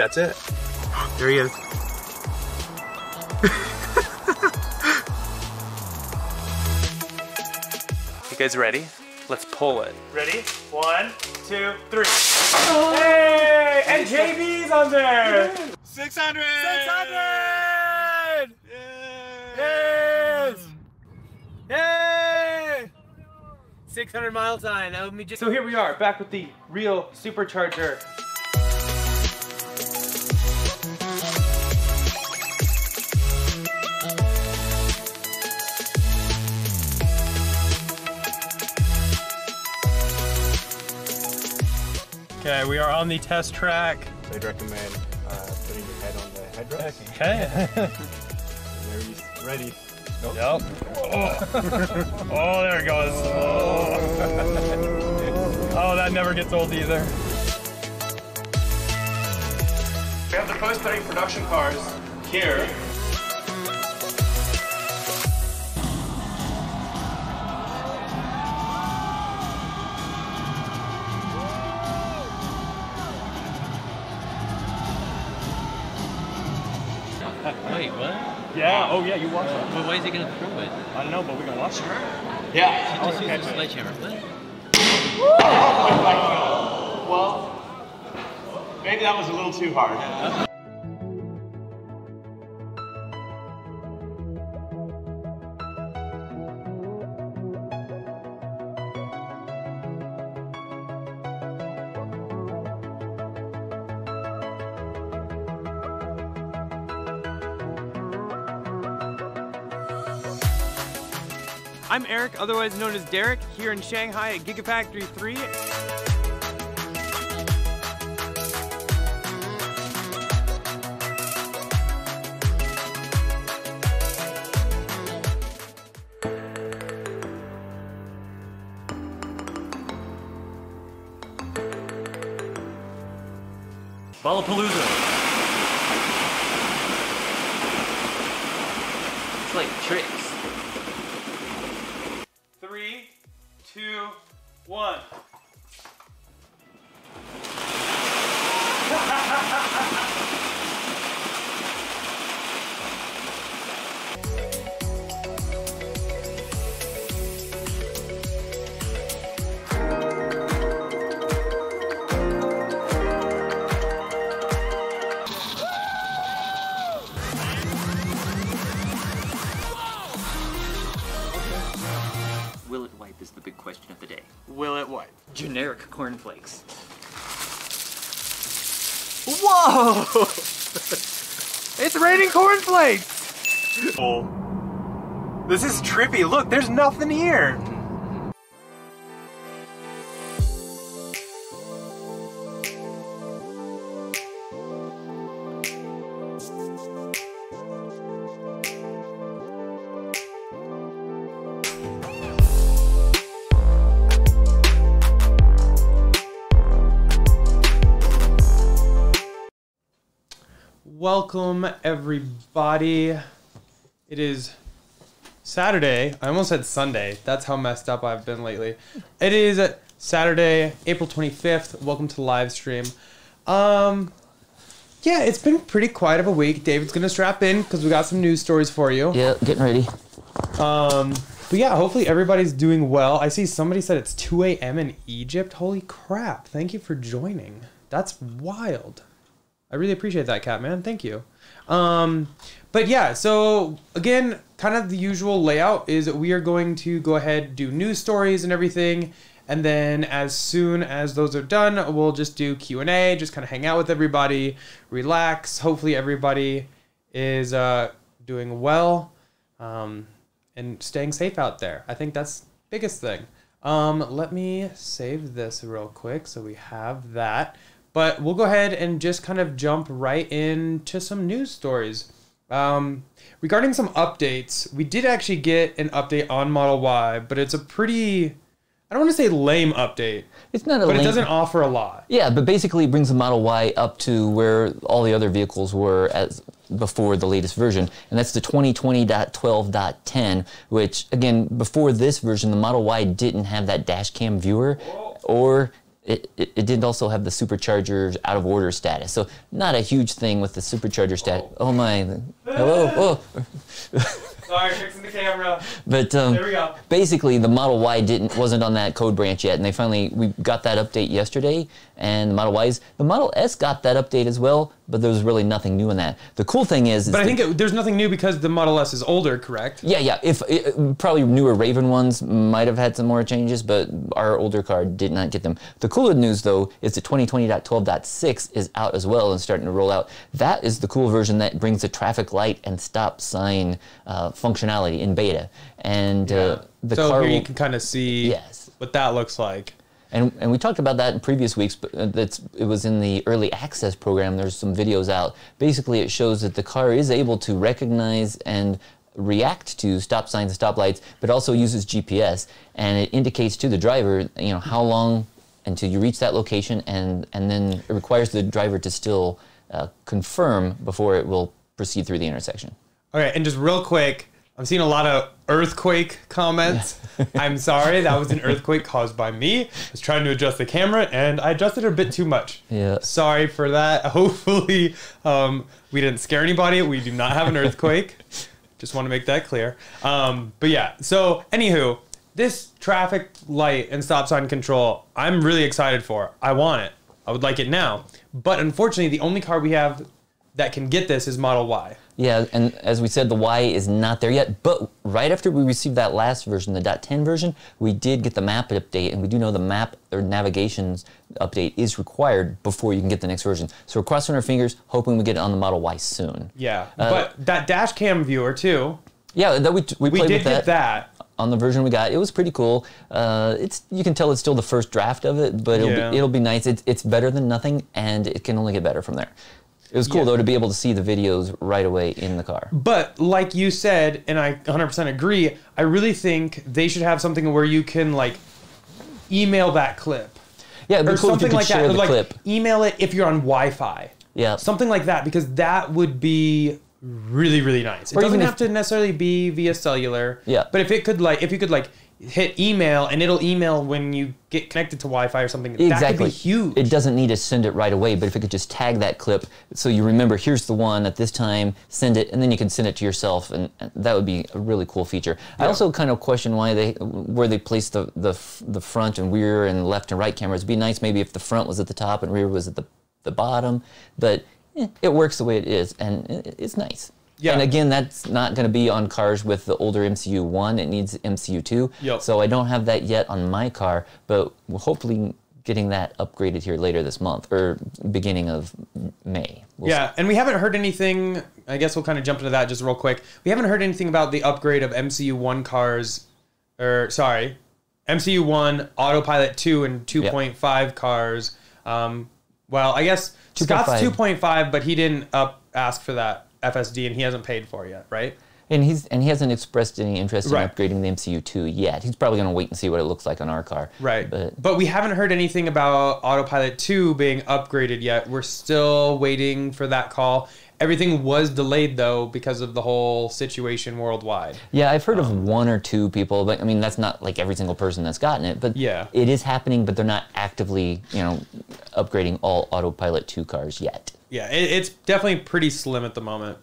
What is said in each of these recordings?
I think that's it. There he is. you guys ready? Let's pull it. Ready? One, two, three. Hey! And JB's on there! 600! 600! Yes! Yay! 600 mile time. That would be just. So here we are, back with the real supercharger. Okay, we are on the test track. So I'd recommend uh, putting your head on the headrest. Okay. There he's ready. Yep. Oh. oh, there it goes. Oh. oh, that never gets old either. We have the post study production cars here. Yeah. You watch it. But why is he gonna throw it? I don't know, but we're gonna watch it. Yeah. Just use a sledgehammer. What? Well, maybe that was a little too hard. I'm Erik, otherwise known as DÆrik, here in Shanghai at Gigafactory 3. Ballapalooza. Will it wipe is the big question of the day. Will it wipe? Generic cornflakes. Whoa! it's raining cornflakes! Oh. This is trippy. Look, there's nothing here. Welcome, everybody. It is Saturday. I almost said Sunday. That's how messed up I've been lately. It is Saturday, April 25th. Welcome to the live stream. Um, yeah, it's been pretty quiet of a week. David's gonna strap in because we got some news stories for you. Yeah, getting ready. Um, but yeah, hopefully everybody's doing well. I see somebody said it's 2 a.m. in Egypt. Holy crap! Thank you for joining. That's wild. I really appreciate that, Cat Man. Thank you. Um, but yeah, so again, kind of the usual layout is we are going to go ahead do news stories and everything, and then as soon as those are done, we'll just do Q and A, just kind of hang out with everybody, relax. Hopefully, everybody is uh, doing well um, and staying safe out there. I think that's biggest thing. Um, let me save this real quick so we have that. But we'll go ahead and just kind of jump right into some news stories. Um, regarding some updates, we did actually get an update on Model Y, but it's a pretty, I don't want to say lame update, It's not a but it doesn't offer a lot. Yeah, but basically it brings the Model Y up to where all the other vehicles were as before the latest version, and that's the 2020.12.10. Which again, before this version, the Model Y didn't have that dash cam viewer, or it, it, it did also have the supercharger out of order status. So not a huge thing with the supercharger stat. Oh, my. Hello. Oh. Sorry, fixing the camera. But um, There we go. basically, the Model Y didn't wasn't on that code branch yet, and they finally we got that update yesterday. And the Model Y's, the Model S got that update as well, but there's really nothing new in that. The cool thing is, is But I think it, there's nothing new because the Model S is older, correct? yeah, yeah. If it, probably newer Raven ones might have had some more changes, but our older car did not get them. The cooler news though is that 2020.12.6 is out as well and starting to roll out. That is the cool version that brings the traffic light and stop sign uh, functionality in beta, and uh, the so car here you can kind of see Yes. what that looks like. And, and we talked about that in previous weeks, but uh, that's, it was in the early access program. There's some videos out. Basically, it shows that the car is able to recognize and react to stop signs and stoplights, but also uses GPS, and it indicates to the driver, you know, how long until you reach that location, and and then it requires the driver to still uh, confirm before it will proceed through the intersection. All right, and just real quick, I'm seeing a lot of earthquake comments. I'm sorry, that was an earthquake caused by me. I was trying to adjust the camera and I adjusted it a bit too much. Yeah. Sorry for that. Hopefully, um, we didn't scare anybody. We do not have an earthquake. Just want to make that clear. Um, but yeah, so anywho, this traffic light and stop sign control, I'm really excited for. I want it. I would like it now. But unfortunately, the only car we have that can get this is Model Y. Yeah, and as we said, the Y is not there yet. But right after we received that last version, the .10 version, we did get the map update, and we do know the map or navigations update is required before you can get the next version. So we're crossing our fingers, hoping we get it on the Model Y soon. Yeah, Uh, but that dash cam viewer too. Yeah, that we we, We played did with get that, that. on the version we got. It was pretty cool. Uh, it's you can tell it's still the first draft of it, but it'll Yeah. be, it'll be nice. It's it's better than nothing, and it can only get better from there. It was cool Yeah. though to be able to see the videos right away in the car. But like you said, and I 100% agree, I really think they should have something where you can like email that clip Yeah, or cool something like that. like clip. email it if you're on Wi-Fi. Yeah. Something like that because that would be really really nice. It Or doesn't even have to necessarily be via cellular. Yeah. But if it could like if you could like hit email and it'll email when you get connected to Wi-Fi or something, that could Exactly. be huge. It doesn't need to send it right away, but if it could just tag that clip so you remember here's the one at this time, send it, and then you can send it to yourself, and that would be a really cool feature. I also kind of question why they where they place the the the front and rear and left and right cameras. It'd be nice maybe if the front was at the top and rear was at the the bottom, but eh, it works the way it is, and it, it's nice. Yeah. And again, that's not going to be on cars with the older MCU one. It needs MCU two. Yep. So I don't have that yet on my car, but we're hopefully getting that upgraded here later this month or beginning of May. We'll yeah, and we haven't heard anything. I guess we'll kind of jump into that just real quick. We haven't heard anything about the upgrade of MCU one cars, or sorry, MCU one, Autopilot two, and two point five cars. Um, well, I guess Scott's 2.5. two point five, but he didn't up ask for that FSD, and he hasn't paid for it yet, right? And he's and he hasn't expressed any interest in Right. upgrading the MCU two yet. He's probably going to wait and see what it looks like on our car. Right. But But we haven't heard anything about Autopilot 2 being upgraded yet. We're still waiting for that call. Everything was delayed though because of the whole situation worldwide. yeah, I've heard Um, of one or two people. But I mean, that's not like every single person that's gotten it. But Yeah. it is happening. But they're not actively, you know, upgrading all Autopilot two cars yet. Yeah, it, it's definitely pretty slim at the moment.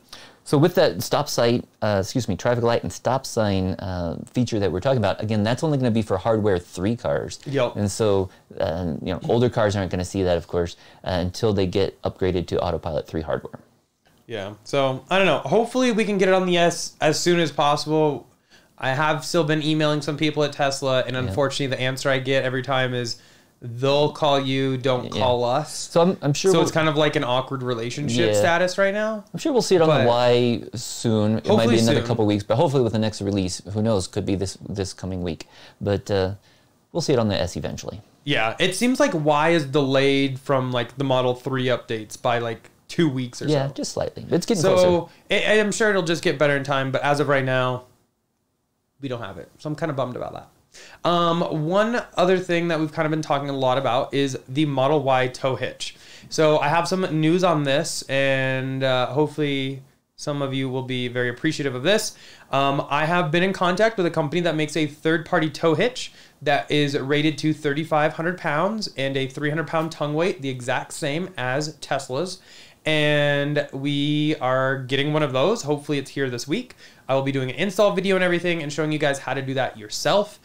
So with that stop sign, uh, excuse me, traffic light and stop sign uh, feature that we're talking about, again, that's only going to be for hardware three cars. Yep. And so, uh, you know, older cars aren't going to see that, of course, uh, until they get upgraded to Autopilot three hardware. Yeah. So I don't know. Hopefully we can get it on the S as soon as possible. I have still been emailing some people at Tesla, and unfortunately, the answer I get every time is they'll call you, don't call us. So I'm, I'm sure. So we'll, it's kind of like an awkward relationship Yeah. status right now. I'm sure we'll see it on the Y soon. It might be another soon. couple weeks, but hopefully with the next release, who knows? Could be this this coming week. But uh, we'll see it on the S eventually. Yeah, it seems like Y is delayed from like the Model 3 updates by like two weeks or Yeah, so. just slightly. It's getting closer. So I I'm sure it'll just get better in time, but as of right now, we don't have it. So I'm kind of bummed about that. Um, one other thing that we've kind of been talking a lot about is the Model Y tow hitch. So I have some news on this, and uh, hopefully some of you will be very appreciative of this. Um, I have been in contact with a company that makes a third-party tow hitch that is rated to 3,500 pounds and a 300 pound tongue weight, the exact same as Tesla's. And we are getting one of those. Hopefully, it's here this week. I will be doing an install video and everything and showing you guys how to do that yourself.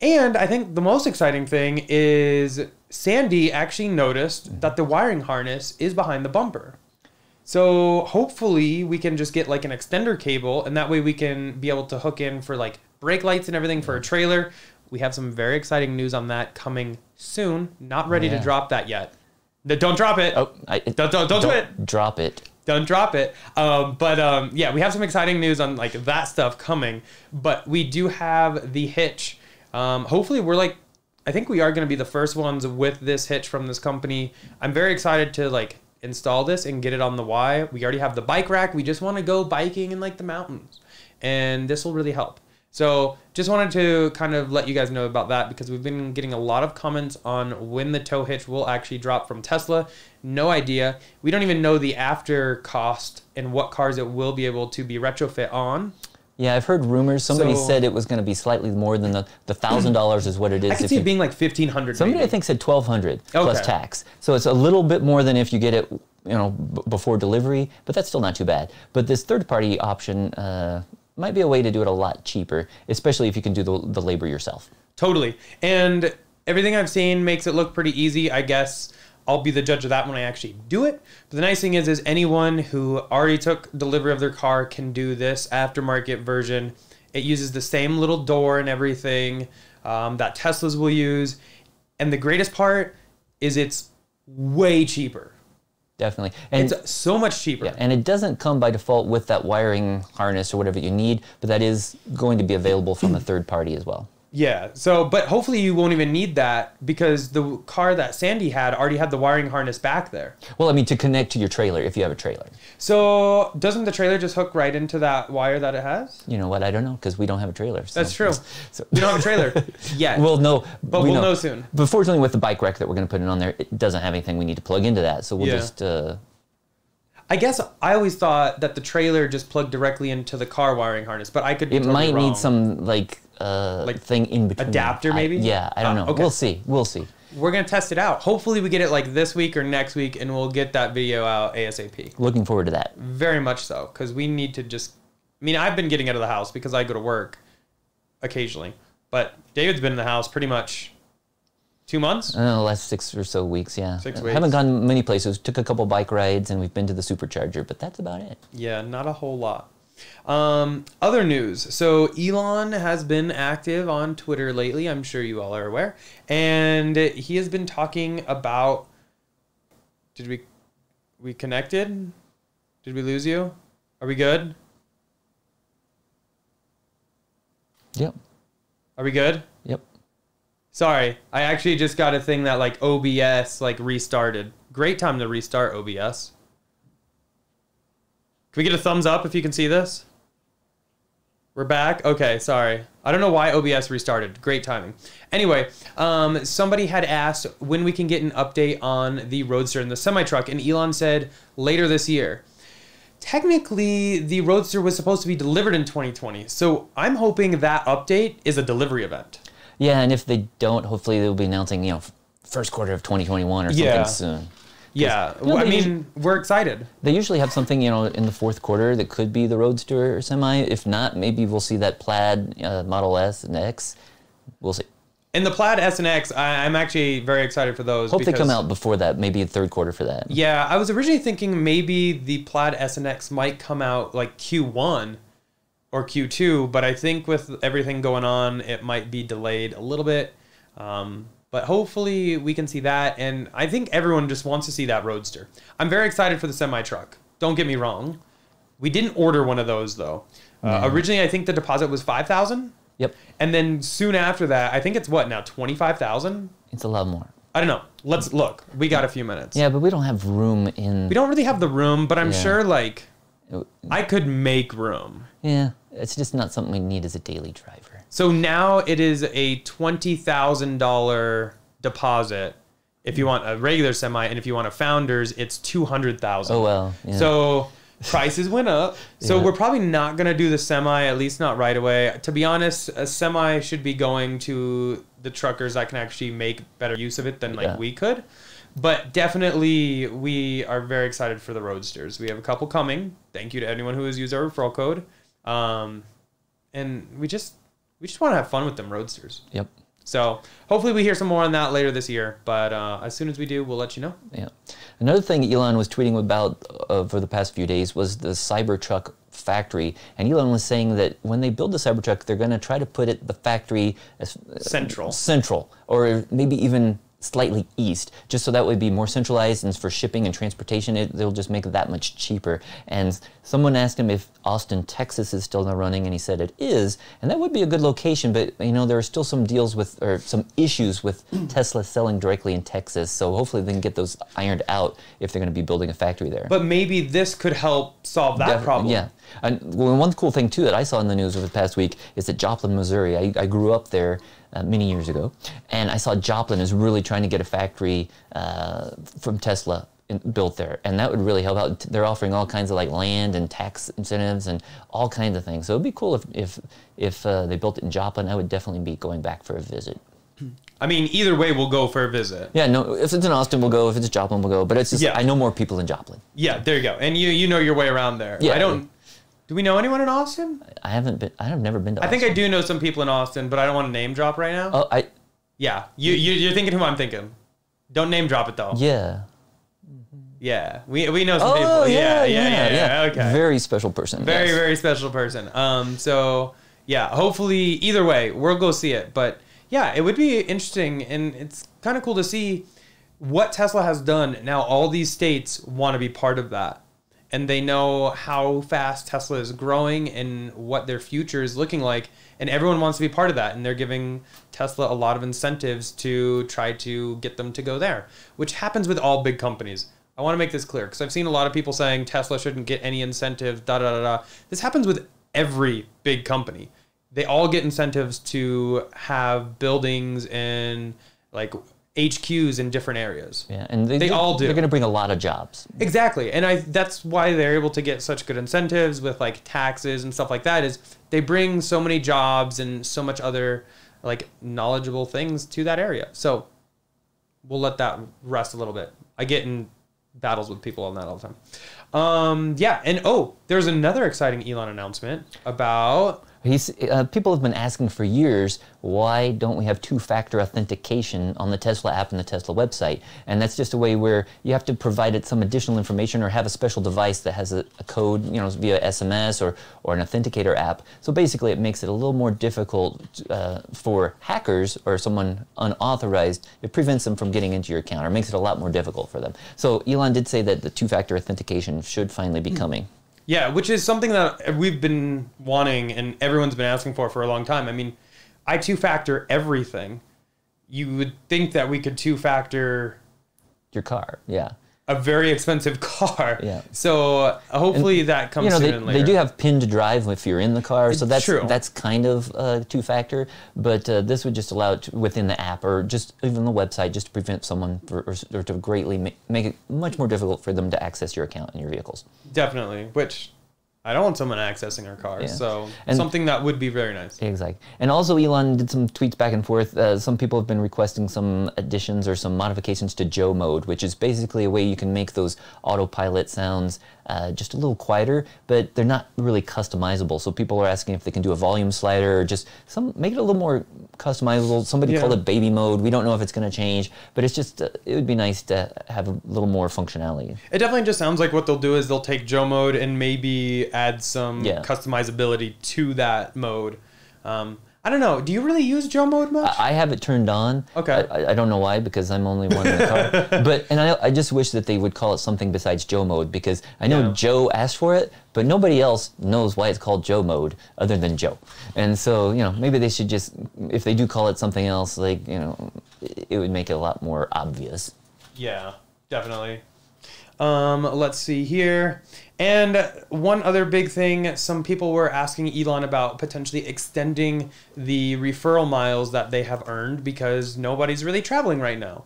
And I think the most exciting thing is Sandy actually noticed mm-hmm. that the wiring harness is behind the bumper. So hopefully we can just get like an extender cable and that way we can be able to hook in for like brake lights and everything for a mm-hmm. trailer. We have some very exciting news on that coming soon. Not ready to drop that yet. No, Don't drop it. Oh, I, Don't, don't, don't do it Drop it. don't drop it. Um, but um, yeah, we have some exciting news on like that stuff coming. But we do have the hitch. Um, hopefully, we're like, I think we are going to be the first ones with this hitch from this company. I'm very excited to like install this and get it on the Y. We already have the bike rack. We just want to go biking in like the mountains, and this will really help. So just wanted to kind of let you guys know about that because we've been getting a lot of comments on when the tow hitch will actually drop from Tesla. No idea. We don't even know the after cost and what cars it will be able to be retrofit on. Yeah, I've heard rumors. Somebody So- said it was going to be slightly more than the the thousand dollars is what it is. I could see you- it being like fifteen hundred. Somebody I think said twelve hundred plus tax. So it's a little bit more than if you get it, you know, b- before delivery, but that's still not too bad. But this third party option uh, might be a way to do it a lot cheaper, especially if you can do the, the labor yourself. Totally. And everything I've seen makes it look pretty easy. I guess I'll be the judge of that when I actually do it. But the nice thing is, is anyone who already took delivery of their car can do this aftermarket version. It uses the same little door and everything um, that Teslas will use. And the greatest part is it's way cheaper. Definitely. And It's so much cheaper. Yeah, and it doesn't come by default with that wiring harness or whatever you need, but that is going to be available from a third party as well. Yeah. So, but hopefully you won't even need that because the car that Sandy had already had the wiring harness back there. Well, I mean, to connect to your trailer if you have a trailer. So, doesn't the trailer just hook right into that wire that it has? You know what? I don't know because we don't have a trailer. so- That's true. So, We don't have a trailer yet. well, no, But we we'll know soon. But fortunately, with the bike rack that we're going to put in on there, it doesn't have anything we need to plug into that. So we'll Yeah. just uh, I guess I always thought that the trailer just plugged directly into the car wiring harness, but I could be It totally might wrong. need some like uh Like thing in between. adapter, I- maybe? yeah, I don't Ah, know. okay. We'll see. We'll see. We're gonna test it out. Hopefully, we get it like this week or next week, and we'll get that video out ASAP. Looking forward to that. Very much so, because we need to just. I mean, I've been getting out of the house because I go to work occasionally, but David's been in the house pretty much two months. Uh, the last six or so weeks, yeah. Six I weeks. haven't gone many places. Took a couple bike rides, and we've been to the supercharger, but that's about it. Yeah, not a whole lot. Um, other news. So Elon has been active on Twitter lately. I'm sure you all are aware, and he has been talking about. Did we, we connected? Did we lose you? Are we good? Yep. Are we good? Yep. Sorry, I actually just got a thing that like OBS like restarted. Great time to restart OBS. Can we get a thumbs up if you can see this? We're back. Okay, sorry. I don't know why OBS restarted. Great timing. Anyway, um, somebody had asked when we can get an update on the Roadster and the semi truck, and Elon said later this year. Technically, the Roadster was supposed to be delivered in 2020, so I'm hoping that update is a delivery event. Yeah, and if they don't, hopefully they'll be announcing, you know, first quarter of 2021 or something Yeah. soon. Yeah, you know, well, I mean, we're excited. They usually have something, you know, in the fourth quarter that could be the Roadster or semi. If not, maybe we'll see that Plaid uh, Model S and X. We'll see. And the Plaid S and X, I, I'm actually very excited for those. Hope they come out before that, maybe a third quarter for that. Yeah, I was originally thinking maybe the Plaid S and X might come out like Q1 or Q2, but I think with everything going on, it might be delayed a little bit. Um, but hopefully we can see that, and I think everyone just wants to see that Roadster. I'm very excited for the semi truck. Don't get me wrong. We didn't order one of those though. Uh, originally, I think the deposit was five thousand. Yep. And then soon after that, I think it's what now, 25,000? It's a lot more. I don't know. Let's look. We got a few minutes. Yeah, but we don't have room in. We don't really have the room, but I'm Yeah. sure like I could make room. Yeah, it's just not something we need as a daily driver. So now it is a $20,000 deposit if you want a regular semi and if you want a founders, it's 200,000. Oh well. Yeah. So prices went up. So Yeah. we're probably not going to do the semi, at least not right away. To be honest, a semi should be going to the truckers that can actually make better use of it than like Yeah. we could. But definitely, we are very excited for the Roadsters. We have a couple coming. Thank you to anyone who has used our referral code. Um, and we just we just want to have fun with them Roadsters. Yep. So hopefully we hear some more on that later this year. But uh, as soon as we do, we'll let you know. Yeah. Another thing Elon was tweeting about uh, for the past few days was the Cybertruck factory, and Elon was saying that when they build the Cybertruck, they're going to try to put it the factory as Central. central, or maybe even slightly east, just so that would be more centralized and for shipping and transportation, it, they'll just make it that much cheaper. And someone asked him if Austin, Texas is still not running, and he said it is, and that would be a good location, but you know, there are still some deals with, or some issues with Tesla selling directly in Texas, so hopefully they can get those ironed out if they're going to be building a factory there. But maybe this could help solve that Def- problem. Yeah. And well, one cool thing too that I saw in the news over the past week is that Joplin, Missouri. I, I grew up there uh, many years ago, and I saw Joplin is really trying to get a factory uh, from Tesla in, built there, and that would really help out. They're offering all kinds of like land and tax incentives and all kinds of things. So it'd be cool if if if uh, they built it in Joplin. I would definitely be going back for a visit. I mean, either way, we'll go for a visit. Yeah, no. If it's in Austin, we'll go. If it's Joplin, we'll go. But it's just Yeah. I know more people in Joplin. Yeah, there you go. And you you know your way around there. Yeah. I don't. Do we know anyone in Austin? I haven't been. I have never been to. I think I do know some people in Austin, but I don't want to name drop right now. Oh, I Yeah, you, you you're thinking who I'm thinking. Don't name drop it though. yeah. Yeah, we we know some Oh people. yeah, yeah, yeah, yeah. Okay. Very special person. very very special person um so yeah hopefully either way we'll go see it but yeah it would be interesting and it's kind of cool to see what tesla has done now all these states want to be part of that and they know how fast tesla is growing and what their future is looking like and everyone wants to be part of that and they're giving tesla a lot of incentives to try to get them to go there which happens with all big companies I want to make this clear because I've seen a lot of people saying Tesla shouldn't get any incentives, da da da da. This happens with every big company. They all get incentives to have buildings and like HQs in different areas. Yeah, and they, They all do. They're going to bring a lot of jobs. Exactly. And I that's why they're able to get such good incentives with like taxes and stuff like that is they bring so many jobs and so much other like knowledgeable things to that area. So we'll let that rest a little bit. I get in battles with people on that all the time. Um yeah, and oh, there's another exciting Elon announcement about uh, people have been asking for years, why don't we have two-factor authentication on the Tesla app and the Tesla website? And that's just a way where you have to provide it some additional information or have a special device that has a, a code, you know, via SMS or, or an authenticator app. So basically, it makes it a little more difficult uh, for hackers or someone unauthorized. It prevents them from getting into your account or makes it a lot more difficult for them. So Elon did say that the two-factor authentication should finally be coming. Yeah, which is something that we've been wanting and everyone's been asking for for a long time. I mean, I two factor everything. You would think that we could two factor Your car, yeah. A very expensive car. Yeah. So uh, hopefully that comes you know, they, later. they do have pinned drive if you're in the car, so that's True. that's kind of uh, two factor. But uh, this would just allow it to, within the app or just even the website, just to prevent someone for, or, or to greatly ma- make it much more difficult for them to access your account and your vehicles. Definitely. Which I don't want someone accessing our cars. Yeah. So And- something that would be very nice. Exactly. And also, Elon did some tweets back and forth. Uh, some people have been requesting some additions or some modifications to Joe mode, which is basically a way you can make those autopilot sounds uh, just a little quieter, but they're not really customizable. So people are asking if they can do a volume slider or just some make it a little more customizable. Somebody Yeah. called it baby mode. We don't know if it's going to change, but it's just uh, it would be nice to have a little more functionality. It definitely just sounds like what they'll do is they'll take Joe mode and maybe add some Yeah. customizability to that mode. Um, I don't know. Do you really use Joe mode much? I have it turned on. Okay. I, I- I don't know why because I'm only one in the car. but and I, I just wish that they would call it something besides Joe mode because I know Yeah. Joe asked for it, but nobody else knows why it's called Joe mode other than Joe. And so you know maybe they should just if they do call it something else like you know it, it would make it a lot more obvious. Yeah, definitely. Um, let's see here. And one other big thing, some people were asking Elon about potentially extending the referral miles that they have earned because nobody's really traveling right now.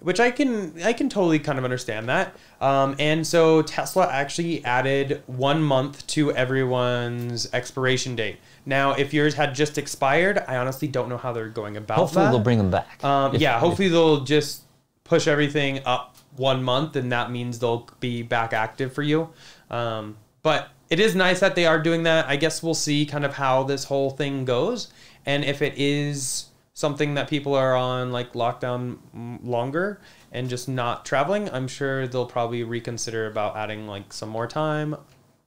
which I can I can totally kind of understand that. Um, and so Tesla actually added one month to everyone's expiration date. Now, if yours had just expired, I honestly don't know how they're going about Hopefully that. they'll bring them back. Um, If- yeah, if- hopefully they'll just push everything up one month, and that means they'll be back active for you. Um, but it is nice that they are doing that. I guess we'll see kind of how this whole thing goes, and if it is something that people are on like lockdown longer and just not traveling, I'm sure they'll probably reconsider about adding like some more time.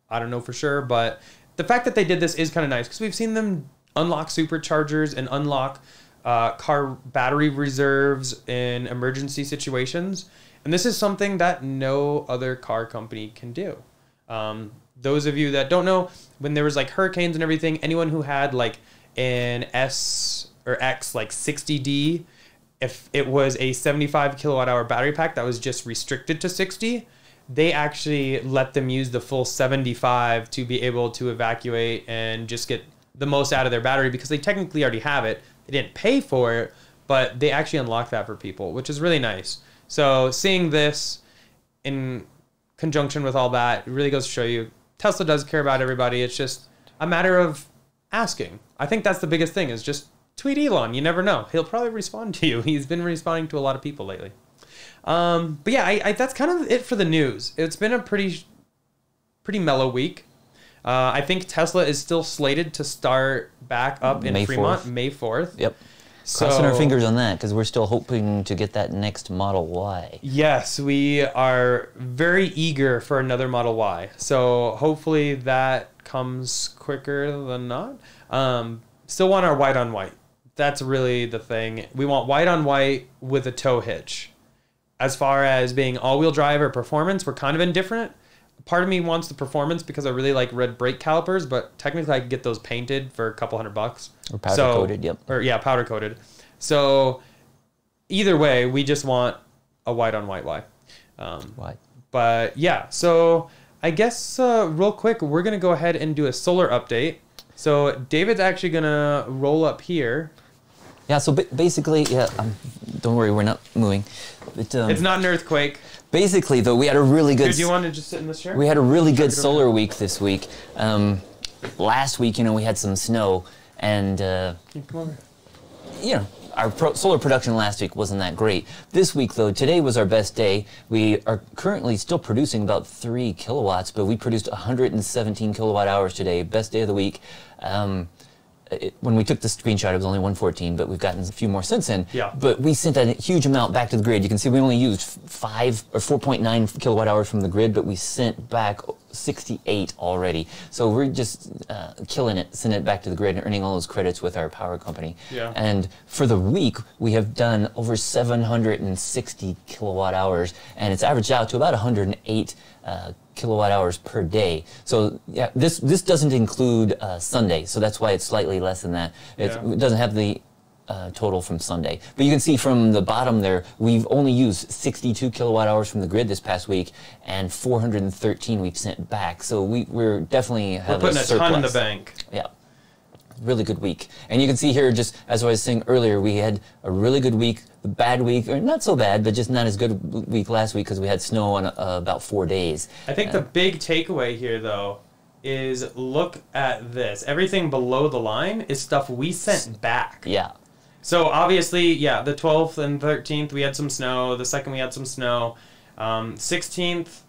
I don't know for sure, but the fact that they did this is kind of nice because we've seen them unlock superchargers and unlock uh, car battery reserves in emergency situations. And this is something that no other car company can do. Um, those of you that don't know, when there was like hurricanes and everything, anyone who had like an S or X like 60D, if it was a 75 kilowatt hour battery pack that was just restricted to 60, they actually let them use the full 75 to be able to evacuate and just get the most out of their battery because they technically already have it. They didn't pay for it, but they actually unlocked that for people, which is really nice. So seeing this in conjunction with all that, it really goes to show you Tesla does care about everybody. It's just a matter of asking. I think that's the biggest thing is just tweet Elon. You never know. He'll probably respond to you. He's been responding to a lot of people lately. Um, but yeah, I, I, that's kind of it for the news. It's been a pretty, pretty mellow week. Uh, I think Tesla is still slated to start back up in May Fremont 4th. May 4th. Yep. Crossing our fingers on that because we're still hoping to get that next Model Y. Yes, we are very eager for another Model Y. So hopefully that comes quicker than not. Um, still want our white on white. That's really the thing. We want white on white with a tow hitch. As far as being all wheel drive or performance, we're kind of indifferent. Part of me wants the performance because I really like red brake calipers, but technically I could get those painted for a couple hundred bucks. Or powder coated, yep. Or yeah, powder coated. So either way, we just want a white on white Y. Um, Why? but yeah, so I guess uh, real quick, we're gonna go ahead and do a solar update. So David's actually gonna roll up here. Yeah. So ba- basically, yeah. Um, don't worry, we're not moving. But, um, It's not an earthquake. Basically, though, we had a really good. Here, do you want to just sit in this chair? We had a really good solar week this week. Um, last week, you know, we had some snow, and uh, Come over. you know, our pro- solar production last week wasn't that great. This week, though, today was our best day. We are currently still producing about three kilowatts, but we produced 117 kilowatt hours today. Best day of the week. Um, it, when we took the screenshot, it was only 114, but we've gotten a few more since then. Yeah. But we sent a huge amount back to the grid. You can see we only used five or 4.9 kilowatt hours from the grid, but we sent back 68 already. So we're just uh, killing it, sending it back to the grid and earning all those credits with our power company. Yeah. And for the week, we have done over 760 kilowatt hours, and it's averaged out to about 108 uh, kilowatt hours per day. So yeah, this this doesn't include uh, Sunday, so that's why it's slightly less than that. Yeah. It doesn't have the uh, total from Sunday. But you can see from the bottom there, we've only used 62 kilowatt hours from the grid this past week, and 413 we've sent back. So we, we're definitely We're putting a a ton in the bank. Yeah. Really good week. And you can see here, just as I was saying earlier, we had a really good week, a bad week, or not so bad, but just not as good week last week because we had snow on uh, about four days. I think the big takeaway here, though, is look at this. Everything below the line is stuff we sent back. Yeah. So obviously, yeah, the 12th and 13th we had some snow. The second we had some snow. Um, 16th,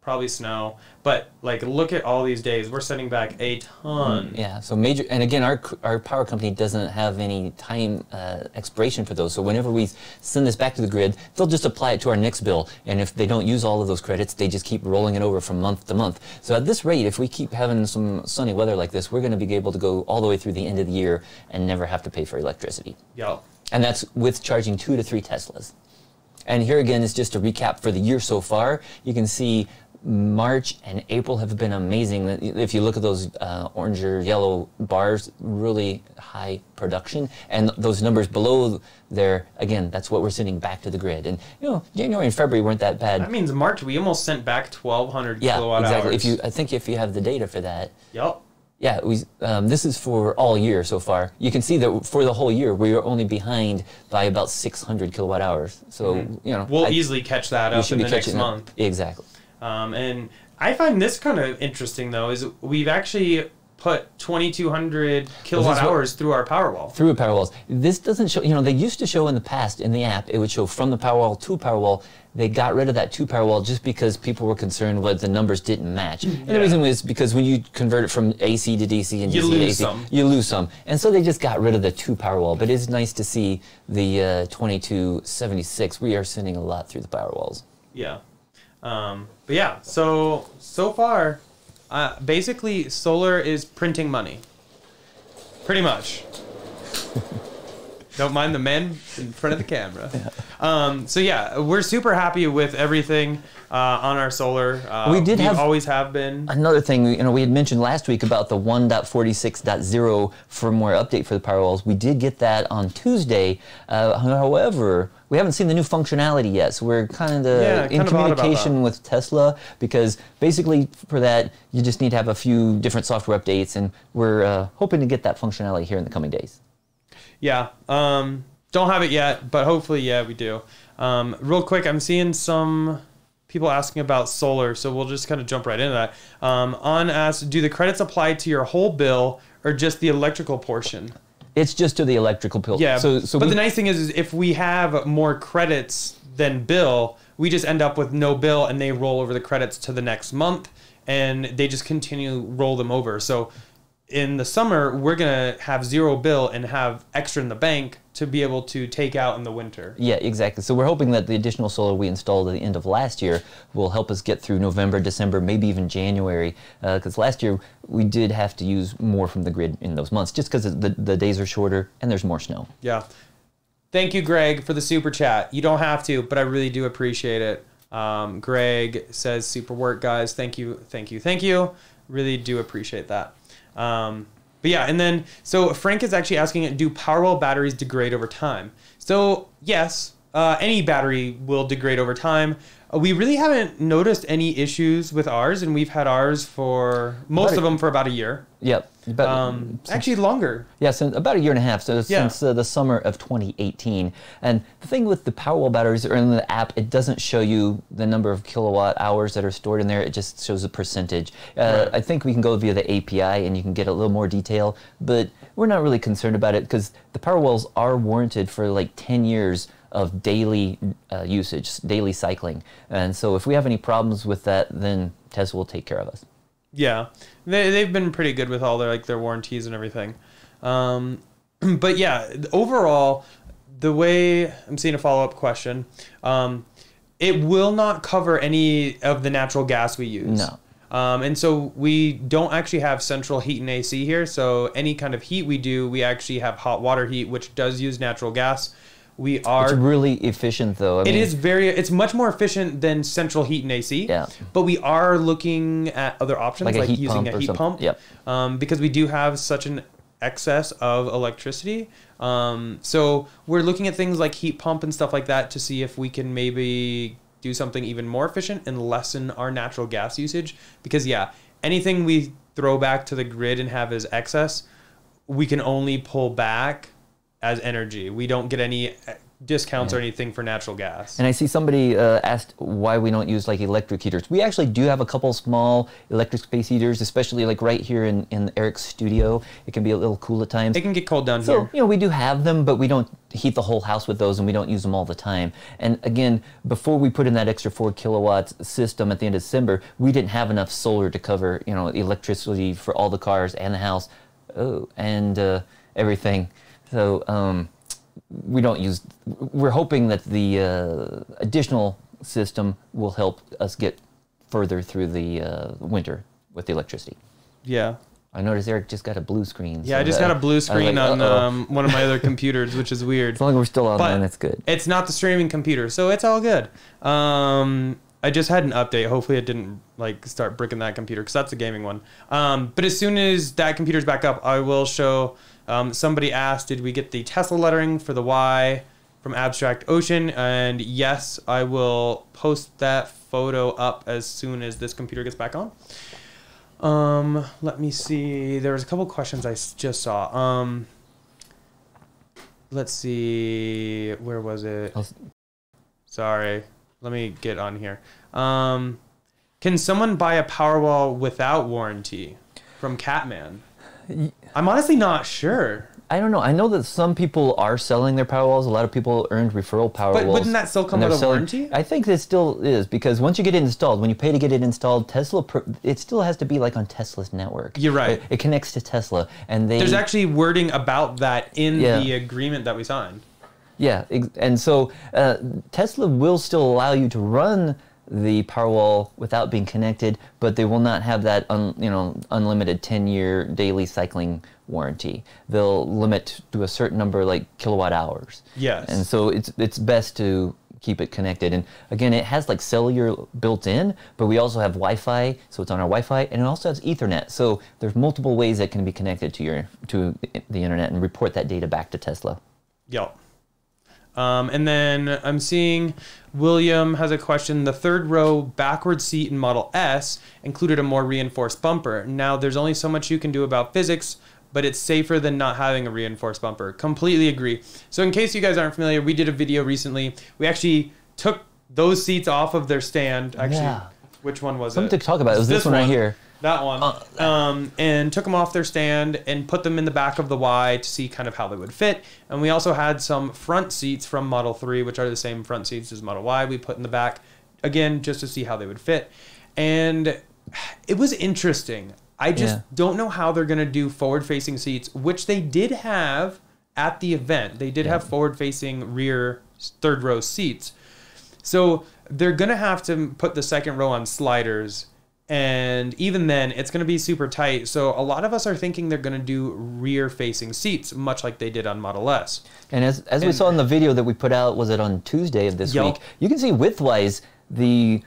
probably snow. But like, look at all these days. We're sending back a ton. Yeah, so major, and again, our our power company doesn't have any time uh, expiration for those. So whenever we send this back to the grid, they'll just apply it to our next bill. And if they don't use all of those credits, they just keep rolling it over from month to month. So at this rate, if we keep having some sunny weather like this, we're going to be able to go all the way through the end of the year and never have to pay for electricity. Yeah. And that's with charging two to three Teslas. And here again is just a recap for the year so far. You can see March and April have been amazing. If you look at those uh, orange or yellow bars, really high production. And those numbers below there, again, that's what we're sending back to the grid. And you know, January and February weren't that bad. That means March we almost sent back 1,200 yeah, kilowatt exactly. hours. If you, I think if you have the data for that, Yep. Yeah, we, um, this is for all year so far. You can see that for the whole year, we are only behind by about 600 kilowatt hours. So, you know. We'll I- easily catch that up in the next catching up. month. Exactly. Um, and I find this kind of interesting though, is we've actually put 2,200 kilowatt hours through our Powerwall. Through Powerwalls. This doesn't show, you know, they used to show in the past in the app, it would show from the Powerwall to Powerwall. They got rid of that to Powerwall just because people were concerned that the numbers didn't match. And the reason was because when you convert it from AC to DC and You DC to lose AC, some. you lose some. And so they just got rid of the two Powerwall. But it's nice to see the uh, 2276. We are sending a lot through the Powerwalls. Yeah. Um, but yeah, so so far, uh, basically, solar is printing money. Pretty much. Don't mind the men in front of the camera. Um, so yeah, we're super happy with everything uh, on our solar. Uh, We did we have- always have been. Another thing, you know, we had mentioned last week about the 1.46.0 firmware update for the Powerwalls. We did get that on Tuesday. Uh, however, we haven't seen the new functionality yet, so we're kind of Yeah, in kind of communication that. with Tesla because basically for that you just need to have a few different software updates, and we're uh, hoping to get that functionality here in the coming days. Yeah. Um, don't have it yet, but hopefully, yeah, we do. Um, real quick, I'm seeing some people asking about solar, so we'll just kind of jump right into that. Um, on asked, do the credits apply to your whole bill or just the electrical portion? It's just to the electrical bill. Yeah. So, so but we, the nice thing is, is, if we have more credits than bill, we just end up with no bill, and they roll over the credits to the next month, and they just continue roll them over. So in the summer, we're gonna have zero bill and have extra in the bank to be able to take out in the winter. Yeah, exactly. So we're hoping that the additional solar we installed at the end of last year will help us get through November, December, maybe even January. Because last year we did have to use more from the grid in those months, just because the, the days are shorter and there's more snow. Yeah. Thank you, Greg, for the super chat. You don't have to, but I really do appreciate it. Um, Greg says, "Super work, guys. Thank you, thank you, thank you. Really do appreciate that." Um, but yeah, and then so Frank is actually asking, "Do Powerwall batteries degrade over time?" So yes, uh, any battery will degrade over time. Uh, we really haven't noticed any issues with ours, and we've had ours for most About of them for about a year. Yep. But Um, actually, longer. Yeah, since about a year and a half, so Yeah. since uh, the summer of 2018. And the thing with the Powerwall batteries or in the app, it doesn't show you the number of kilowatt hours that are stored in there. It just shows a percentage. Uh, Right. I think we can go via the API and you can get a little more detail, but we're not really concerned about it because the Powerwalls are warranted for like 10 years of daily uh, usage, daily cycling. And so if we have any problems with that, then Tesla will take care of us. Yeah, they they've been pretty good with all their like their warranties and everything. Um, but yeah, overall, the way I'm seeing a follow up question, um, it will not cover any of the natural gas we use. No. Um, and so we don't actually have central heat and AC here. So any kind of heat we do, we actually have hot water heat, which does use natural gas. We are It's really efficient though. I it mean, is very. It's much more efficient than central heat and AC. Yeah. But we are looking at other options, Like like, a heat using pump a heat pump. Yep. Um, because we do have such an excess of electricity. Um, so we're looking at things like heat pump and stuff like that to see if we can maybe do something even more efficient and lessen our natural gas usage. Because yeah, anything we throw back to the grid and have as excess, we can only pull back as energy. We don't get any uh, discounts or anything for natural gas. And I see somebody uh, asked why we don't use like electric heaters. We actually do have a couple small electric space heaters, especially like right here in, in Erik's studio. It can be a little cool at times. It can get cold down So, here. you know, we do have them, but we don't heat the whole house with those and we don't use them all the time. And again, before we put in that extra four kilowatts system at the end of December, we didn't have enough solar to cover, you know, electricity for all the cars and the house. Oh, and uh, everything. So, um, we don't use. We're hoping that the uh, additional system will help us get further through the uh, winter with the electricity. Yeah. I noticed Erik just got a blue screen. Yeah, so I just got a blue screen like, on um, one of my other computers, which is weird. As long as we're still online, But that's good. It's not the streaming computer, so it's all good. Um, I just had an update. Hopefully, it didn't like start bricking that computer because that's a gaming one. Um, but as soon as that computer's back up, I will show. Um, somebody asked, "Did we get the Tesla lettering for the Y from Abstract Ocean?" And yes, I will post that photo up as soon as this computer gets back on. Um, let me see. There was a couple questions I just saw. Um, let's see. Where was it? Sorry. Let me get on here. Um, can someone buy a Powerwall without warranty from Catman? I'm honestly not sure. I don't know. I know that some people are selling their Powerwalls. A lot of people earned referral Powerwalls. But wouldn't that still come with a selling- warranty? I think it still is because once you get it installed, when you pay to get it installed, Tesla, it still has to be like on Tesla's network. You're right. It, it connects to Tesla, and they There's actually wording about that in Yeah. the agreement that we signed. Yeah, and so uh, Tesla will still allow you to run the Powerwall without being connected, but they will not have that un, you know unlimited 10-year daily cycling warranty. They'll limit to a certain number like kilowatt hours. Yes. And so it's it's best to keep it connected. And again, it has like cellular built in, but we also have Wi-Fi, so it's on our Wi-Fi, and it also has Ethernet. So there's multiple ways that can be connected to your to the internet and report that data back to Tesla. Yep. Um, and then I'm seeing William has a question. The third row backward seat in Model S included a more reinforced bumper. Now, there's only so much you can do about physics, but it's safer than not having a reinforced bumper. Completely agree. So, in case you guys aren't familiar, we did a video recently. We actually took those seats off of their stand. Actually, Yeah. which one was Something it? Something to talk about. It was this, one right here. That one. Uh, um, and took them off their stand and put them in the back of the Y to see kind of how they would fit. And we also had some front seats from Model 3, which are the same front seats as Model Y, we put in the back, again, just to see how they would fit. And it was interesting. I just Yeah. don't know how they're going to do forward facing seats, which they did have at the event. They did have forward facing rear third row seats. So they're going to have to put the second row on sliders. And even then, it's going to be super tight. So a lot of us are thinking they're going to do rear facing seats, much like they did on Model S. And as, as we saw in the video that we put out, was it on Tuesday of this Yup. week? You can see width-wise, the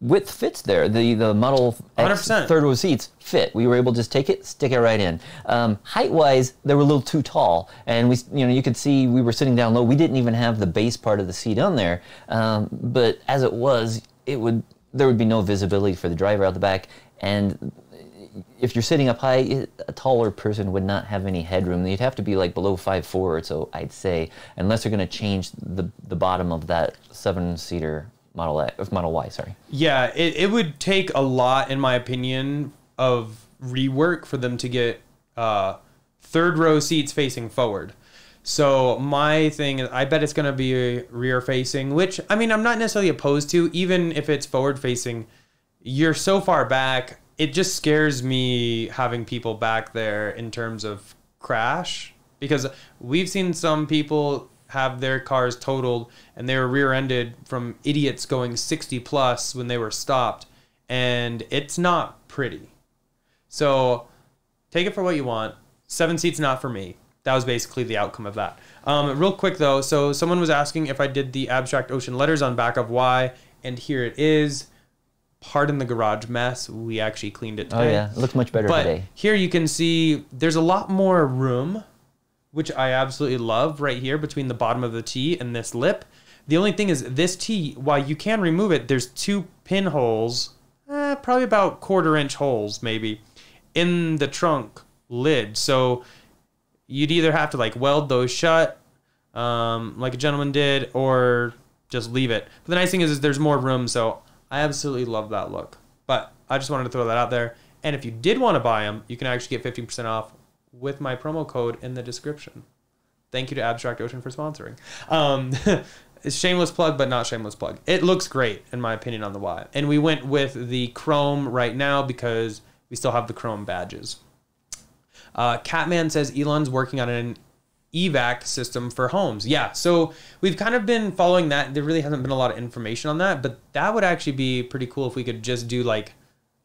width fits there. The the Model X 100%. third row seats fit. We were able to just take it, stick it right in. Um, height-wise, they were a little too tall, and we you know you could see we were sitting down low. We didn't even have the base part of the seat on there. Um, but as it was, it would there would be no visibility for the driver out the back, and if you're sitting up high, a taller person would not have any headroom. You'd have to be like below five four, or so I'd say, unless they're going to change the the bottom of that seven seater Model Model Y. Sorry. Yeah, it, it would take a lot, in my opinion, of rework for them to get uh, third row seats facing forward. So my thing is, I bet it's going to be rear facing, which I mean, I'm not necessarily opposed to, even if it's forward facing. You're so far back, it just scares me having people back there in terms of crash because we've seen some people have their cars totaled and they were rear-ended from idiots going 60 plus when they were stopped and it's not pretty. So take it for what you want. Seven seats not for me that was basically the outcome of that um, real quick though so someone was asking if i did the abstract ocean letters on back of y and here it is pardon the garage mess we actually cleaned it today. Oh yeah, it looks much better but today. here you can see there's a lot more room, which I absolutely love right here between the bottom of the T and this lip. The only thing is this T, while you can remove it, there's two pinholes, eh, probably about quarter inch holes maybe, in the trunk lid. So you'd either have to like weld those shut, um, like a gentleman did, or just leave it. But the nice thing is, is there's more room, so I absolutely love that look. But I just wanted to throw that out there. And if you did want to buy them, you can actually get 15% off with my promo code in the description. Thank you to Abstract Ocean for sponsoring. Um, it's shameless plug, but not shameless plug. It looks great, in my opinion, on the Y. And we went with the chrome right now because we still have the chrome badges. Uh, Catman says Elon's working on an HVAC system for homes. Yeah, so we've kind of been following that. There really hasn't been a lot of information on that, but that would actually be pretty cool if we could just do like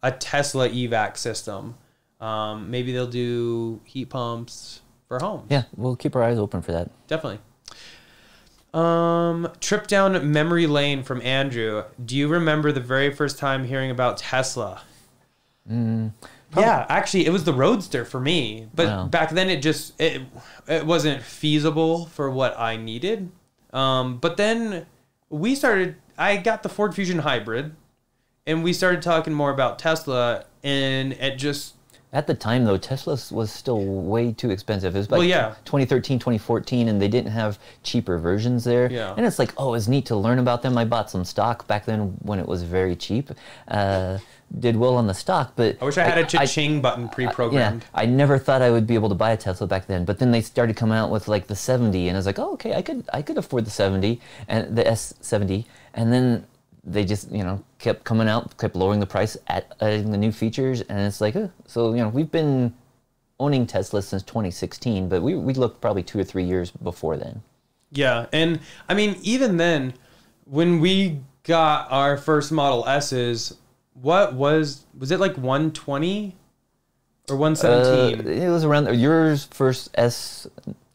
a Tesla HVAC system. Um, maybe they'll do heat pumps for homes. Yeah, we'll keep our eyes open for that. Definitely. Um, trip down memory lane from Andrew. Do you remember the very first time hearing about Tesla? Yeah, actually, it was the Roadster for me. But Wow. back then, it just it it wasn't feasible for what I needed. Um, but then we started. I got the Ford Fusion Hybrid, and we started talking more about Tesla, and it just At the time, though, Tesla was still way too expensive. It was like Well, yeah. 2013, 2014, and they didn't have cheaper versions there. Yeah. And it's like, oh, it's neat to learn about them. I bought some stock back then when it was very cheap. Uh, did well on the stock, but I wish I had a cha-ching button pre-programmed. I never thought I would be able to buy a Tesla back then. But then they started coming out with like the 70, and I was like, oh, okay, I could I could afford the 70 and the S70, and then they just you know kept coming out, kept lowering the price, at adding the new features, and it's like, uh, so you know we've been owning Tesla since 2016, but we we looked probably two or three years before then. Yeah, and I mean, even then, when we got our first Model S's, what was was it like 120 or Uh, 117? it was around yours first S.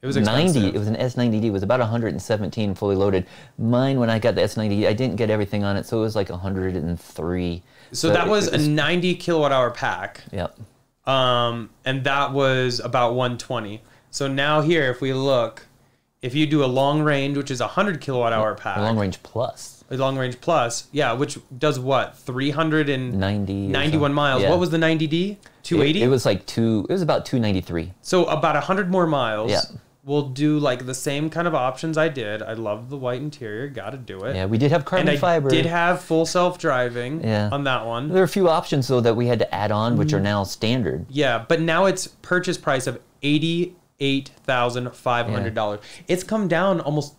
It was 90. It was an S90D. It was about 117 fully loaded. Mine, when I got the S90D, I didn't get everything on it, so it was like 103. so that it- was a 90 kilowatt hour pack, Yep. um, and that was about 120. So now here, if we look, if you do a long range, which is a 100 kilowatt hour pack, A long range plus. a long range plus, yeah, which does what 391 90 miles. Yeah. What was the 90D? 280. It, it was like two. It was about 293. So about 100 more miles. Yeah. We'll do like the same kind of options I did. I love the white interior. Got to do it. Yeah, we did have carbon and I fiber. did have full self-driving Yeah. on that one. there are a few options though that we had to add on, which are Mm. now standard. Yeah, but now it's purchase price of eighty-eight thousand five hundred dollars. It's come down almost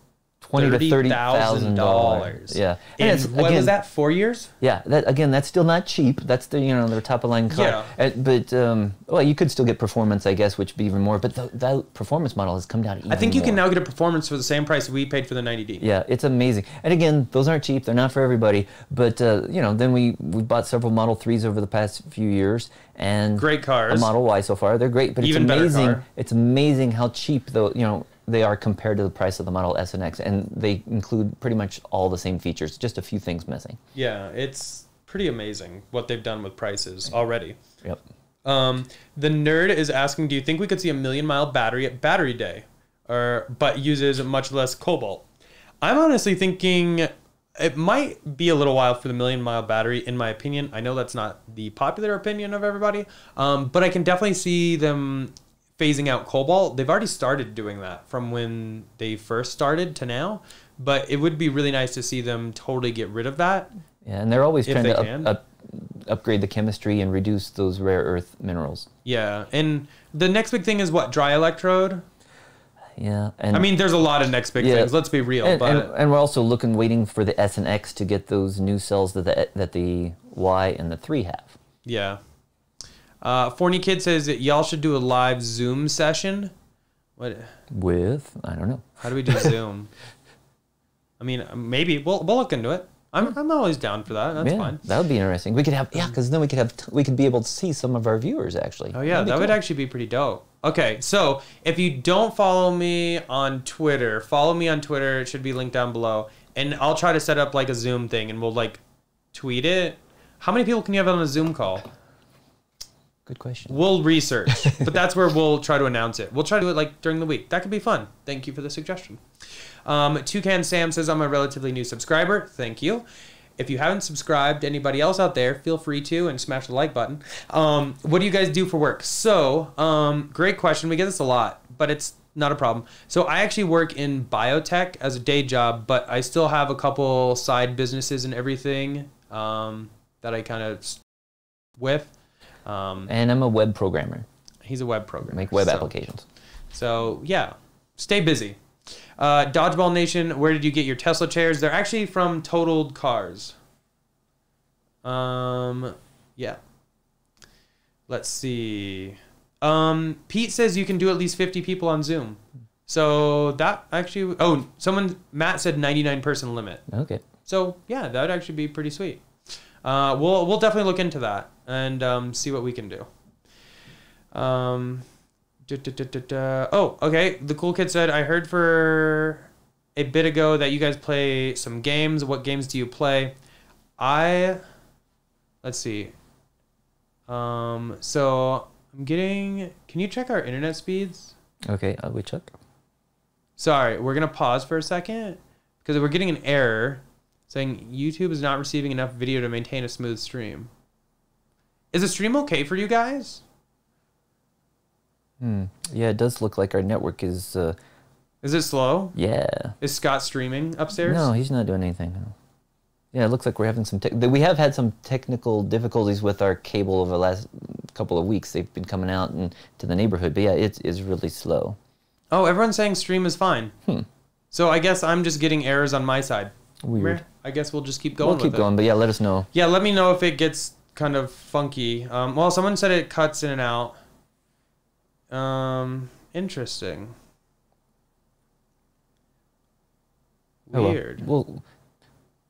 Twenty to thirty thousand dollars. Yeah, And it's what again, was that? Four years? Yeah, that again, that's still not cheap. That's the you know their top of line car. Yeah. Uh, but um, well, you could still get performance, I guess, which would be even more. But the, that performance model has come down. Even I think you can now get a performance for the same price we paid for the 90D. Yeah, it's amazing. And again, those aren't cheap. They're not for everybody. But uh, you know, then we we bought several Model Threes over the past few years, and Great cars. A Model Y so far. They're great, but Even it's better amazing. car. It's amazing how cheap though you know they are compared to the price of the Model S and X, and they include pretty much all the same features. Just a few things missing. Yeah, it's pretty amazing what they've done with prices already. Yep. Um, the nerd is asking, do you think we could see a million mile battery at Battery Day, or but uses much less cobalt? I'm honestly thinking it might be a little while for the million mile battery, in my opinion. I know that's not the popular opinion of everybody, um, but I can definitely see them phasing out cobalt. They've already started doing that from when they first started to now, but it would be really nice to see them totally get rid of that. Yeah, and they're always trying they to up, up, upgrade the chemistry and reduce those rare earth minerals. Yeah, and the next big thing is what dry electrode. Yeah, and I mean, there's a lot of next big Yeah. things. Let's be real, and, but and, and we're also looking, waiting for the S and X to get those new cells that the that the Y and the three have. yeah. Uh, Forney Kid says that y'all should do a live Zoom session. What? With I don't know. How do we do Zoom? I mean, maybe we'll we'll look into it. I'm I'm always down for that. That's yeah, fine. that would be interesting. We could have yeah, because then we could have t- we could be able to see some of our viewers actually. Oh yeah, That'd would actually be pretty dope. Okay, so if you don't follow me on Twitter, follow me on Twitter. It should be linked down below, and I'll try to set up like a Zoom thing, and we'll like tweet it. How many people can you have on a Zoom call? Good question. We'll research, but that's where we'll try to announce it. We'll try to do it like during the week. That could be fun. Thank you for the suggestion. Um, Toucan Sam says I'm a relatively new subscriber. Thank you. If you haven't subscribed, anybody else out there, feel free to and smash the like button. Um, what do you guys do for work? So, um, great question. We get this a lot, but it's not a problem. So, I actually work in biotech as a day job, but I still have a couple side businesses and everything um, that I kind of with. Um, And I'm a web programmer. He's a web programmer. Make web so- applications. So yeah, stay busy. Uh, Dodgeball Nation, where did you get your Tesla chairs? They're actually from Totaled Cars. Um, yeah. Let's see. Um, Pete says you can do at least 50 people on Zoom. So that actually, oh, someone, Matt said 99 person limit. Okay. So yeah, that would actually be pretty sweet. Uh, we'll we'll definitely look into that and um, see what we can do. Um, duh, duh, duh. Oh, okay. The cool kid said I heard for a bit ago that you guys play some games. What games do you play? I let's see. Um, so I'm getting. Can you check our internet speeds? Okay. Uh, we check. Sorry, we're gonna pause for a second because we're getting an error. saying YouTube is not receiving enough video to maintain a smooth stream. Is the stream okay for you guys? Yeah, it does look like our network is. Uh, Is it slow? yeah. Is Scott streaming upstairs? No, he's not doing anything. no. Yeah, it looks like we're having some. We have had some technical difficulties with our cable over the last couple of weeks. They've been coming out and to the neighborhood, but yeah, it is really slow. Oh, everyone's saying stream is fine. Hmm. So I guess I'm just getting errors on my side. Weird. I guess we'll just keep going. We'll keep it. going, but yeah, let us know. Yeah, let me know if it gets kind of funky. Um, well, someone said it cuts in and out. Um, interesting. Well. Weird. We'll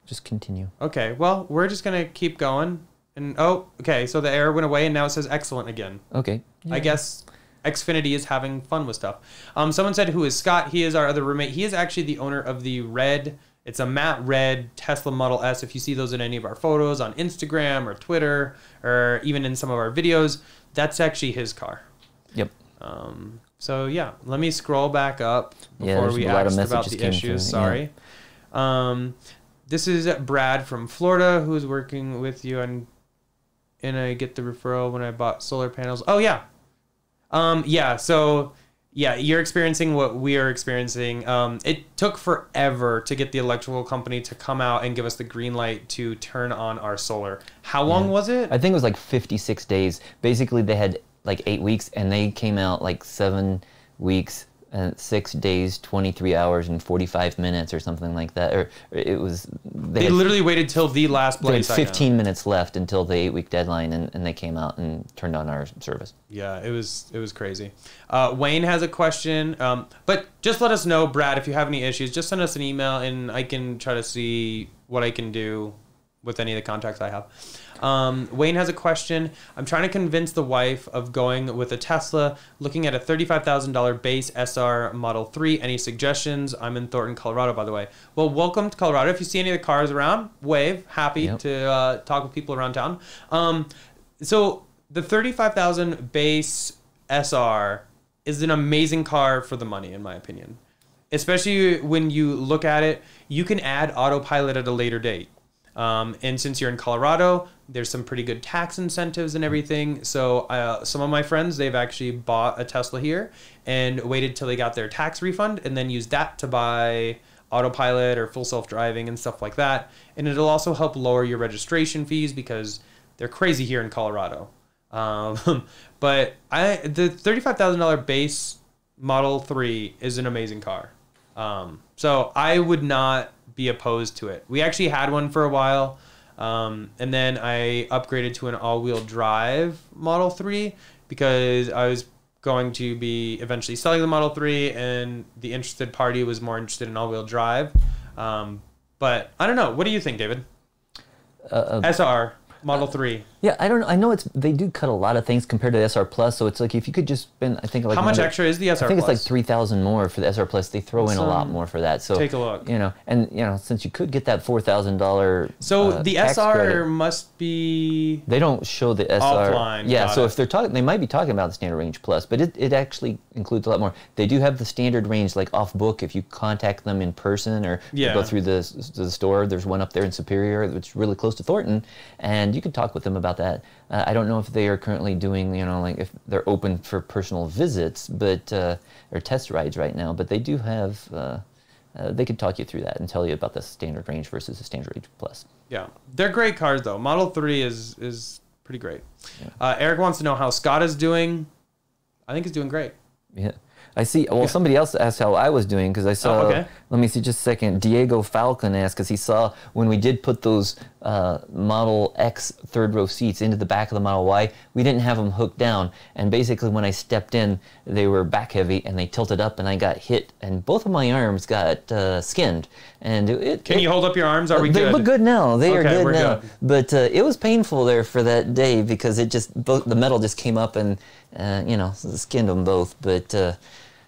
just continue. Okay, well, we're just gonna keep going. And oh, okay, so the error went away, and now it says excellent again. Okay. I guess Xfinity is having fun with stuff. Um, someone said, "Who is Scott?" He is our other roommate. He is actually the owner of the red. It's a matte red Tesla Model S. If you see those in any of our photos on Instagram or Twitter or even in some of our videos, that's actually his car. Yep. Um, so yeah, let me scroll back up before there's we asked about the issues. through, yeah. Sorry. Um, this is Brad from Florida who is working with you and and I get the referral when I bought solar panels. Oh yeah, um, yeah. So yeah, you're experiencing what we are experiencing. Um, it took forever to get the electrical company to come out and give us the green light to turn on our solar. How long was it? I think it was like 56 days. Basically, they had like eight weeks, and they came out like seven weeks, and six days, 23 hours, and 45 minutes, or something like that. Or it was. They, they had, literally waited till the last they had 15 minutes left until the eight week deadline, and, and they came out and turned on our service. Yeah, it was it was crazy. Uh, Wayne has a question, um, but just let us know, Brad, if you have any issues. Just send us an email, and I can try to see what I can do with any of the contacts I have. Um, Wayne has a question. I'm trying to convince the wife of going with a Tesla, looking at a $35,000 base SR Model 3. Any suggestions? I'm in Thornton, Colorado, by the way. Well, welcome to Colorado. If you see any of the cars around, wave. Happy Yep. to uh, talk with people around town. Um, so the 35,000 base SR is an amazing car for the money, in my opinion. Especially when you look at it, you can add autopilot at a later date. Um, and since you're in Colorado, there's some pretty good tax incentives and everything. So uh, some of my friends, they've actually bought a Tesla here and waited till they got their tax refund and then used that to buy autopilot or full self-driving and stuff like that. And it'll also help lower your registration fees because they're crazy here in Colorado. Um, but I the thirty-five thousand dollar base Model Three is an amazing car. Um, so I would not be opposed to it. We actually had one for a while, um, and then I upgraded to an all-wheel drive Model Three because I was going to be eventually selling the Model Three, and the interested party was more interested in all-wheel drive. Um, but I don't know. What do you think, David? Uh, SR Model Three. Yeah, I don't. I know it's they do cut a lot of things compared to the SR Plus. So it's like if you could just spend, I think like How much extra is the SR I think it's like Plus? three thousand more for the SR Plus. They throw in a lot more for that. So Take a look. You know, and you know, since you could get that four thousand dollar. Uh, so the SR credit, must be they don't show the SR. Offline, Yeah, so it. if they're talking, they might be talking about the standard range plus, but it, it actually includes a lot more. They do have the standard range like off book if you contact them in person or Yeah. go through the, the store. There's one up there in Superior, which is really close to Thornton, and you can talk with them about that. Uh, I don't know if they are currently doing, you know, like if they're open for personal visits, but uh, or test rides right now. But they do have. Uh, uh, they could talk you through that and tell you about the standard range versus the standard range plus. Yeah, they're great cars though. Model Three is is pretty great. Uh, Eric wants to know how Scott is doing. I think he's doing great. Yeah. I see. Well, somebody else asked how I was doing because I saw. Oh, okay. Let me see just a second. Diego Falcon asked because he saw when we did put those uh, Model X third row seats into the back of the Model Y, we didn't have them hooked down. And basically, when I stepped in, they were back heavy and they tilted up, and I got hit, and both of my arms got uh, skinned. And it. Can it- you hold up your arms? Are we good? they good? look good now. They are good now. good. But uh, it was painful there for that day because it just both the metal just came up and uh, you know skinned them both. But uh,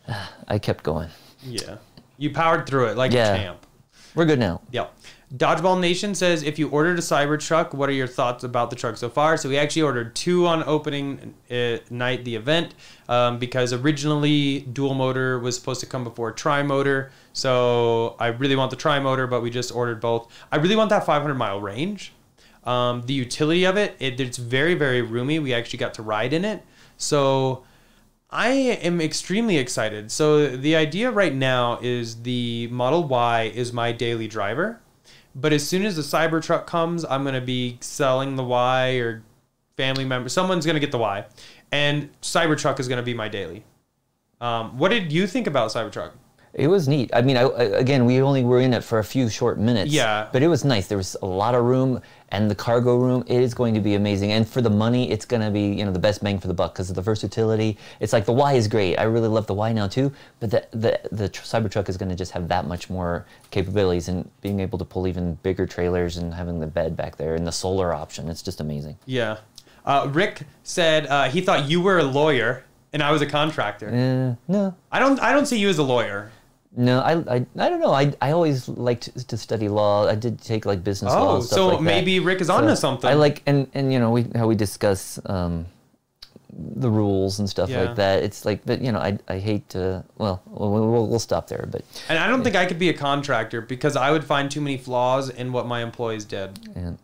I kept going. Yeah, you powered through it like Yeah. a champ. We're good now. Yep. Dodgeball Nation says, if you ordered a Cybertruck, what are your thoughts about the truck so far? So we actually ordered two on opening uh, night, the event, um, because originally dual motor was supposed to come before tri motor. So I really want the tri motor, but we just ordered both. I really want that 500 mile range. Um, the utility of it, it, it's very, very roomy. We actually got to ride in it. So I am extremely excited. So the idea right now is the Model Y is my daily driver. But as soon as the Cybertruck comes, I'm going to be selling the Y or family member. Someone's going to get the Y. And Cybertruck is going to be my daily. Um, what did you think about Cybertruck? It was neat. I mean, I, again, we only were in it for a few short minutes. Yeah. But it was nice. There was a lot of room, and the cargo room it is going to be amazing. And for the money, it's going to be you know the best bang for the buck because of the versatility. It's like the Y is great. I really love the Y now too. But the the the tr- Cybertruck is going to just have that much more capabilities and being able to pull even bigger trailers and having the bed back there and the solar option. It's just amazing. Yeah. Uh, Rick said uh, he thought you were a lawyer and I was a contractor. Uh, no, I don't. I don't see you as a lawyer. No, I, I, I don't know. I, I always liked to study law. I did take like business law. Oh, and stuff so like that. maybe Rick is onto something. I like and and you know we how we discuss um, the rules and stuff Yeah. like that. It's like, but you know, I, I hate to. Well, we'll, we'll, stop there. But And I don't think I could be a contractor because I would find too many flaws in what my employees did. and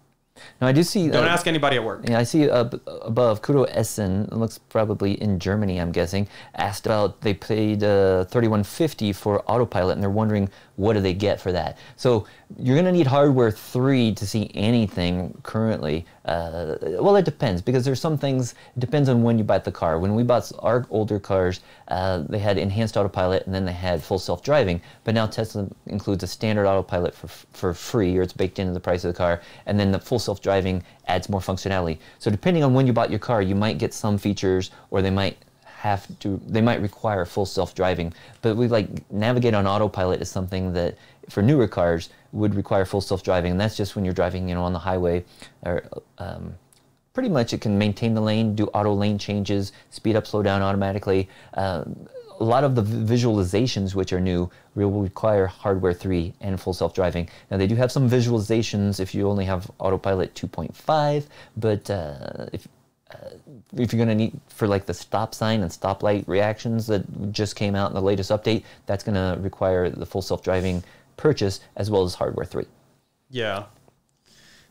now I do see. Don't uh, ask anybody at work. Yeah, I see uh, above Kudo Essen, it looks probably in Germany, I'm guessing, asked about they paid uh, 3150 for autopilot and they're wondering what do they get for that. So you're going to need hardware 3 to see anything currently. Uh, well, it depends because there's some things, it depends on when you bought the car. When we bought our older cars, uh, they had enhanced autopilot and then they had full self-driving. But now Tesla includes a standard autopilot for, for free or it's baked into the price of the car. And then the full self-driving adds more functionality. So depending on when you bought your car, you might get some features or they might have to they might require full self-driving but we like navigate on autopilot is something that for newer cars would require full self-driving and that's just when you're driving you know on the highway or um, pretty much it can maintain the lane do auto lane changes speed up slow down automatically. Uh, a lot of the visualizations which are new will require hardware 3 and full self-driving. Now they do have some visualizations if you only have autopilot 2.5 but uh, if if you're going to need for like the stop sign and stoplight reactions that just came out in the latest update, that's going to require the full self-driving purchase as well as hardware 3. Yeah.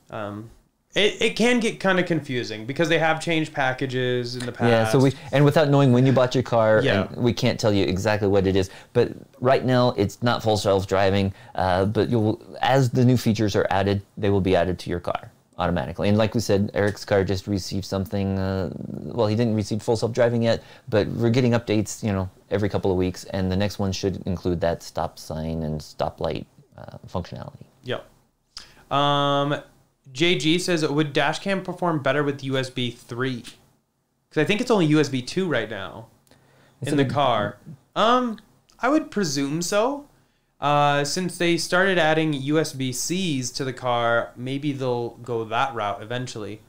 Um, it, it can get kind of confusing because they have changed packages in the past. Yeah, so we and without knowing when you bought your car, Yeah. and we can't tell you exactly what it is. But right now, it's not full self-driving. Uh, but you'll, as the new features are added, they will be added to your car automatically. And like we said, Erik's car just received something. Uh, well, he didn't receive full self-driving yet, but we're getting updates, you know, every couple of weeks, and the next one should include that stop sign and stoplight uh, functionality. Yep. Um, JG says, would Dashcam perform better with USB 3? Because I think it's only USB 2 right now in the car. Um, I would presume so. Uh, since they started adding USB Cs to the car, maybe they'll go that route eventually.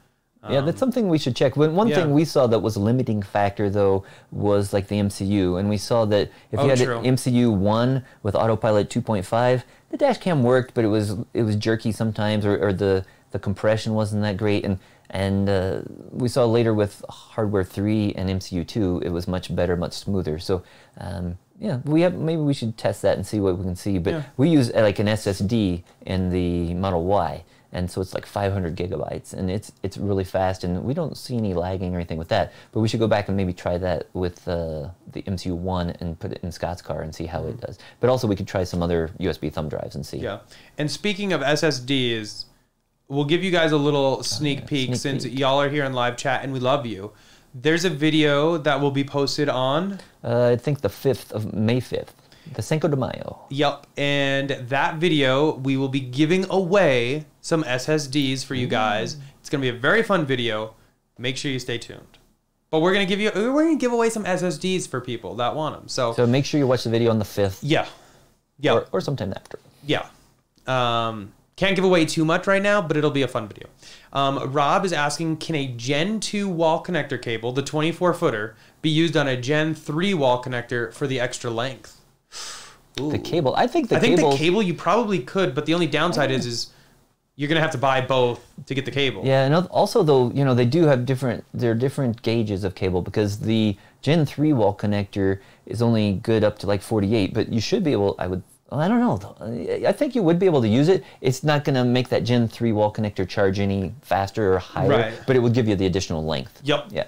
Yeah, that's something we should check. One, one Um, yeah. thing we saw that was a limiting factor, though, was like the MCU. And we saw that if Oh, you had true. an MCU 1 with autopilot 2.5, the dash cam worked, but it was it was jerky sometimes, or, or the, the compression wasn't that great. And and uh, we saw later with hardware 3 and MCU 2, it was much better, much smoother. So, um, yeah, we have maybe we should test that and see what we can see. But Yeah. we use uh, like an SSD in the Model Y, and so it's like 500 gigabytes, and it's it's really fast, and we don't see any lagging or anything with that. But we should go back and maybe try that with uh, the MCU one and put it in Scott's car and see how it does. But also we could try some other USB thumb drives and see. Yeah. And speaking of SSDs, we'll give you guys a little sneak peek sneak since peek. y'all are here in live chat and we love you. There's a video that will be posted on Uh, I think the 5th of May 5th, the Cinco de Mayo. Yep. And that video, we will be giving away some SSDs for you guys. It's going to be a very fun video. Make sure you stay tuned. But we're going to give you we're going to give away some SSDs for people that want them. So, So make sure you watch the video on the 5th yeah. Yeah. or, or sometime after. Yeah. Um, can't give away too much right now, but it'll be a fun video. Um, Rob is asking, can a Gen 2 wall connector cable, the 24 footer, be used on a Gen 3 wall connector for the extra length? The cable, I think the I think cable. the cable you probably could, but the only downside is is you're gonna have to buy both to get the cable. Yeah, and also though, you know, they do have different. There are different gauges of cable because the Gen three wall connector is only good up to like 48, but you should be able. I would. Well, I don't know. I think you would be able to use it. It's not going to make that Gen three wall connector charge any faster or higher, Right. but it would give you the additional length. Yep. Yeah.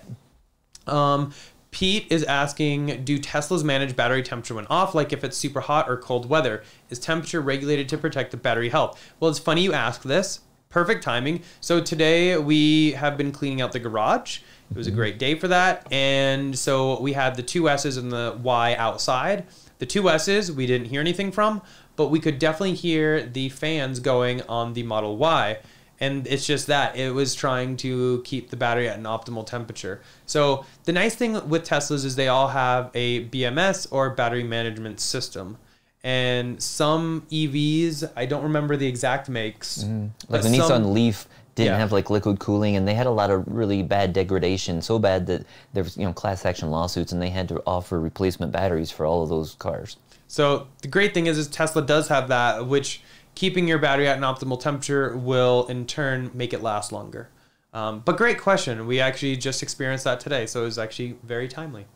Um, Pete is asking, do Teslas manage battery temperature when off, like if it's super hot or cold weather? Is temperature regulated to protect the battery health? Well, it's funny you ask this. Perfect timing. So today we have been cleaning out the garage. It was a great day for that. And so we had the two S's and the Y outside. The two S's we didn't hear anything from, but we could definitely hear the fans going on the Model Y and it's just that it was trying to keep the battery at an optimal temperature. So the nice thing with Teslas is they all have a BMS or battery management system. And some EVs, I don't remember the exact makes. Mm-hmm. Like but the Nissan Leaf didn't Yeah. have like liquid cooling, and they had a lot of really bad degradation, so bad that there was you know class action lawsuits, and they had to offer replacement batteries for all of those cars. So the great thing is, is Tesla does have that, which keeping your battery at an optimal temperature will in turn make it last longer. Um, but great question. We actually just experienced that today, so it was actually very timely.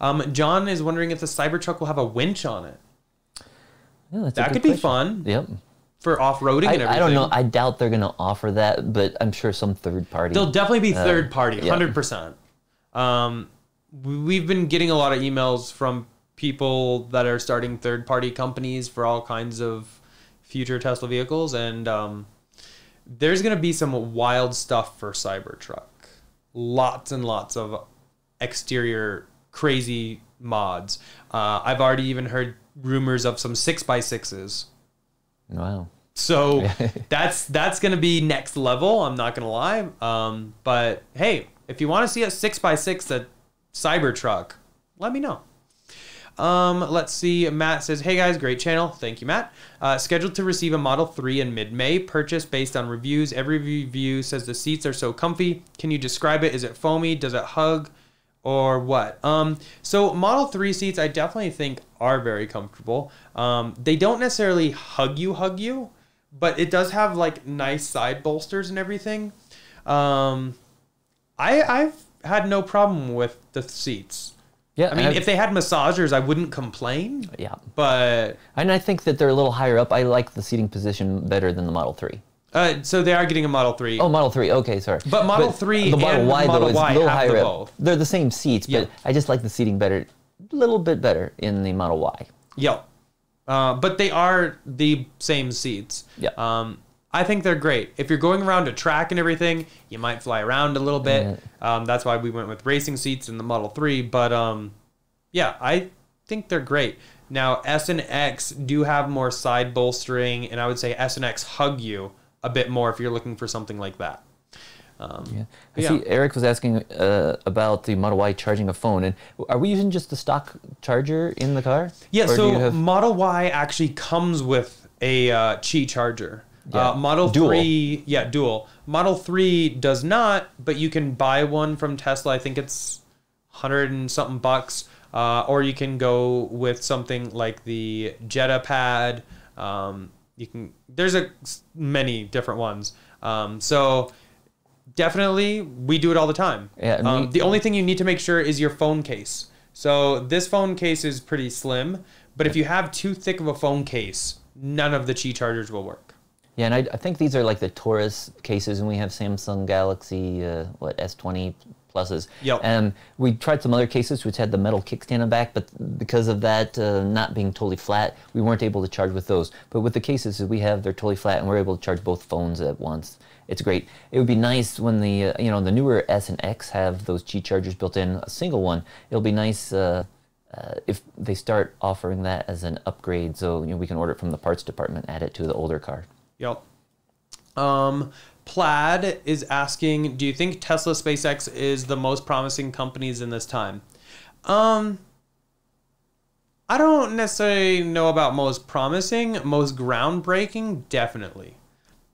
Um, John is wondering if the Cybertruck will have a winch on it. Yeah, That could be fun Yep. For off-roading I, and everything. I don't know. I doubt they're going to offer that, but I'm sure some third party. They'll definitely be third party, yeah. hundred percent. Um, we- we've been getting a lot of emails from people that are starting third party companies for all kinds of future Tesla vehicles, and um, there's gonna be some wild stuff for Cybertruck. Lots and lots of exterior crazy mods. Uh, I've already even heard rumors of some six by sixes. wow. So that's that's gonna be next level. I'm not gonna lie. Um, but hey, if you want to see a six x six at Cybertruck, let me know. Um, let's see. Matt says, "Hey guys, great channel. Thank you, Matt. Uh, scheduled to receive a Model 3 in mid-May. Purchase based on reviews. Every review says the seats are so comfy. Can you describe it? Is it foamy? Does it hug, or what? Um, so Model 3 seats, I definitely think are very comfortable. Um, they don't necessarily hug you, hug you, but it does have like nice side bolsters and everything. Um, I I've had no problem with the seats. Yeah. I mean, and if they had massagers, I wouldn't complain. yeah, But and I think that they're a little higher up. I like the seating position better than the Model Three. uh, so they are getting a Model Three. Oh, Model Three. Okay, sorry. But Model 3 the Model and Y Model though is Y a little higher the up. They're the same seats, Yeah. but I just like the seating better, a little bit better in the Model Y. Yep. Uh, but they are the same seats. Yeah. Um, I think they're great. If you're going around a track and everything, you might fly around a little bit. Um, that's why we went with racing seats in the Model 3. But um, yeah, I think they're great. Now, S and X do have more side bolstering, and I would say S and X hug you a bit more if you're looking for something like that. Um, Yeah. I Yeah. see Eric was asking uh, about the Model Y charging a phone, and are we using just the stock charger in the car? Yeah, Or so Model Y actually comes with a uh, Qi charger. Yeah. Uh, Model Dual. 3, yeah, dual. Model 3 does not, but you can buy one from Tesla. I think it's 100 and something bucks. Uh, or you can go with something like the Jeda Pad. Um, you can. There's a many different ones. Um, so definitely, we do it all the time. Yeah, Um, we- the only thing you need to make sure is your phone case. So this phone case is pretty slim, but if you have too thick of a phone case, none of the Qi chargers will work. Yeah, and I, I think these are like the Torras cases, and we have Samsung Galaxy, uh, what, S20 pluses. Yep. And we tried some other cases which had the metal kickstand on back, but because of that uh, not being totally flat, we weren't able to charge with those. But with the cases that we have, they're totally flat, and we're able to charge both phones at once. It's great. It would be nice when the uh, you know the newer S and X have those Qi chargers built in, a single one. It'll be nice. Uh, uh, if they start offering that as an upgrade, so you know, we can order it from the parts department, add it to the older car. Yep. Um, Plaid is asking, do you think Tesla SpaceX is the most promising companies in this time? Um, I don't necessarily know about most promising, most groundbreaking, definitely.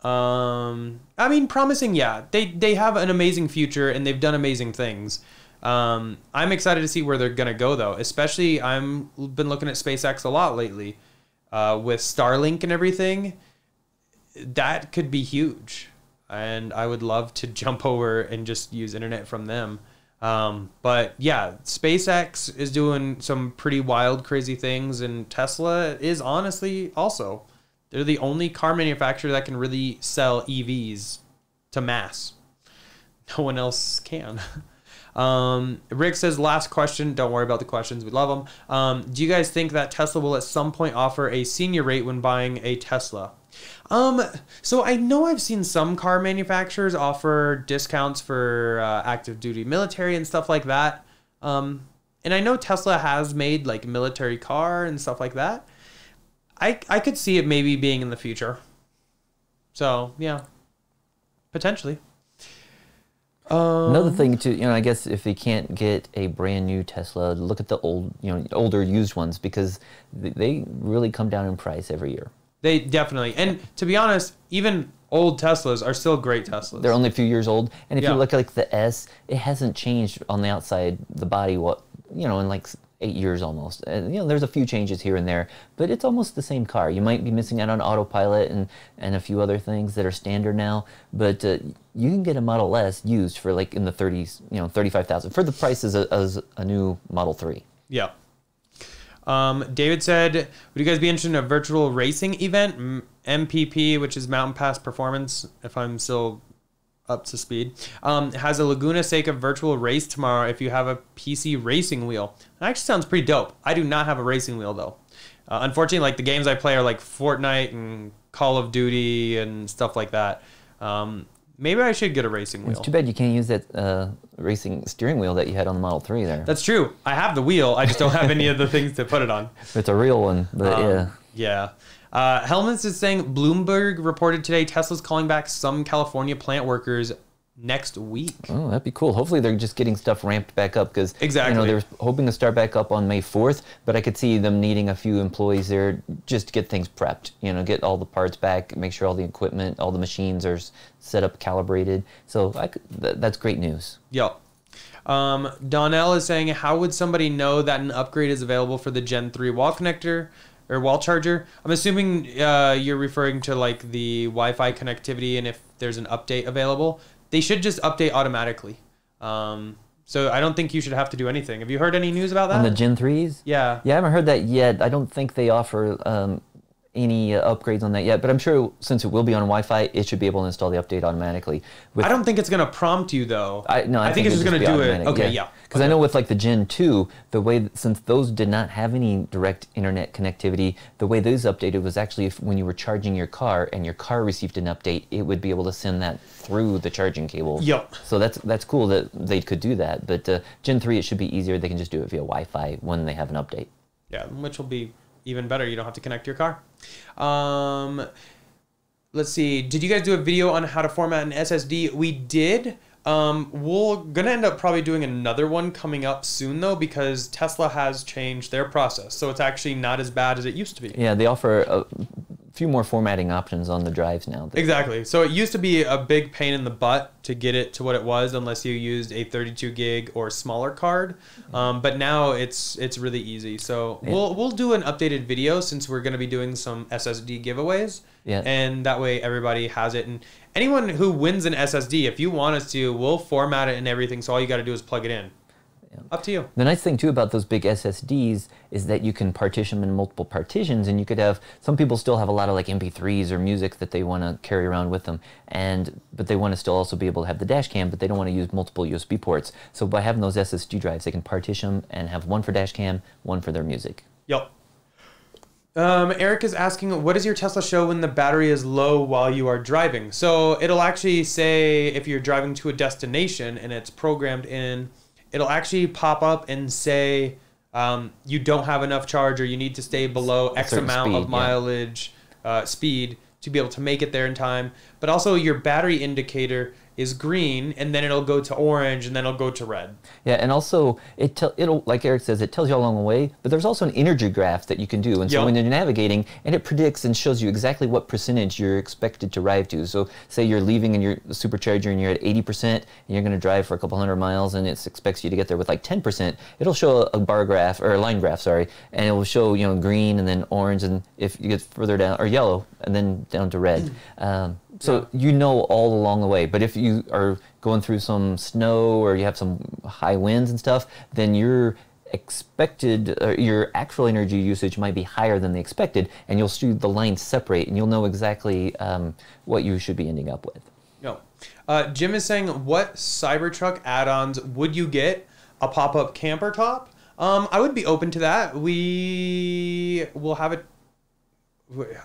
Um, I mean, promising, yeah. They they have an amazing future and they've done amazing things. Um, I'm excited to see where they're gonna go though. Especially, I'm been looking at SpaceX a lot lately, uh, with Starlink and everything that could be huge, and I would love to jump over and just use internet from them. Um, but yeah, SpaceX is doing some pretty wild, crazy things, and Tesla is honestly also. They're the only car manufacturer that can really sell EVs to mass. No one else can. Um, Rick says, last question. Don't worry about the questions. We love them. Um, do you guys think that Tesla will at some point offer a senior rate when buying a Tesla? Um, so I know I've seen some car manufacturers offer discounts for uh, active duty military and stuff like that. Um, and I know Tesla has made like military car and stuff like that. I I could see it maybe being in the future. So yeah, potentially. Another um, thing too, you know, I guess if they can't get a brand new Tesla, look at the old, you know, older used ones because they really come down in price every year. They definitely, and to be honest, even old Teslas are still great Teslas. They're only a few years old, and if Yeah. you look at like the S, it hasn't changed on the outside, the body, what you know, in like eight years almost. And you know, there's a few changes here and there, but it's almost the same car. You might be missing out on autopilot and and a few other things that are standard now, but uh, you can get a Model S used for like in the 30s, you know, 35,000 for the price as a, as a new Model 3. Yeah. Um, David said, "Would you guys be interested in a virtual racing event, MPP, which is Mountain Pass Performance? If I'm still up to speed, um, has a Laguna Seca virtual race tomorrow. If you have a PC racing wheel, that actually sounds pretty dope. I do not have a racing wheel though. Uh, unfortunately, like the games I play are like Fortnite and Call of Duty and stuff like that. Um, maybe I should get a racing wheel. It's too bad you can't use that uh, racing steering wheel that you had on the Model 3 there. That's true. I have the wheel. I just don't have any of the things to put it on. it's a real one, but Um, yeah. Yeah. Uh, is saying Bloomberg reported today Tesla's calling back some California plant workers next week. Oh, that'd be cool. Hopefully, they're just getting stuff ramped back up because You Exactly. know, they're hoping to start back up on May fourth, but I could see them needing a few employees there just to get things prepped. You know, get all the parts back, make sure all the equipment, all the machines are set up, calibrated. So I could, th- that's great news. Yep. Um, Donnell is saying, how would somebody know that an upgrade is available for the Gen 3 wall connector or wall charger? I'm assuming uh, you're referring to like the Wi-Fi connectivity and if there's an update available. They should just update automatically. Um, so I don't think you should have to do anything. Have you heard any news about that? On the Gen threes, yeah. yeah, I haven't heard that yet. I don't think they offer um, any uh, upgrades on that yet, but I'm sure since it will be on Wi-Fi, it should be able to install the update automatically. With I don't think it's gonna prompt you though. I no, I, think, it's just gonna do be it. Okay, yeah. Because I know with like the Gen 2, the way since those did not have any direct internet connectivity, the way those updated was actually if, when you were charging your car and your car received an update, it would be able to send that through the charging cable. Yep. So that's that's cool that they could do that. But uh, Gen 3, it should be easier. They can just do it via Wi-Fi when they have an update. Yeah, which will be even better. You don't have to connect your car. Um, let's see. Did you guys do a video on how to format an SSD? We did. Um, we're gonna end up probably doing another one coming up soon though because Tesla has changed their process, so it's actually not as bad as it used to be. Yeah, they offer a few more formatting options on the drives now. Exactly. So it used to be a big pain in the butt to get it to what it was, unless you used a 32 gig or smaller card. Um, but now it's it's really easy. So we'll we'll do an updated video since we're going to be doing some SSD giveaways. Yeah. And that way everybody has it. And anyone who wins an SSD, if you want us to, we'll format it and everything. So all you got to do is plug it in. Up to you. The nice thing too about those big SSDs is that you can partition them in multiple partitions, and you could have some people still have a lot of like MP3s or music that they want to carry around with them, and but they want to still also be able to have the dash cam, but they don't want to use multiple USB ports. So by having those SSD drives, they can partition them and have one for dash cam, one for their music. Yep. Um, Eric is asking, what does your Tesla show when the battery is low while you are driving? So it'll actually say if you're driving to a destination and it's programmed in, it'll actually pop up and say um, you don't have enough charge or you need to stay below X certain amount speed, of yeah. mileage uh, speed to be able to make it there in time. But also your battery indicator is green, and then it'll go to orange, and then it'll go to red. Yeah, and also it tell it'll like Erik says it tells you along the way, but there's also an energy graph that you can do, and so Yep. when you're navigating, and it predicts and shows you exactly what percentage you're expected to arrive to. So say you're leaving in your supercharger and you're at 80%, and you're going to drive for a couple hundred miles, and it expects you to get there with like 10%. It'll show a bar graph or a line graph, sorry, and it will show you know green and then orange, and if you get further down or yellow, and then down to red. Um, so you know all along the way. But if you are going through some snow or you have some high winds and stuff, then your expected uh, your actual energy usage might be higher than the expected, and you'll see the lines separate, and you'll know exactly um, what you should be ending up with. No. Uh, Jim is saying, what Cybertruck add-ons would you get? A pop-up camper top? Um, I would be open to that. We will have it.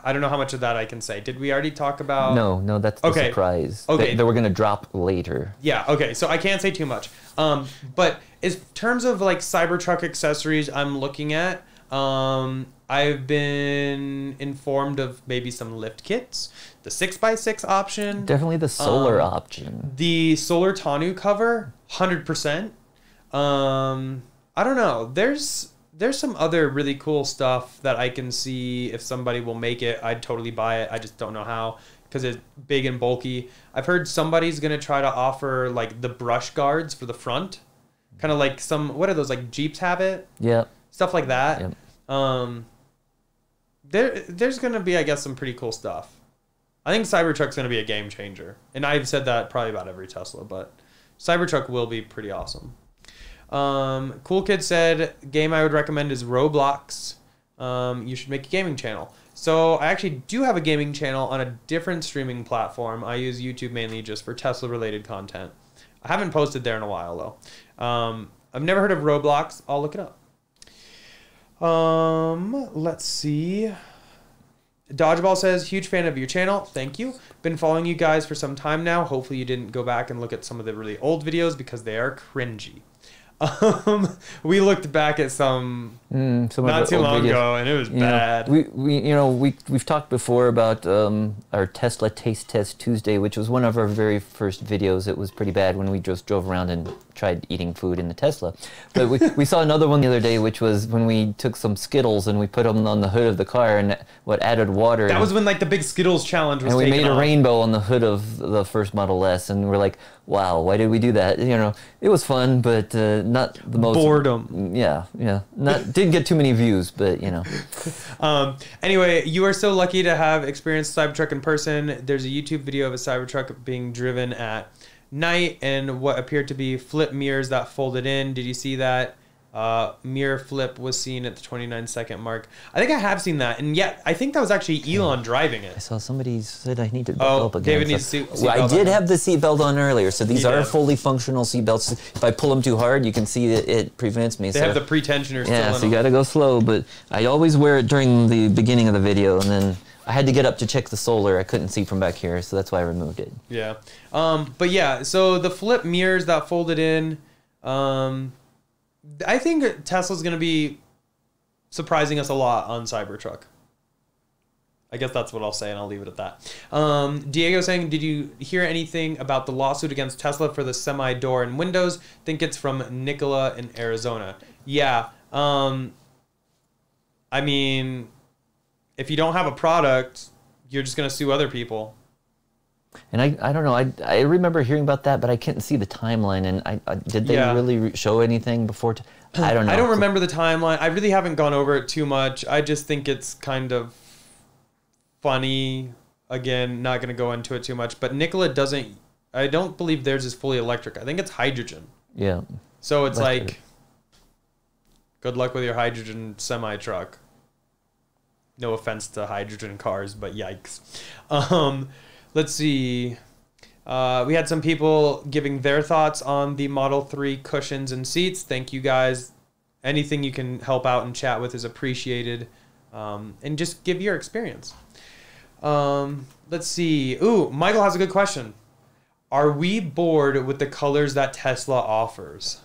I don't know how much of that I can say. Did we already talk about? no, no, that's the okay. surprise. Okay. That, that we're gonna drop later. Yeah. Okay. So I can't say too much. Um, but in terms of like Cybertruck accessories, I'm looking at. Um, I've been informed of maybe some lift kits, the six x six option. Definitely the solar Um, option. The solar Tonneau cover, hundred percent. Um, I don't know. There's there's some other really cool stuff that I can see if somebody will make it. I'd totally buy it. I just don't know how because it's big and bulky. I've heard somebody's gonna try to offer like the brush guards for the front, kind of like some what are those like Jeeps have it Yeah. stuff like that. Yep. Um, there, there's gonna be, I guess, some pretty cool stuff. I think Cybertruck's gonna be a game changer, and I've said that probably about every Tesla, but Cybertruck will be pretty awesome. Um, cool Kid said game I would recommend is Roblox. Um, you should make a gaming channel. So I actually do have a gaming channel on a different streaming platform. I use YouTube mainly just for Tesla related content. I haven't posted there in a while though. Um, I've never heard of Roblox. I'll look it up. Um, let's see. Dodgeball says, huge fan of your channel. Thank you. Been following you guys for some time now. Hopefully, you didn't go back and look at some of the really old videos because they are cringy. Um, we looked back at some Mm, some not too long videos. ago, and it was You know, bad. we, we, you know, we, we've talked before about um, our Tesla Taste Test Tuesday, which was one of our very first videos. It was pretty bad when we just drove around and tried eating food in the Tesla. But we, we saw another one the other day, which was when we took some Skittles and we put them on the hood of the car and what added water. that was when like the big Skittles challenge was and we made a rainbow on the hood of the first Model S, and we're like, "Wow, why did we do that?" You know, it was fun, but uh, not the most Boredom. Yeah, yeah, not didn't get too many views, but you know. Um, anyway, you are so lucky to have experienced Cybertruck in person. There's a YouTube video of a Cybertruck being driven at night and what appeared to be flip mirrors that folded in. Did you see that? Uh, mirror flip was seen at the 29 second mark. I think I have seen that, and yet I think that was actually Elon driving it. I saw somebody said I need to Oh, up again. David so- needs seat- Well, I did on. have the seatbelt on earlier, so these He are did. fully functional seatbelts. If I pull them too hard, you can see that it prevents me. They so. have the pretensioner yeah, so you got to go slow, but I always wear it during the beginning of the video, and then I had to get up to check the solar. I couldn't see from back here, so that's why I removed it. Yeah. Um, but yeah, so the flip mirrors that folded in, um, I think Tesla's going to be surprising us a lot on Cybertruck. I guess that's what I'll say, and I'll leave it at that. Um, Diego saying, did you hear anything about the lawsuit against Tesla for the semi door and windows? Think it's from Nikola in Arizona. Yeah. Um, I mean, if you don't have a product, you're just going to sue other people. And I, I don't know. I, I remember hearing about that, but I couldn't see the timeline. And I, I did they Yeah. really re- show anything before? T- I don't know. I don't remember the timeline. I really haven't gone over it too much. I just think it's kind of funny. Again, not going to go into it too much. But Nikola doesn't. I don't believe theirs is fully electric. I think it's hydrogen. Yeah. So it's That's like, good. good luck with your hydrogen semi truck. No offense to hydrogen cars, but yikes. Um, let's see. Uh, we had some people giving their thoughts on the Model 3 cushions and seats. Thank you guys. Anything you can help out and chat with is appreciated. Um, and just give your experience. Um, let's see. Ooh, Michael has a good question. Are we bored with the colors that Tesla offers?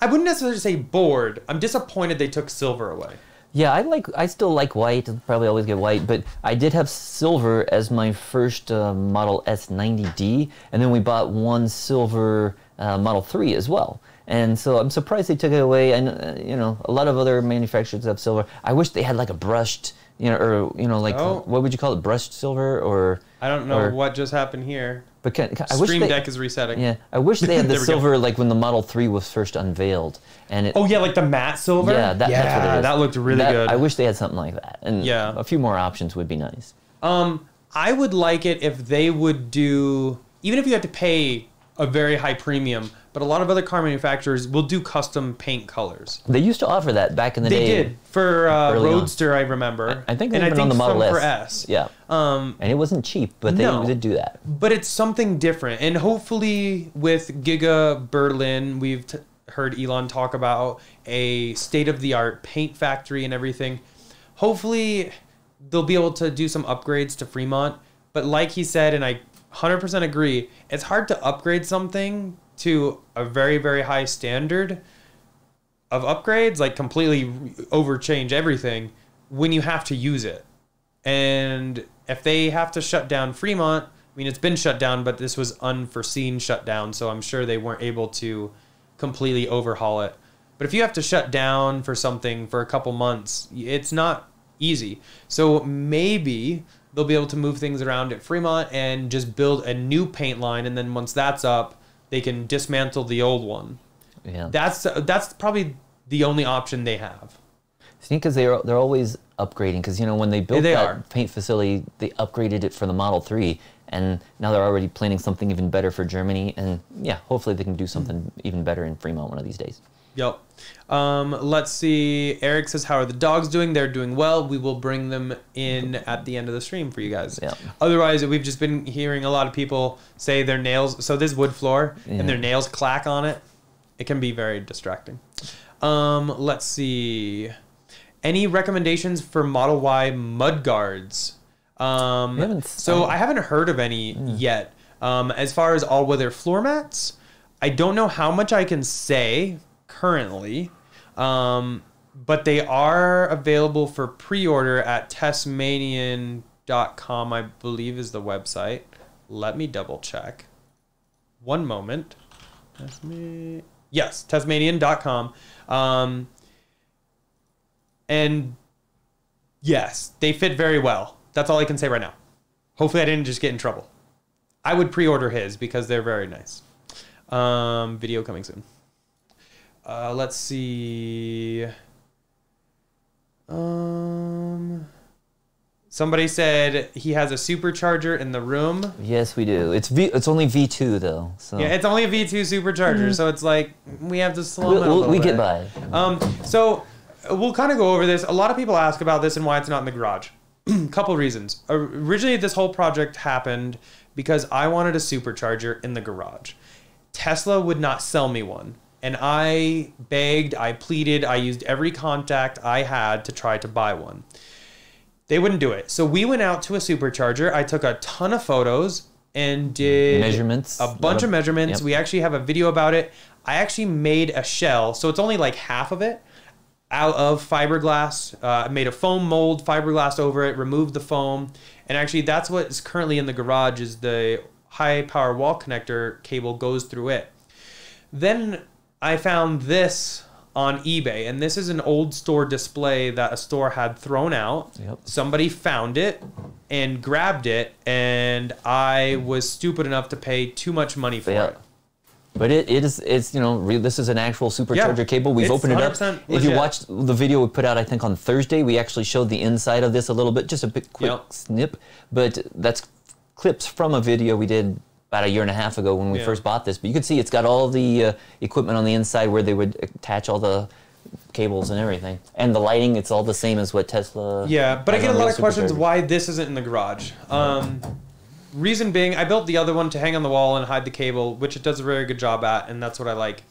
I wouldn't necessarily say bored. I'm disappointed they took silver away. Yeah, I like. I still like white. I'll probably always get white, but I did have silver as my first uh, Model S90D, and then we bought one silver uh, Model 3 as well. And so I'm surprised they took it away. And uh, you know, a lot of other manufacturers have silver. I wish they had like a brushed, you know, or you know, like Oh. what would you call it, brushed silver, or I don't know or- what just happened here. But can, can- I wish Stream they, Deck is resetting. Yeah, I wish they had the There we go. silver like when the Model 3 was first unveiled, and it. Oh yeah, like the matte silver. Yeah, that, that's what it is. that looked really That- good. I wish they had something like that, and Yeah. a few more options would be nice. Um, I would like it if they would do, even if you had to pay a very high premium, but a lot of other car manufacturers will do custom paint colors. They used to offer that back in the They day. They did for uh, early on. Roadster, I remember. I think and even I think on the Model S. for S. Yeah, Um, and it wasn't cheap, but they No. did do that. but it's something different, and hopefully with Giga Berlin, we've t- heard Elon talk about a state of the art paint factory and everything. Hopefully, they'll be able to do some upgrades to Fremont. But like he said, and I 100% agree, it's hard to upgrade something to a very, very high standard of upgrades, like completely overchange everything when you have to use it. And if they have to shut down Fremont, I mean, it's been shut down, but this was unforeseen shutdown, so I'm sure they weren't able to completely overhaul it. But if you have to shut down for something for a couple months, it's not easy. So maybe they'll be able to move things around at Fremont and just build a new paint line, and then once that's up, they can dismantle the old one. Yeah, That's that's probably the only option they have. because they're they're always upgrading. Because you know when they built they that are. paint facility, they upgraded it for the Model 3, and now they're already planning something even better for Germany. And yeah, hopefully they can do something even better in Fremont one of these days. Yep. Um, let's see. Eric says, "How are the dogs doing? They're doing well. We will bring them in at the end of the stream for you guys. Yeah. Otherwise, we've just been hearing a lot of people say their nails. So this wood floor and their nails clack on it. It can be very distracting. Um, let's see. Any recommendations for Model Y mud guards? Um, so I- I haven't heard of any yet. Um, as far as all weather floor mats, I don't know how much I can say currently, um, but they are available for pre-order at Tesmanian.com. I believe is the website. Let me double check. One moment. Yes, Tesmanian.com. Um, and yes, they fit very well. That's all I can say right now. Hopefully, I didn't just get in trouble. I would pre-order his because they're very nice. Um, video coming soon. Uh, let's see. Um, somebody said he has a supercharger in the room. Yes, we do. It's v, it's only V2 though, so Yeah, it's only a V2 supercharger, so it's like we have to slow we'll, down. a little we get bit. by. Um, so we'll kind of go over this. A lot of people ask about this and why it's not in the garage. A couple reasons. Originally, this whole project happened because I wanted a supercharger in the garage. Tesla would not sell me one. And I begged, I pleaded, I used every contact I had to try to buy one. They wouldn't do it. So we went out to a supercharger. I took a ton of photos and did Measurements. a bunch of measurements. Yep. We actually have a video about it. I actually made a shell, so it's only like half of it out of fiberglass. Uh, I made a foam mold, fiberglass over it, removed the foam, and actually that's what is currently in the garage. Is the high power wall connector cable goes through it. Then I found this on eBay, and this is an old store display that a store had thrown out. Yep. Somebody found it and grabbed it, and I was stupid enough to pay too much money for Yeah. it. But it, it is it's you know re, this is an actual supercharger Yeah, cable. We've opened it up. 100% If you watched the video we put out, I think on Thursday, we actually showed the inside of this a little bit, just a bit quick Yep. snip. But that's clips from a video we did about a year and a half ago when we Yeah. first bought this. But you can see it's got all the uh, equipment on the inside where they would attach all the cables and everything, and the lighting. It's all the same as what Tesla. Yeah, but I get a lot of questions why this isn't in the garage. Um, reason being, I built the other one to hang on the wall and hide the cable, which it does a very good job at, and that's what I like.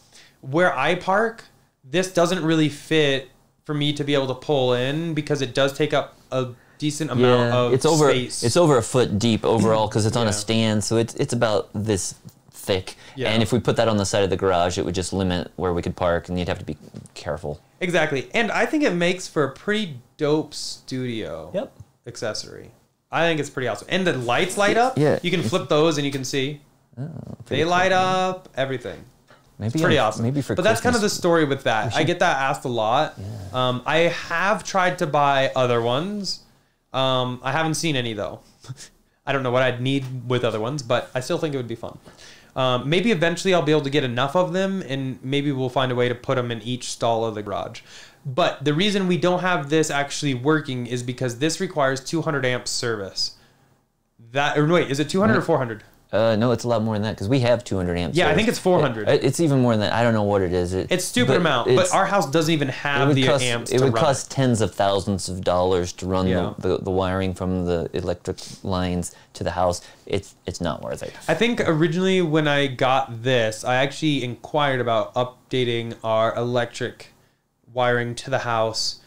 Where I park, this doesn't really fit for me to be able to pull in because it does take up a decent amount Yeah, of it's over. space. It's over a foot deep overall because it's on Yeah. a stand, so it's it's about this thick. Yeah. And if we put that on the side of the garage, it would just limit where we could park, and you'd have to be careful. Exactly. And I think it makes for a pretty dope studio Yep. accessory. I think it's pretty awesome. And the lights light up. Yeah. You can flip those and you can see. they pretty light up everything. Maybe Pretty on- awesome. Maybe for but that's kind of the story with that. I get that asked a lot. Um, I have tried to buy other ones. Um, I haven't seen any though. I don't know what I'd need with other ones, but I still think it would be fun. Um, maybe eventually I'll be able to get enough of them, and maybe we'll find a way to put them in each stall of the garage. But the reason we don't have this actually working is because this requires 200 amp service. That or wait, is it 200 or 400? Uh, no, it's a lot more than that because we have 200 amps. Yeah, I think it's 400. It- it's even more than that. I don't know what it is. It, It's stupid but amount, it's- but our house doesn't even have the cost, amps it to would cost tens of thousands of dollars to run Yeah. the, the, the wiring from the electric lines to the house. It's it's not worth it. I think originally when I got this, I actually inquired about updating our electric wiring to the house.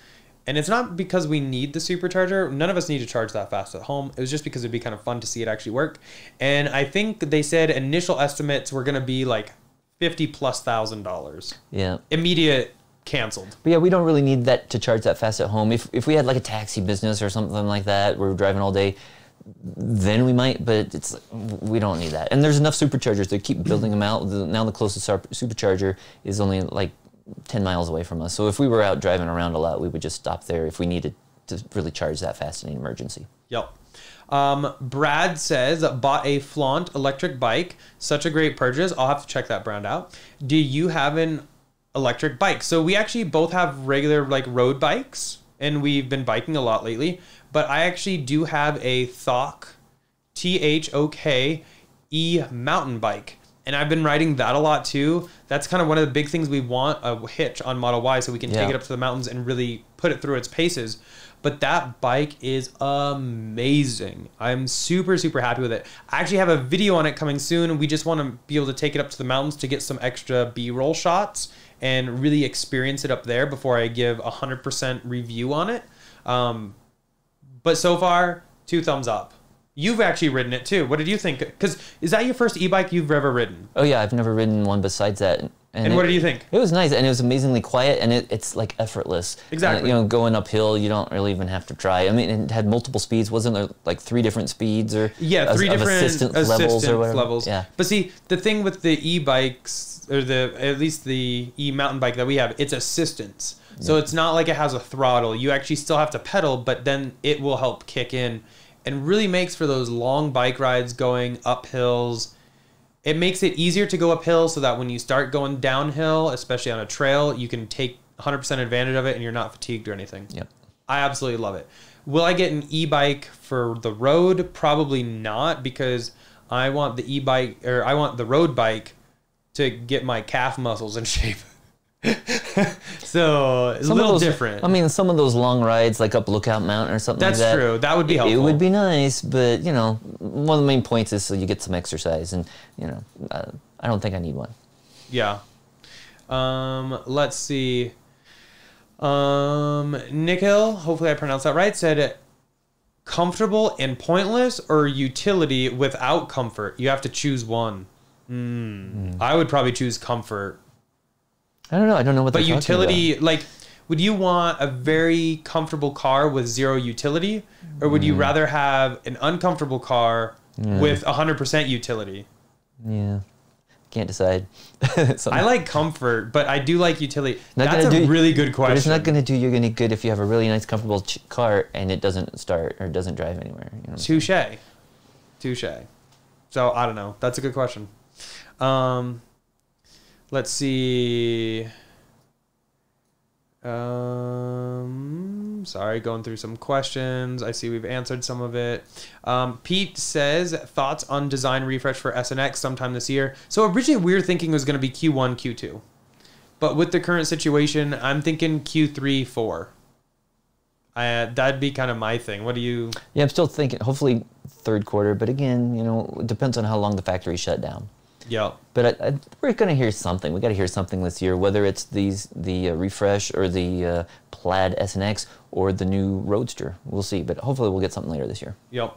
And it's not because we need the supercharger. None of us need to charge that fast at home. It was just because it'd be kind of fun to see it actually work. And I think they said initial estimates were going to be like 50 plus thousand dollars. Yeah. Immediate canceled. But yeah, we don't really need that to charge that fast at home. If if we had like a taxi business or something like that, where we're driving all day, then we might. But it's we don't need that. And there's enough superchargers. They keep building them out. The, now the closest supercharger is only like 10 miles away from us. So if we were out driving around a lot, we would just stop there if we needed to really charge that fast in an emergency. Yep. Um, Brad says bought a flaunt electric bike. Such a great purchase. I'll have to check that brand out. Do you have an electric bike? So we actually both have regular like road bikes, and we've been biking a lot lately. But I actually do have a Thok T H O K E mountain bike. And I've been riding that a lot too. That's kind of one of the big things we want a hitch on Model Y so we can take it up to the mountains and really put it through its paces. But that bike is amazing. I'm super, super happy with it. I actually have a video on it coming soon. We just want to be able to take it up to the mountains to get some extra B roll shots and really experience it up there before I give a 100% review on it. Um, but so far, two thumbs up. You've actually ridden it too. What did you think? Because is that your first e-bike you've ever ridden? Oh yeah, I've never ridden one besides that. And what it- did you think? It was nice, and it was amazingly quiet, and it, it's like effortless. Exactly. Uh, you know, going uphill, you don't really even have to try. I mean, it had multiple speeds. Wasn't there like three different speeds or Yeah, three of different assistance, assistance levels or whatever? levels. Yeah. But see, the thing with the e-bikes or the at least the e-mountain bike that we have, it's assistance. So it's not like it has a throttle. You actually still have to pedal, but then it will help kick in and really makes for those long bike rides going up hills. It makes it easier to go uphill so that when you start going downhill, especially on a trail, you can take 100% advantage of it and you're not fatigued or anything. Yep. I absolutely love it. Will I get an e-bike for the road? Probably not because I want the e-bike or I want the road bike to get my calf muscles in shape. so it's a Some of little those- different. I mean, some of those long rides, like up Lookout Mountain or something That's like that. true. That would be it- It would be nice, but you know, one of the main points is so you get some exercise, and you know, uh, I don't think I need one. Yeah. Um, let's see. Um, Nikhil, hopefully I pronounced that right, said comfortable and pointless or utility without comfort. You have to choose one. Mm. I would probably choose comfort. I don't know. I don't know what. But they're talking about. utility, like, would you want a very comfortable car with zero utility, or would you Mm. rather have an uncomfortable car with 100% utility? Yeah, can't decide. I like comfort, but I do like utility. Not That's a do- really good question. But it's not going to do you any good if you have a really nice, comfortable ch- car and it doesn't start or doesn't drive anywhere. You know? Touche. Touche. So I don't know. That's a good question. Um, let's see. Um, sorry, going through some questions. I see we've answered some of it. Um, Pete says thoughts on design refresh for SNX sometime this year. So originally we were thinking it was going to be Q1, Q2, but with the current situation, I'm thinking Q3, four. I, that'd be kind of my thing. What do you? Yeah, I'm still thinking. Hopefully, third quarter. But again, you know, it depends on how long the factory shut down. Yeah. But I, I, we're going to hear something. We got to hear something this year, whether it's these the uh, refresh or the uh, Plaid SNX or the new Roadster. We'll see. But hopefully, we'll get something later this year. Yep.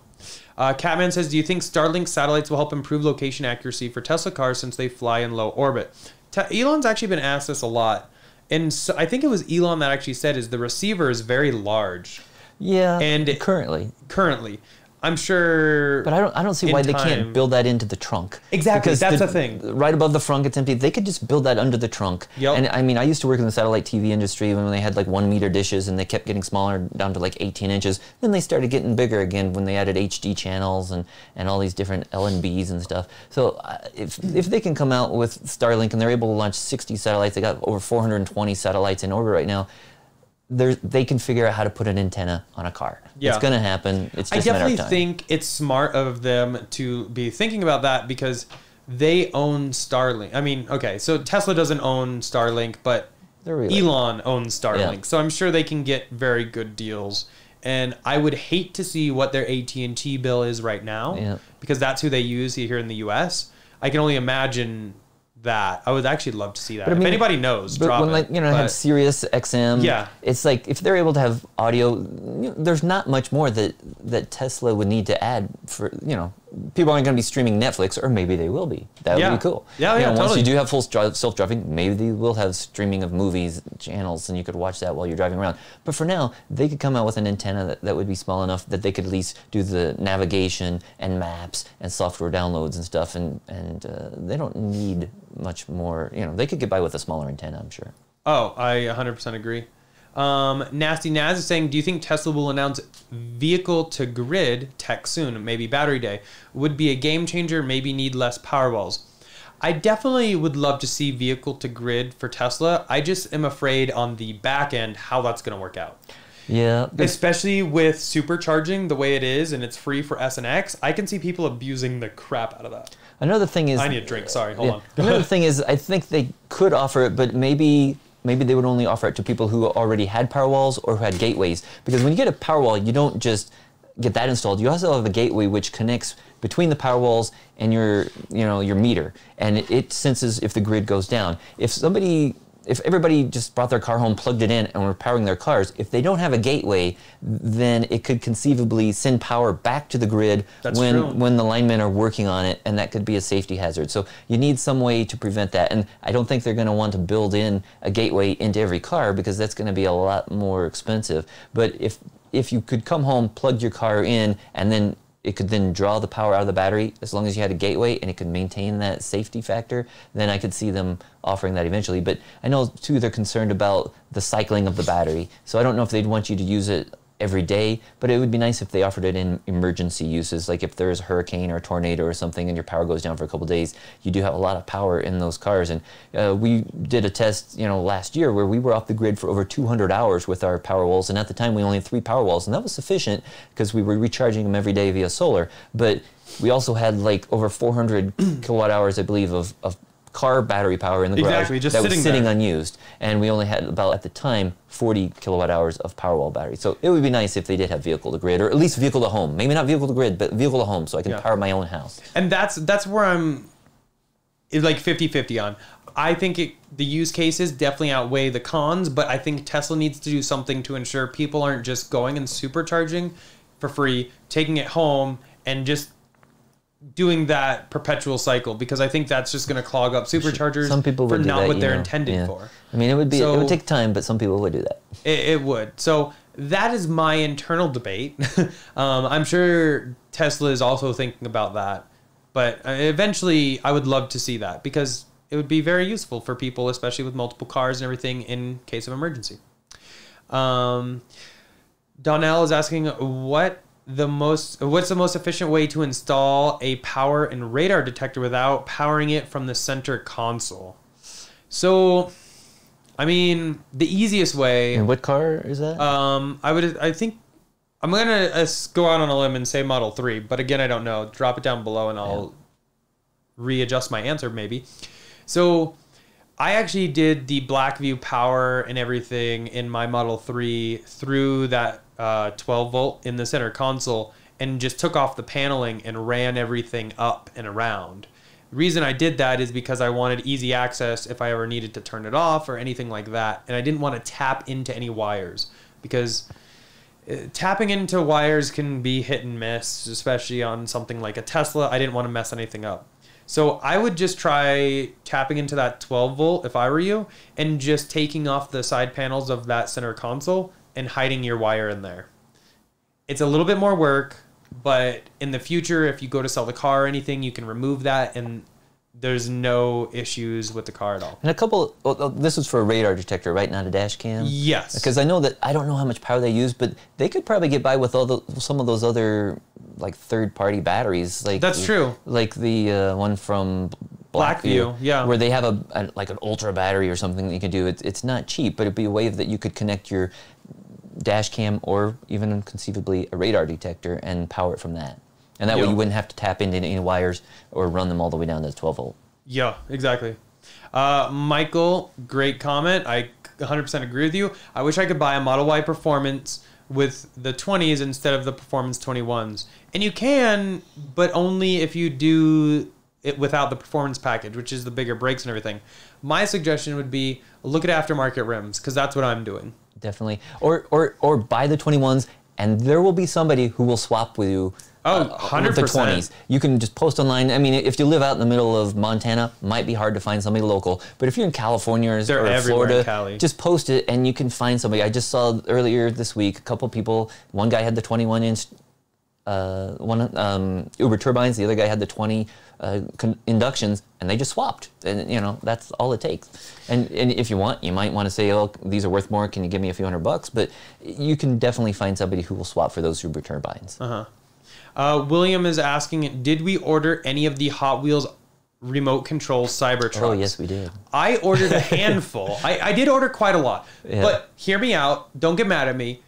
Uh, Catman says, "Do you think Starlink satellites will help improve location accuracy for Tesla cars since they fly in low orbit?" Te- Elon's actually been asked this a lot, and so I think it was Elon that actually said, "Is the receiver is very large Yeah, And currently, currently." I'm sure, but I don't I don't see why they can't build that into the trunk. Exactly, Because that's the thing. Right above the front it's empty. They could just build that under the trunk. Yep. And I mean, I used to work in the satellite TV industry when they had like one meter dishes and they kept getting smaller down to like 18 inches. Then they started getting bigger again when they added HD channels and, and all these different LNBs and stuff. So uh, if if they can come out with Starlink and they're able to launch 60 satellites, they got over 420 satellites in orbit right now. They can figure out how to put an antenna on a car. Yeah. It's going to happen. It's I just matter definitely of time. think it's smart of them to be thinking about that because they own Starlink. I mean, okay, so Tesla doesn't own Starlink, but Elon owns Starlink. Yeah. So I'm sure they can get very good deals. And I would hate to see what their AT&T bill is right now Yeah. because that's who they use here in the US. I can only imagine that. I would actually love to see that. But I if anybody knows, But drop when it. like you know But- have Sirius XM, Yeah. it's like if they're able to have audio, you know, there's not much more that that Tesla would need to add for you know people aren't going to be streaming Netflix, or maybe they will be. That would Yeah. be cool. Yeah, you yeah, know, Once you do have full self driving, maybe they will have streaming of movies channels, and you could watch that while you're driving around. But for now, they could come out with an antenna that, that would be small enough that they could at least do the navigation and maps and software downloads and stuff, and and uh, they don't need much more. You know, they could get by with a smaller antenna, I'm sure. Oh, I 100% agree. Um, Nasty Naz is saying, do you think Tesla will announce vehicle to grid tech soon? Maybe battery day would be a game changer. Maybe need less Powerwalls. I definitely would love to see vehicle to grid for Tesla. I just am afraid on the back end how that's going to work out. Yeah, Especially with supercharging the way it is and it's free for S and X, I can see people abusing the crap out of that. Another thing is I need a drink. Sorry, hold yeah, on. Another thing is I think they could offer it, but maybe maybe they would only offer it to people who already had Powerwalls or who had gateways. Because when you get a Powerwall, you don't just get that installed. You also have a gateway which connects between the Powerwalls and your you know your meter, and it, it senses if the grid goes down. If somebody if everybody just brought their car home, plugged it in, and were powering their cars, if they don't have a gateway, then it could conceivably send power back to the grid That's when true. when the linemen are working on it, and that could be a safety hazard. So you need some way to prevent that. And I don't think they're going to want to build in a gateway into every car because that's going to be a lot more expensive. But if if you could come home, plug your car in, and then it could then draw the power out of the battery as long as you had a gateway and it could maintain that safety factor, then I could see them offering that eventually. But I know too they're concerned about the cycling of the battery. So I don't know if they'd want you to use it every day, but it would be nice if they offered it in emergency uses, like if there's a hurricane or a tornado or something and your power goes down for a couple days, you do have a lot of power in those cars. And uh, we did a test, you know, last year where we were off the grid for over 200 hours with our power walls, and at the time we only had three power walls, and that was sufficient because we were recharging them every day via solar. But we also had like over 400 kilowatt hours, I believe, of, of car battery power in the garage Exactly, just that was sitting sitting there. unused, and we only had about at the time 40 kilowatt hours of Powerwall battery. So it would be nice if they did have vehicle to grid, or at least vehicle to home. Maybe not vehicle to grid, but vehicle to home, so I can Yeah. power my own house. and that's that's where i'm like 50-50 on i think it, the use cases definitely outweigh the cons but i think tesla needs to do something to ensure people aren't just going and supercharging for free taking it home and just doing that perpetual cycle because i think that's just going to clog up superchargers Some people would do not that, what they're know. intended Yeah. for I mean, it would be so, it would take time, but some people would do that. it, it would. So that is my internal debate. um, I'm sure Tesla is also thinking about that, but uh, eventually I would love to see that because it would be very useful for people, especially with multiple cars and everything in case of emergency. Um, Donnell is asking what the most what's the most efficient way to install a power and radar detector without powering it from the center console. So, I mean, the easiest way. And what car is that? Um, I would. I think I'm gonna uh, go out on a limb and say Model Three, but again, I don't know. Drop it down below, and I'll readjust my answer maybe. So, I actually did the BlackVue power and everything in my Model Three through that uh, 12 volt in the center console, and just took off the paneling and ran everything up and around. The reason I did that is because I wanted easy access if I ever needed to turn it off or anything like that, and I didn't want to tap into any wires because uh, tapping into wires can be hit and miss, especially on something like a Tesla. I didn't want to mess anything up. So I would just try tapping into that 12 volt if I were you and just taking off the side panels of that center console and hiding your wire in there. It's a little bit more work, but in the future, if you go to sell the car or anything, you can remove that and there's no issues with the car at all. And a couple. Oh, oh, this is for a radar detector, right? Not a dash cam. Yes. Because I know that I don't know how much power they use, but they could probably get by with all the some of those other like third-party batteries. Like That's true. Like the uh, one from BlackVue, yeah. where they have a, a like an ultra battery or something that you can do. It's it's not cheap, but it'd be a way that you could connect your dash cam or even conceivably a radar detector and power it from that. And that way you wouldn't have to tap into any wires or run them all the way down to 12 volt. Yeah, exactly. Uh, Michael, great comment. I 100% agree with you. I wish I could buy a Model Y Performance with the 20s instead of the Performance 21s. And you can, but only if you do it without the Performance package, which is the bigger brakes and everything. My suggestion would be look at aftermarket rims because that's what I'm doing. Definitely. Or or or buy the 21s and there will be somebody who will swap with you Oh, uh, with the 20s. You can just post online. I mean, if you live out in the middle of Montana, might be hard to find somebody local. But if you're in California or, They're or Florida, Cali. just post it and you can find somebody. I just saw earlier this week a couple people. One guy had the 21 inch uh, one um, Überturbines. The other guy had the 20 uh, con- inductions, and they just swapped. And you know that's all it takes. And and if you want, you might want to say, "Oh, these are worth more. Can you give me a few hundred bucks?" But you can definitely find somebody who will swap for those Überturbines. Uh huh. William is asking, did we order any of the Hot Wheels remote control Cybertrucks? Oh yes, we did. I ordered a handful. I, I did order quite a lot. Yeah. But hear me out. Don't get mad at me.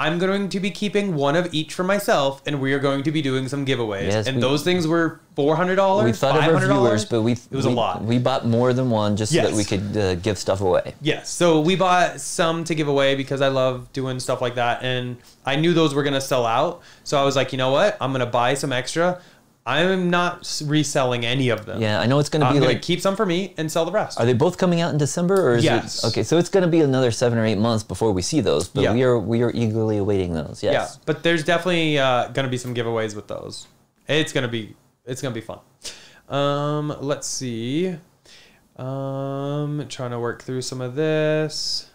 I'm going to be keeping one of each for myself, and we are going to be doing some giveaways. Yes, and we- those things were four hundred dollars. We thought of our viewers, but we it was we, a lot. We bought more than one just so that we could uh, give stuff away. Yes. So we bought some to give away because I love doing stuff like that. And I knew those were going to sell out. So I was like, you know what? I'm going to buy some extra. I'm not reselling any of them. Yeah, I know it's going to I'm be like. keep some for me and sell the rest. Are they both coming out in December, or is Yes. it okay? So it's going to be another seven or eight months before we see those, but Yeah. we are we are eagerly awaiting those. Yes. Yeah. But there's definitely uh, going to be some giveaways with those. It's going to be it's going to be fun. Um, let's see. Um, trying to work through some of this.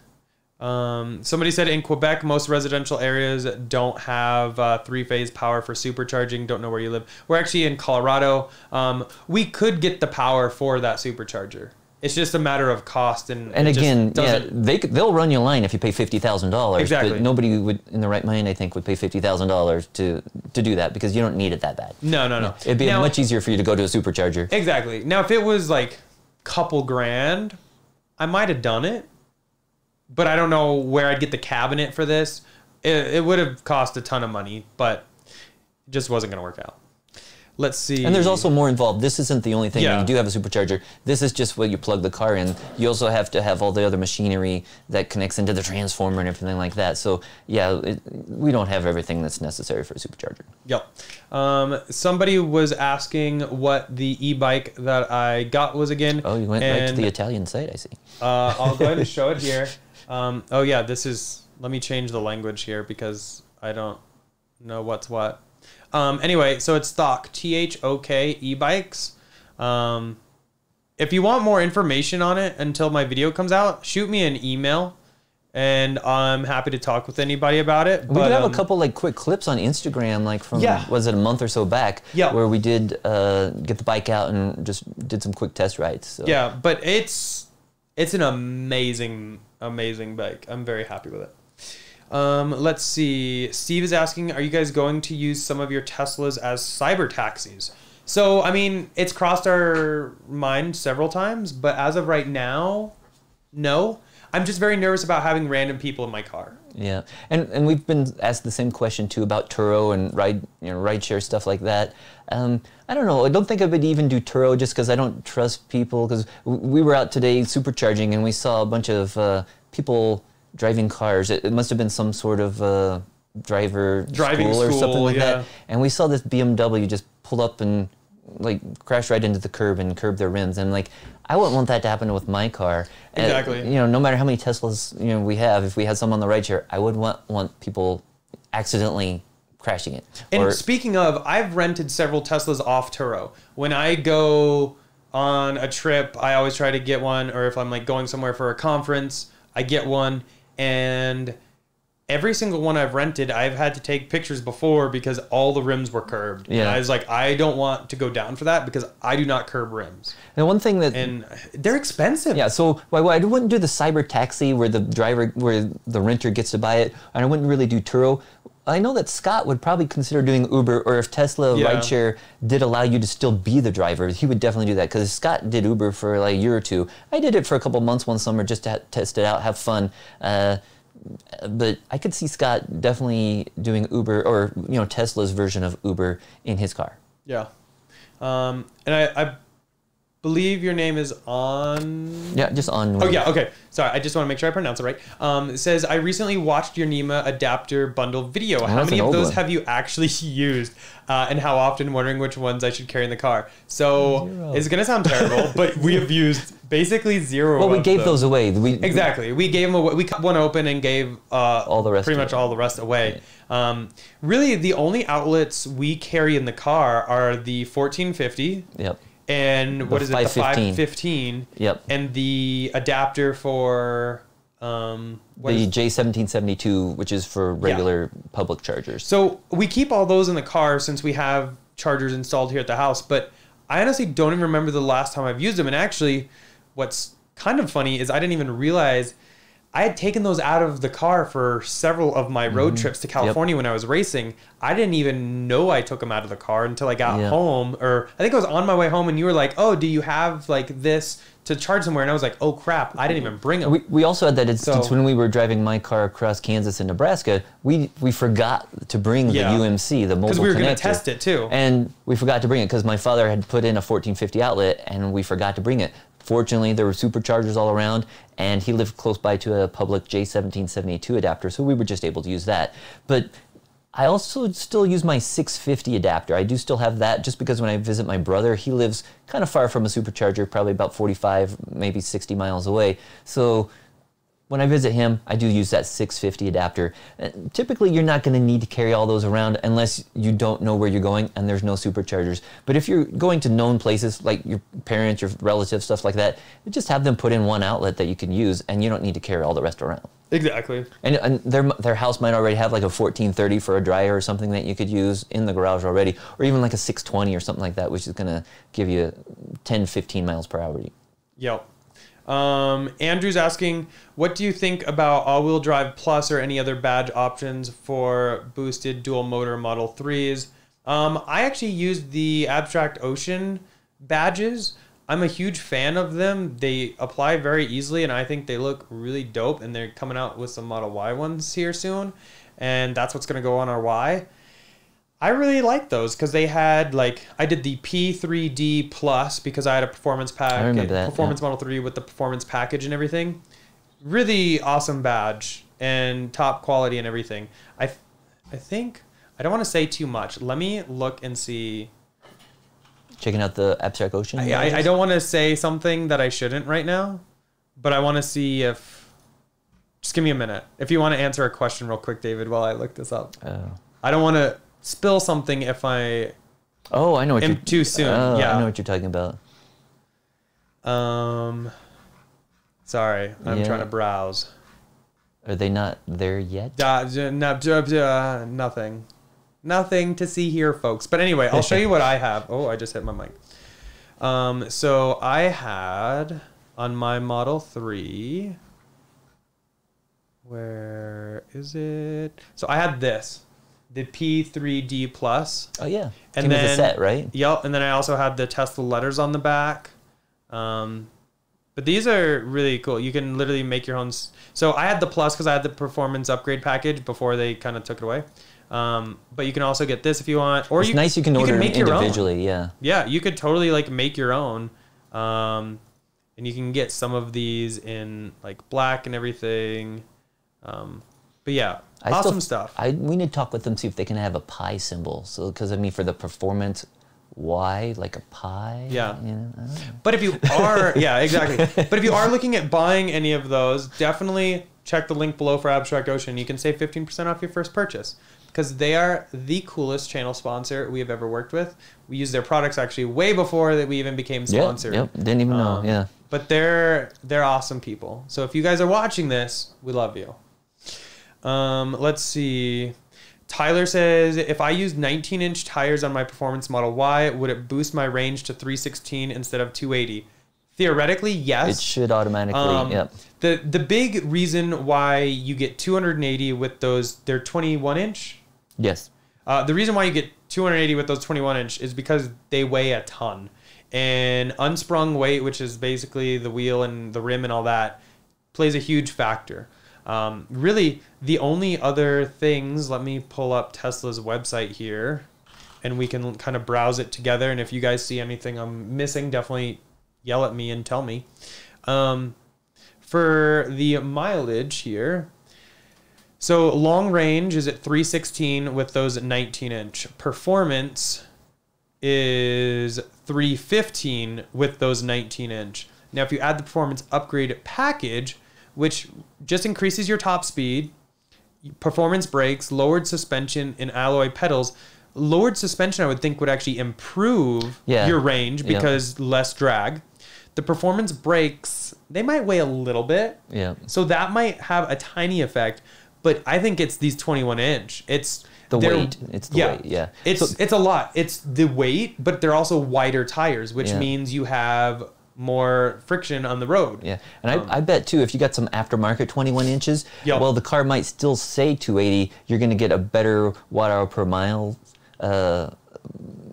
Um, somebody said in Quebec, most residential areas don't have uh, three phase power for supercharging. Don't know where you live. We're actually in Colorado. Um, we could get the power for that supercharger. It's just a matter of cost and And again, yeah, they could, they'll run you a line if you pay fifty thousand dollars. Exactly. But nobody would, in the right mind, I think, would pay fifty thousand dollars to to do that because you don't need it that bad. no, no, no. It'd be Now- much easier for you to go to a supercharger. Exactly. Now, if it was like couple grand, I might have done it, but I don't know where I'd get the cabinet for this. It, it would have cost a ton of money, but it just wasn't going to work out. Let's see. And there's also more involved. This isn't the only thing. Yeah. You do have a supercharger. This is just where you plug the car in. You also have to have all the other machinery that connects into the transformer and everything like that. So yeah, it, we don't have everything that's necessary for a supercharger. Yep. Um, somebody was asking what the e-bike that I got was again. Oh, you went right to the Italian site. I see. Uh, I'll go ahead and show it here. Um, oh yeah, this is. Let me change the language here because I don't know what's what. Um, anyway, so it's stock T H O K e-bikes. Um, if you want more information on it until my video comes out, shoot me an email, and I'm happy to talk with anybody about it. We But, did have um, a couple like quick clips on Instagram, like from Yeah. was it a month or so back, Yeah. where we did uh, get the bike out and just did some quick test rides. So. Yeah, but it's it's an amazing amazing bike. I'm very happy with it. Um, let's see. Steve is asking, are you guys going to use some of your Teslas as cyber taxis? So, I mean, it's crossed our mind several times, but as of right now, no. I'm just very nervous about having random people in my car. Yeah, and and we've been asked the same question too about Turo and ride you know rideshare stuff like that. Um, I don't know. I don't think I would even do Turo just because I don't trust people. Because we were out today supercharging and we saw a bunch of uh, people driving cars. It, it must have been some sort of uh, driver Driving school or something like yeah. that. And we saw this BMW just pull up and like crash right into the curb and curb their rims and like. I wouldn't want that to happen with my car. Uh, Exactly. you know, no matter how many Teslas you know we have, if we had some on the rideshare, I would want want people accidentally crashing it. And or, speaking of, I've rented several Teslas off Turo. When I go on a trip, I always try to get one, or if I'm like going somewhere for a conference, I get one. And every single one I've rented, I've had to take pictures before because all the rims were curved. And Yeah. I was like, I don't want to go down for that because I do not curb rims. and one thing that And they're expensive. Yeah, so I wouldn't do the cyber taxi where the driver, where the renter gets to buy it, and I wouldn't really do Turo. I know that Scott would probably consider doing Uber, or if Tesla Yeah. rideshare did allow you to still be the driver, he would definitely do that. Because Scott did Uber for like a year or two. I did it for a couple months one summer just to ha- test it out, have fun. Uh, but I could see Scott definitely doing Uber, or you know Tesla's version of Uber in his car. Yeah. Um, and I, I believe your name is on. Yeah, just on. Oh yeah, okay. Sorry, I just want to make sure I pronounce it right. Um, it says I recently watched your NEMA adapter bundle video. How Oh, that's many of those one. have you actually used, uh, and how often? Wondering which ones I should carry in the car. So Zero. it's gonna sound terrible, but we have used basically zero. Well, we gave those away. We, Exactly. We gave them away. We cut one open and gave uh, All the rest pretty much all the rest away. Um, really, the only outlets we carry in the car are the 1450 Yep. and what is it, the 515. 515. Yep. And the adapter for um, what the J1772, which is for regular public chargers. So we keep all those in the car since we have chargers installed here at the house. But I honestly don't even remember the last time I've used them. And actually, what's kind of funny is I didn't even realize I had taken those out of the car for several of my Mm-hmm. road trips to California when I was racing. I didn't even know I took them out of the car until I got Yeah. home, or I think I was on my way home, and you were like, "Oh, do you have like this to charge somewhere?" And I was like, "Oh crap, I didn't even bring them." We, we also had that instance So- when we were driving my car across Kansas and Nebraska. We we forgot to bring Yeah. the UMC, the mobile because we were going to test it too. And we forgot to bring it because my father had put in a 1450 outlet and we forgot to bring it. Fortunately, there were superchargers all around, and he lived close by to a public J1772 adapter, so we were just able to use that. But I also still use my 650 adapter. I do still have that just because when I visit my brother, he lives kind of far from a supercharger, probably about 45, maybe 60 miles away. So when I visit him, I do use that 650 adapter. Typically, you're not going to need to carry all those around unless you don't know where you're going and there's no superchargers. But if you're going to known places like your parents, your relatives, stuff like that, just have them put in one outlet that you can use, and you don't need to carry all the rest around. exactly. And, and their their house might already have like a 1430 for a dryer or something that you could use in the garage already, or even like a 620 or something like that, which is going to give you 10, 15 miles per hour. Yep. Um, Andrew's asking, what do you think about all-wheel drive plus or any other badge options for boosted dual motor Model 3s? Um, I actually used the Abstract Ocean badges. I'm a huge fan of them. They apply very easily, and I think they look really dope. And they're coming out with some Model Y ones here soon, and that's what's going to go on our Y. I really like those because they had like I did the P3D plus because I had a performance pack, that, performance yeah. Model 3 with the performance package and everything. Really awesome badge and top quality and everything. I, I think I don't want to say too much. Let me look and see. Checking out the Abstract Ocean. I, I, I don't want to say something that I shouldn't right now, but I want to see if. Just give me a minute. If you want to answer a question real quick, David, while I look this up. Oh. I don't want to spill something if I Oh, I know what am you're. too soon. Oh, yeah. I know what you're talking about. Um, sorry, I'm Yeah. trying to browse. Are they not there yet? Uh, no, uh, nothing, nothing to see here, folks. But anyway, I'll show you what I have. Oh, I just hit my mic. Um, so I had on my Model Three. Where is it? So I had this, the P3D Plus. Oh yeah, And came with a then- set, right? Yep, and then I also had the Tesla letters on the back. Um, but these are really cool. You can literally make your own. s- So I had the plus because I had the performance upgrade package before they kind of took it away. Um, but you can also get this if you want, or It's you, nice you can order them make your own. individually. Yeah. Yeah, you could totally like make your own. Um, and you can get some of these in like black and everything. Um, but yeah, I still- awesome stuff. I we need to talk with them see if they can have a pi symbol. So because I mean for the performance, why like a pi. Yeah. You know, know. But if you are, yeah, exactly. But if you are looking at buying any of those, definitely check the link below for Abstract Ocean. You can save 15% off your first purchase. because they are the coolest channel sponsor we have ever worked with. We use their products actually way before that we even became Yep, sponsored. yep. Didn't even know. Um, yeah. But they're they're awesome people. So if you guys are watching this, we love you. Um, let's see. Tyler says, if I used 19 inch tires on my performance Model Y, would it boost my range to 316 instead of 280? Theoretically, yes. It should automatically. Um, yep. The the big reason why you get 280 with those they're 21 inch. Yes. Uh, the reason why you get 280 with those 21 inch is because they weigh a ton, and unsprung weight, which is basically the wheel and the rim and all that, plays a huge factor. Um, really, the only other things. Let me pull up Tesla's website here, and we can kind of browse it together. And if you guys see anything I'm missing, definitely yell at me and tell me. Um, for the mileage here, so long range is at 316 with those 19 inch. Performance is 315 with those 19 inch. Now, if you add the performance upgrade package, which just increases your top speed, performance brakes, lowered suspension, and alloy pedals, lowered suspension I would think would actually improve Yeah. your range Yeah. because less drag. The performance brakes, they might weigh a little bit. Yeah. So that might have a tiny effect, but I think it's these 21 inch. It's The weight. It's the weight, yeah. It's So- it's a lot. It's the weight, but they're also wider tires, which Yeah. means you have more friction on the road. Yeah, and I, I bet too, if you got some aftermarket 21 inches, Yo. well, the car might still say 280. You're going to get a better watt hour per mile uh,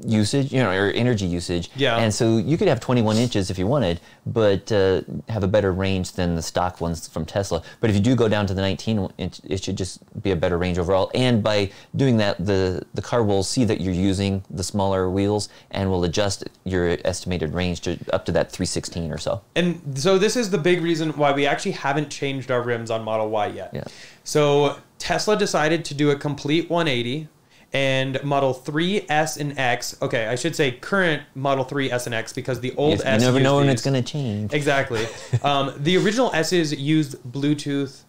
usage, you know, or energy usage. Yeah. And so you could have 21 inches if you wanted, but uh, have a better range than the stock ones from Tesla. But if you do go down to the 19 inch, it should just be a better range overall. And by doing that, the the car will see that you're using the smaller wheels and will adjust your estimated range to up to that 316 or so. And so this is the big reason why we actually haven't changed our rims on Model Y yet. Yeah. So Tesla decided to do a complete 180 and Model 3 S and X. Okay, I should say current Model 3 S and X because the old you S never used know when these. it's going to change. Exactly. um, the original S's used Bluetooth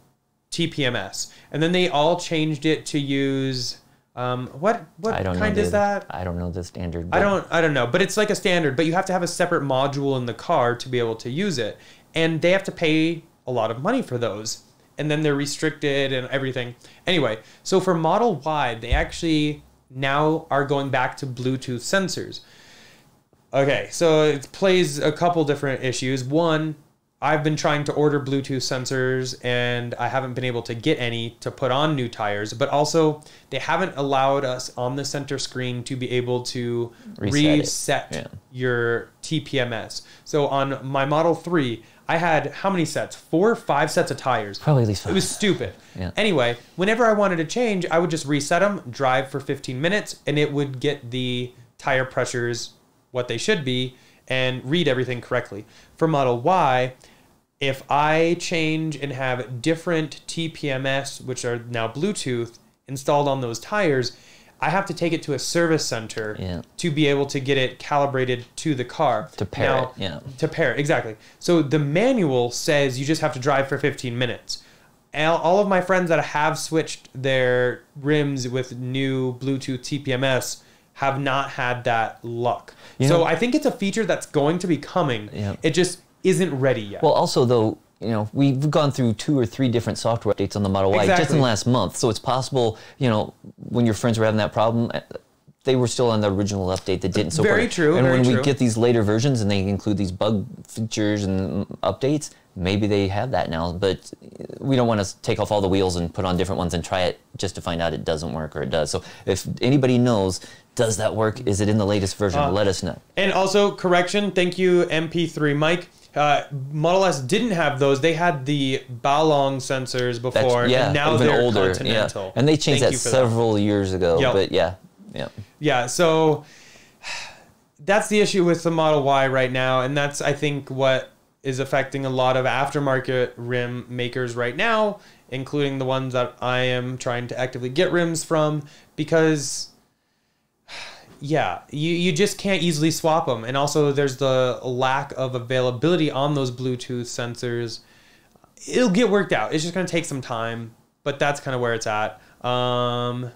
TPMS, and then they all changed it to use um, what what I don't kind know is that? I don't know the standard. I don't I don't know, but it's like a standard. But you have to have a separate module in the car to be able to use it, and they have to pay a lot of money for those, and then they're restricted and everything. Anyway, so for Model Y, they actually now are going back to Bluetooth sensors. Okay, so it plays a couple different issues. One, I've been trying to order Bluetooth sensors and I haven't been able to get any to put on new tires, but also they haven't allowed us on the center screen to be able to Reset reset Yeah. your TPMS. So on my Model 3, I had how many sets? Four or five sets of tires. Probably at least five. It was stupid. Yeah. Anyway, whenever I wanted to change, I would just reset them, drive for 15 minutes, and it would get the tire pressures what they should be and read everything correctly. For Model Y, if I change and have different TPMS, which are now Bluetooth, installed on those tires, I have to take it to a service center Yeah. to be able to get it calibrated to the car. To pair Now, it, yeah. To pair, exactly. So the manual says you just have to drive for 15 minutes. All all of my friends that have switched their rims with new Bluetooth TPMS have not had that luck. You so know- I think it's a feature that's going to be coming. Yeah. It just isn't ready yet. Well, also though, you know, we've gone through two or three different software updates on the Model Y just in the last month. So it's possible, you know, when your friends were having that problem, eh, they were still on the original update that didn't. So Very true, And very when true. we get these later versions and they include these bug features and updates, maybe they have that now. But we don't want to take off all the wheels and put on different ones and try it just to find out it doesn't work or it does. So if anybody knows, does that work? Is it in the latest version? Uh, Let us know. And also, correction, thank you, MP3 Mike. Uh, Model S didn't have those. They had the Baolong sensors That's, before, yeah, and now they're older. Continental. Yeah. And they changed Thank that several years ago. Yep. But yeah, yeah. Yeah, so that's the issue with the Model Y right now, and that's I think what is affecting a lot of aftermarket rim makers right now, including the ones that I am trying to actively get rims from, because yeah, you, you just can't easily swap them, and also there's the lack of availability on those Bluetooth sensors. It'll get worked out. It's just gonna take some time, but that's kind of where it's at. Um,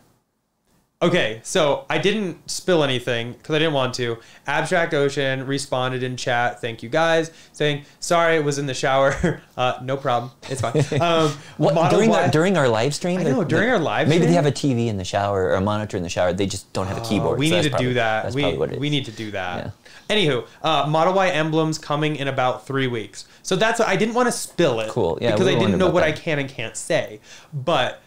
Okay, so I didn't spill anything because I didn't want to. Abstract Ocean responded in chat, thank you guys, saying sorry it was in the shower. uh, no problem, it's fine. Um, What during Y- our, during our live stream? I know, during our live Maybe they have a TV in the shower or a monitor in the shower. They just don't have a Oh, keyboard. we so need to probably- do that. That's we probably what it is. we need to do that. Anywho, uh, Model Y emblems coming in about three weeks. So that's I didn't want to spill it. Cool. Yeah, because I didn't know what I can and can't say. But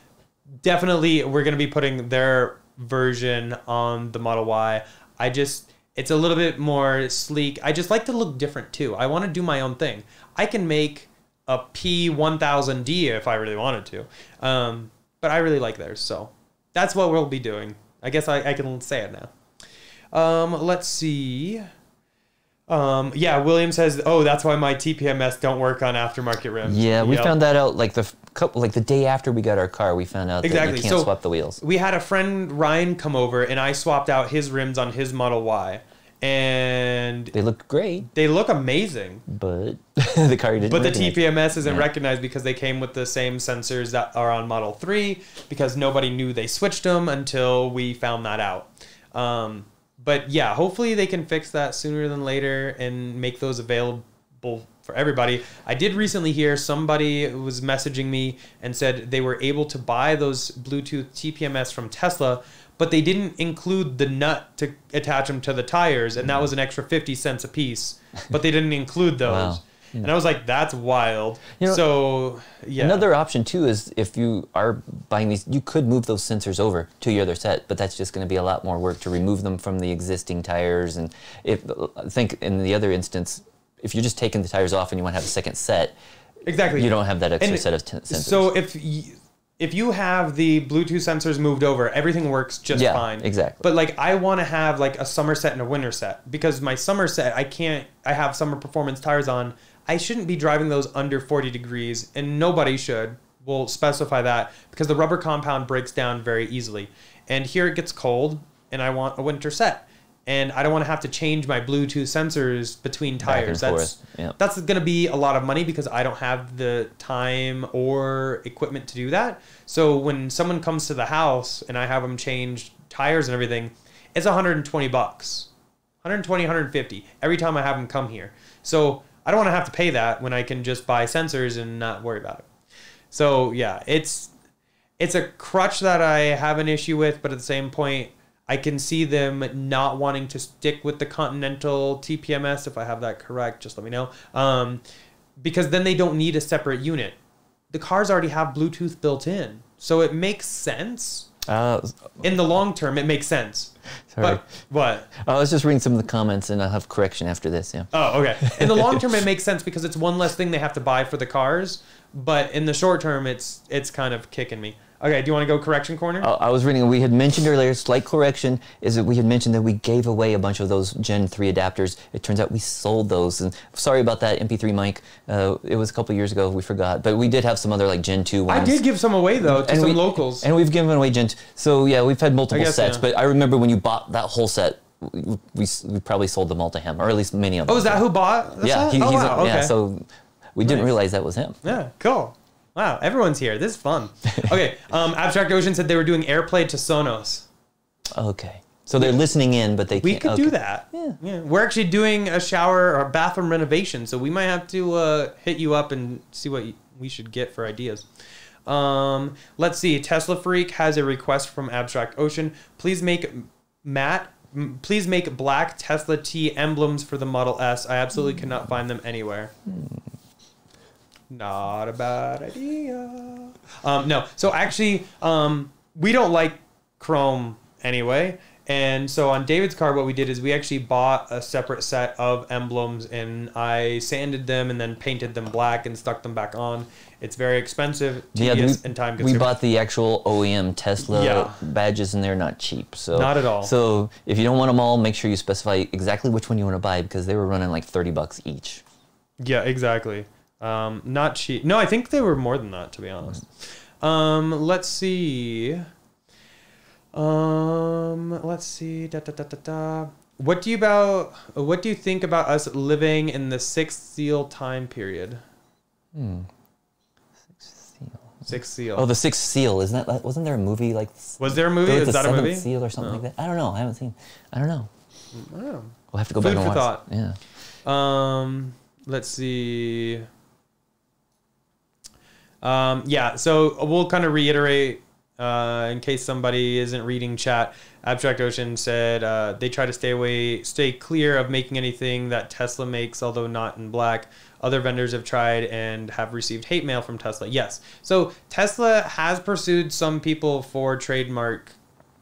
definitely, we're gonna be putting their version on the Model Y. I just it's a little bit more sleek. I just like to look different too. I want to do my own thing. I can make a P1000D if I really wanted to. Um, but I really like theirs, so that's what we'll be doing. I guess I, I can say it now. Um, let's see. Um, yeah, William says, "Oh, that's why my TPMS don't work on aftermarket rims." Yeah, we Yep. found that out like the couple, like the day after we got our car. We found out that you can't So- swap the wheels. We had a friend Ryan come over, and I swapped out his rims on his Model Y, and They look great, they look amazing. but the car didn't. But the. TPMS isn't Yeah. recognized because they came with the same sensors that are on Model 3 because nobody knew they switched them until we found that out. Um, but yeah, hopefully they can fix that sooner than later and make those available for everybody. I did recently hear somebody was messaging me and said they were able to buy those Bluetooth TPMS from Tesla, but they didn't include the nut to attach them to the tires, and that mm. was an extra 50 cents a piece, but they didn't include those. Wow. And I was like, that's wild. You know, so, yeah. Another option too is if you are buying these, you could move those sensors over to your other set, but that's just going to be a lot more work to remove them from the existing tires. And if I think in the other instance, if you're just taking the tires off and you want to have a second set, exactly. you don't have that extra And set of sensors. So if if you have the Bluetooth sensors moved over, everything works just Yeah, fine. exactly. But like I want to have like a summer set and a winter set because my summer set I can't. I have summer performance tires on. I shouldn't be driving those under 40 degrees, and nobody should. We'll specify that because the rubber compound breaks down very easily. And here it gets cold, and I want a winter set. And I don't want to have to change my Bluetooth sensors between tires. That's yeah. that's going to be a lot of money because I don't have the time or equipment to do that. So when someone comes to the house and I have them change tires and everything, it's 120 bucks. 120, 150 every time I have them come here. So I don't want to have to pay that when I can just buy sensors and not worry about it. So yeah, it's it's a crutch that I have an issue with, but at the same point, I can see them not wanting to stick with the Continental TPMS. If I have that correct, just let me know. Um, because then they don't need a separate unit. The cars already have Bluetooth built in, so it makes sense. Uh, In the long term, it makes sense. Sorry. But what? I was just reading some of the comments, and I'll have correction after this. Yeah. Oh, okay. In the long term, it makes sense because it's one less thing they have to buy for the cars. But in the short term, it's it's kind of kicking me. Okay, do you want to go correction corner? Uh, I was reading, we had mentioned earlier, slight correction, is that we had mentioned that we gave away a bunch of those Gen 3 adapters. It turns out we sold those. And sorry about that, MP3 mic. Uh, it was a couple years ago, we forgot. But we did have some other like Gen 2 ones. I did give some away though to some we, locals. And we've given away Gen 2. So yeah, we've had multiple guess, sets. yeah. But I remember when you bought that whole set, we, we, we probably sold them all to him, or at least many of them. oh, is that who bought? Yeah, he, oh, he's, wow, okay. yeah, so we didn't realize that was him. Yeah, cool. Wow, everyone's here. This is fun. Okay, um, Abstract Ocean said they were doing airplay to Sonos. Okay. So they're listening in, but they We can't. could okay. do that. Yeah. We're actually doing a shower or bathroom renovation, so we might have to uh, hit you up and see what we should get for ideas. Um, let's see. Tesla Freak has a request from Abstract Ocean. Please make Matt. Please make black Tesla T emblems for the Model S. I absolutely cannot find them anywhere. Not a bad idea. Um, no. So actually, um, we don't like chrome anyway. And so on David's car, what we did is we actually bought a separate set of emblems and I sanded them and then painted them black and stuck them back on. It's very expensive, Yeah, we, and time we bought the actual OEM Tesla Yeah. badges, and they're not cheap. So Not at all. So if you don't want them all, make sure you specify exactly which one you want to buy because they were running like thirty bucks each. Yeah, exactly. Um, not cheap. No, I think they were more than that, to be honest. Um, let's see. Um, let's see. Da, da, da, da, da. What do you about? What do you think about us living in the sixth seal time period? Sixth Seal. Oh, the Sixth Seal. Isn't that? Wasn't there a movie like? was there a movie? Is that a movie? Seal or something like that? I don't know. I haven't seen. I don't know. Oh. We'll have to go Food back and watch. thought. Yeah. Um, let's see. Um, yeah, so we'll kind of reiterate uh, in case somebody isn't reading chat. Abstract Ocean said uh, they try to stay away, stay clear of making anything that Tesla makes, although not in black. Other vendors have tried and have received hate mail from Tesla. Yes, so Tesla has pursued some people for trademark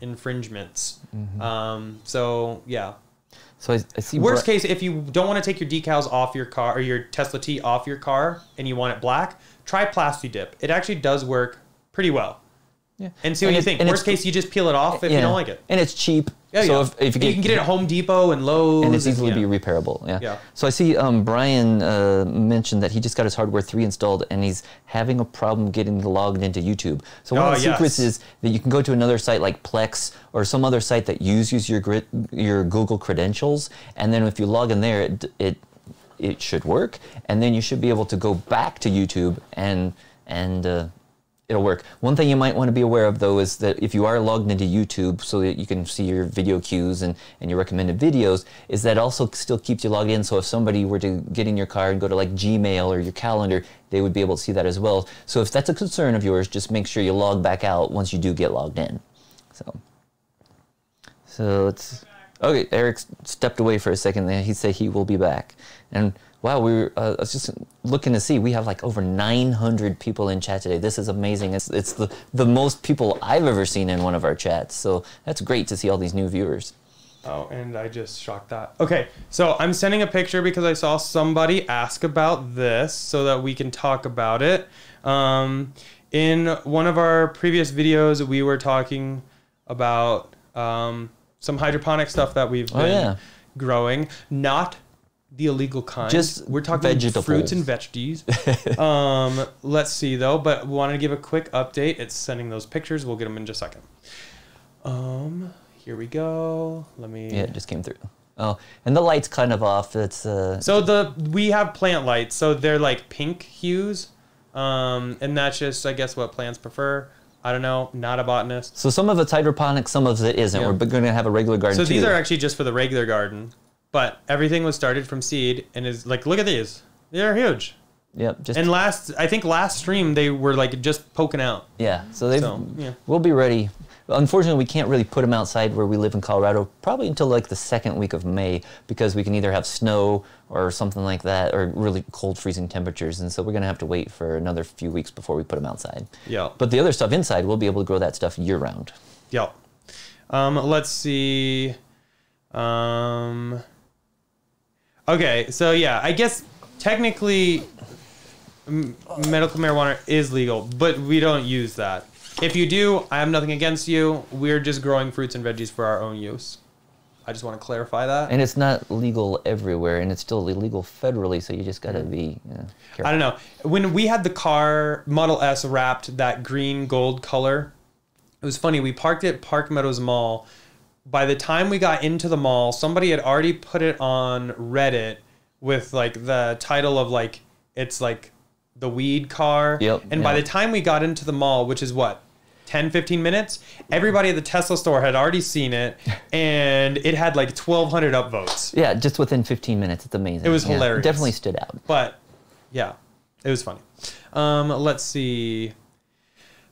infringements. Um, so yeah, So I, I see. Worst Bri- case, if you don't want to take your decals off your car or your Tesla T off your car and you want it black, try Plasti Dip. It actually does work pretty well. Yeah. And see what And you think. and Worst case, you just peel it off if you don't like it. And it's cheap. Yeah, so yeah. if, if you, get, can get it at Home Depot and Lowe's. and it's easily yeah. be repairable. Yeah. Yeah. So I see um, Brian uh, mentioned that he just got his hardware three installed and he's having a problem getting logged into YouTube. So one Oh, of the secrets is that you can go to another site like Plex or some other site that uses your your Google credentials, and then if you log in there, it, it it should work, and then you should be able to go back to YouTube and and uh, it'll work. One thing you might want to be aware of though is that if you are logged into YouTube so that you can see your video cues and, and your recommended videos, is that also still keeps you logged in. So if somebody were to get in your car and go to like Gmail or your calendar, they would be able to see that as well. So if that's a concern of yours, just make sure you log back out once you do get logged in. So so it's okay. Erik stepped away for a second. There, he said he will be back. And wow, we were. Uh, I was just looking to see. We have like over 900 people in chat today. This is amazing. It's it's the the most people I've ever seen in one of our chats. So that's great to see all these new viewers. Oh, and I just shocked that. Okay, so I'm sending a picture because I saw somebody ask about this so that we can talk about it. Um, in one of our previous videos, we were talking about um, some hydroponic stuff that we've Oh, been yeah. growing, not the illegal kind. Just we're talking vegetables. fruits and veggies. um, let's see though, but wanted to give a quick update. It's sending those pictures. We'll get them in just a second. Um, here we go. Let me. Yeah, it just came through. Oh, and the light's kind of off. It's uh. So the we have plant lights, so they're like pink hues, um, and that's just I guess what plants prefer. I don't know, not a botanist. So some of it's hydroponic, some of it isn't. Yeah. We're going to have a regular garden So too. these are actually just for the regular garden, but everything was started from seed and is like look at these, they're huge. Yep. Just And last I think last stream they were like just poking out. Yeah, so they So, yeah. we'll be ready. Unfortunately, we can't really put them outside where we live in Colorado probably until like the second week of May because we can either have snow or something like that or really cold freezing temperatures and so we're going to have to wait for another few weeks before we put them outside. Yeah. But the other stuff inside, we'll be able to grow that stuff year round. Yep. Um, let's see. Um, okay, so yeah, I guess technically medical marijuana is legal, but we don't use that. If you do, I have nothing against you. We're just growing fruits and veggies for our own use. I just want to clarify that. And it's not legal everywhere and it's still illegal federally, so you just got to mm-hmm. be you know, careful. I don't know. When we had the car Model S wrapped that green gold color, it was funny. We parked at Park Meadows Mall. By the time we got into the mall, somebody had already put it on Reddit with like the title of like it's like the weed car. Yep, And by the time we got into the mall, which is what 10 15 minutes, everybody at the Tesla store had already seen it and it had like 1200 upvotes. Yeah, just within 15 minutes. It's amazing. It was Yeah, hilarious. Definitely stood out. But yeah, it was funny. Um, let's see.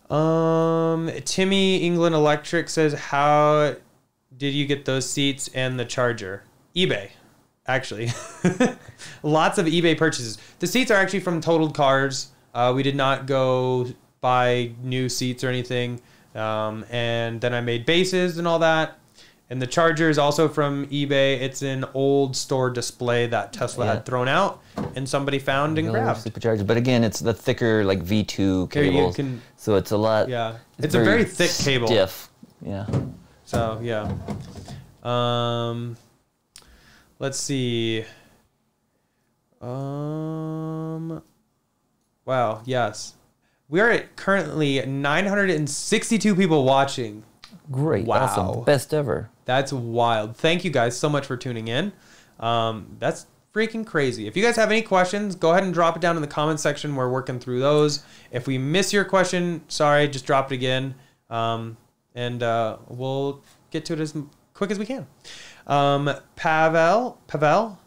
Um, Timmy England Electric says, "How did you get those seats and the charger?" eBay, actually. Lots of eBay purchases. The seats are actually from Totaled Cars. Uh, we did not go buy new seats or anything. Um, and then I made bases and all that. And the charger is also from eBay. It's an old store display that Tesla Yeah. had thrown out and somebody found and grabbed. Supercharger, but again, it's the thicker like V2 Here you cables, can- so it's a lot. Yeah. It's a very thick cable. Stiff. Yeah. So yeah. Um, let's see. Um, wow. Yes, we are at currently 962 people watching. Great. Wow. Awesome. Best ever. That's wild. Thank you guys so much for tuning in. Um, that's freaking crazy. If you guys have any questions, go ahead and drop it down in the comment section. We're working through those. If we miss your question, sorry, just drop it again. Um, and uh, we'll get to it as quick as we can. Um, Pavel, Pavel,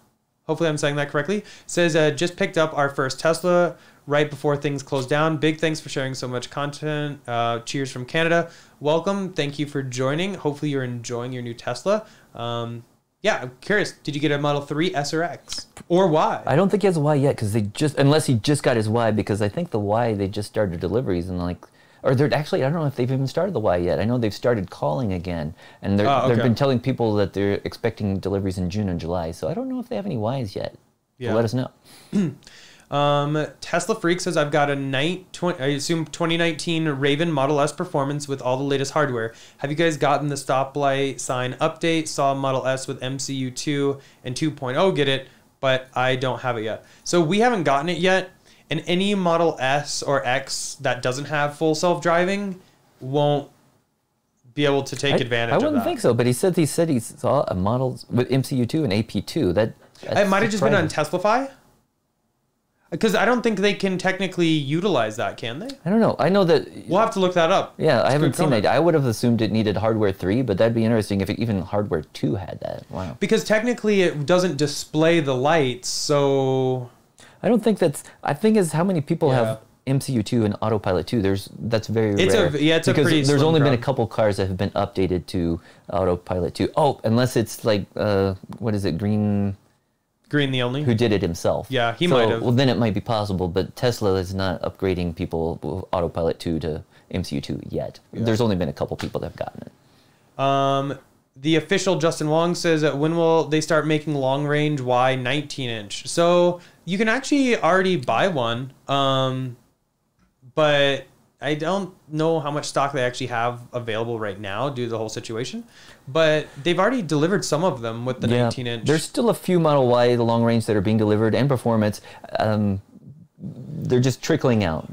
hopefully I'm saying that correctly, says uh, just picked up our first Tesla right before things closed down. Big thanks for sharing so much content. Uh, cheers from Canada. Welcome. Thank you for joining. Hopefully you're enjoying your new Tesla. Um, yeah, I'm curious. Did you get a Model 3 S or X? Or Y? I don't think he has a Y yet because they just unless he just got his Y because I think the Y they just started deliveries and like or they're actually I don't know if they've even started the Y yet. I know they've started calling again and they're Oh, they've been telling people that they're expecting deliveries in June and July. So I don't know if they have any Ys yet. Yeah. So let us know. Um, Tesla Freak says I've got a night, 20, I assume 2019 Raven Model S performance with all the latest hardware. Have you guys gotten the stoplight sign update? Saw Model S with MCU 2 and 2.0 get it, but I don't have it yet. So we haven't gotten it yet, and any Model S or X that doesn't have full self driving won't be able to take I, advantage I wouldn't think so, but he said he said he saw a model with MCU2 and AP2. That It might have just been on TeslaFi. Because I don't think they can technically utilize that, can they? I don't know. I know that We'll have to look that up. Yeah, It's I haven't seen that. I would have assumed it needed hardware three, but that'd be interesting if it, even hardware two had that. Wow. Because technically it doesn't display the lights, so I don't think that's. I think is how many people Yeah. have MCU two and Autopilot two. There's that's very It's a- rare. yeah, it's a because pretty there's only been a couple cars that have been updated to Autopilot two. Oh, unless it's like uh, what is it, Green, green the only. who did it himself. Yeah, he So, might have. Well, then it might be possible, but Tesla is not upgrading people with Autopilot two to MCU two yet. There's only been a couple people that have gotten it. Um, the official Justin Wong says that when will they start making long range Y 19 inch? So you can actually already buy one, um, but I don't know how much stock they actually have available right now due to the whole situation. But they've already delivered some of them with the 19 inch. There's still a few Model Y, the long range, that are being delivered and performance. Um, they're just trickling out.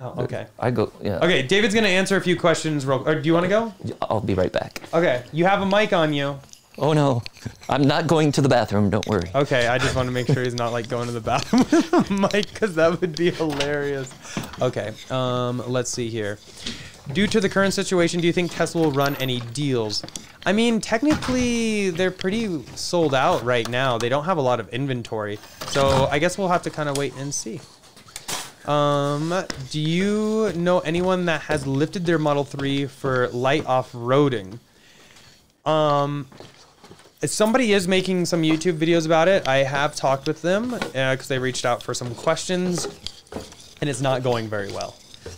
Oh, okay. I go. Yeah. Okay, David's gonna answer a few questions. Real, or do you want to go? I'll be right back. Okay, you have a mic on you. Oh no, I'm not going to the bathroom. Don't worry. Okay, I just want to make sure he's not like going to the bathroom with a mic because that would be hilarious. Okay, um, let's see here. Due to the current situation, do you think Tesla will run any deals? I mean, technically, they're pretty sold out right now. They don't have a lot of inventory, so I guess we'll have to kind of wait and see. Um, do you know anyone that has lifted their Model 3 for light off-roading? Um, somebody is making some YouTube videos about it. I have talked with them because they reached out for some questions, and it's not going very well.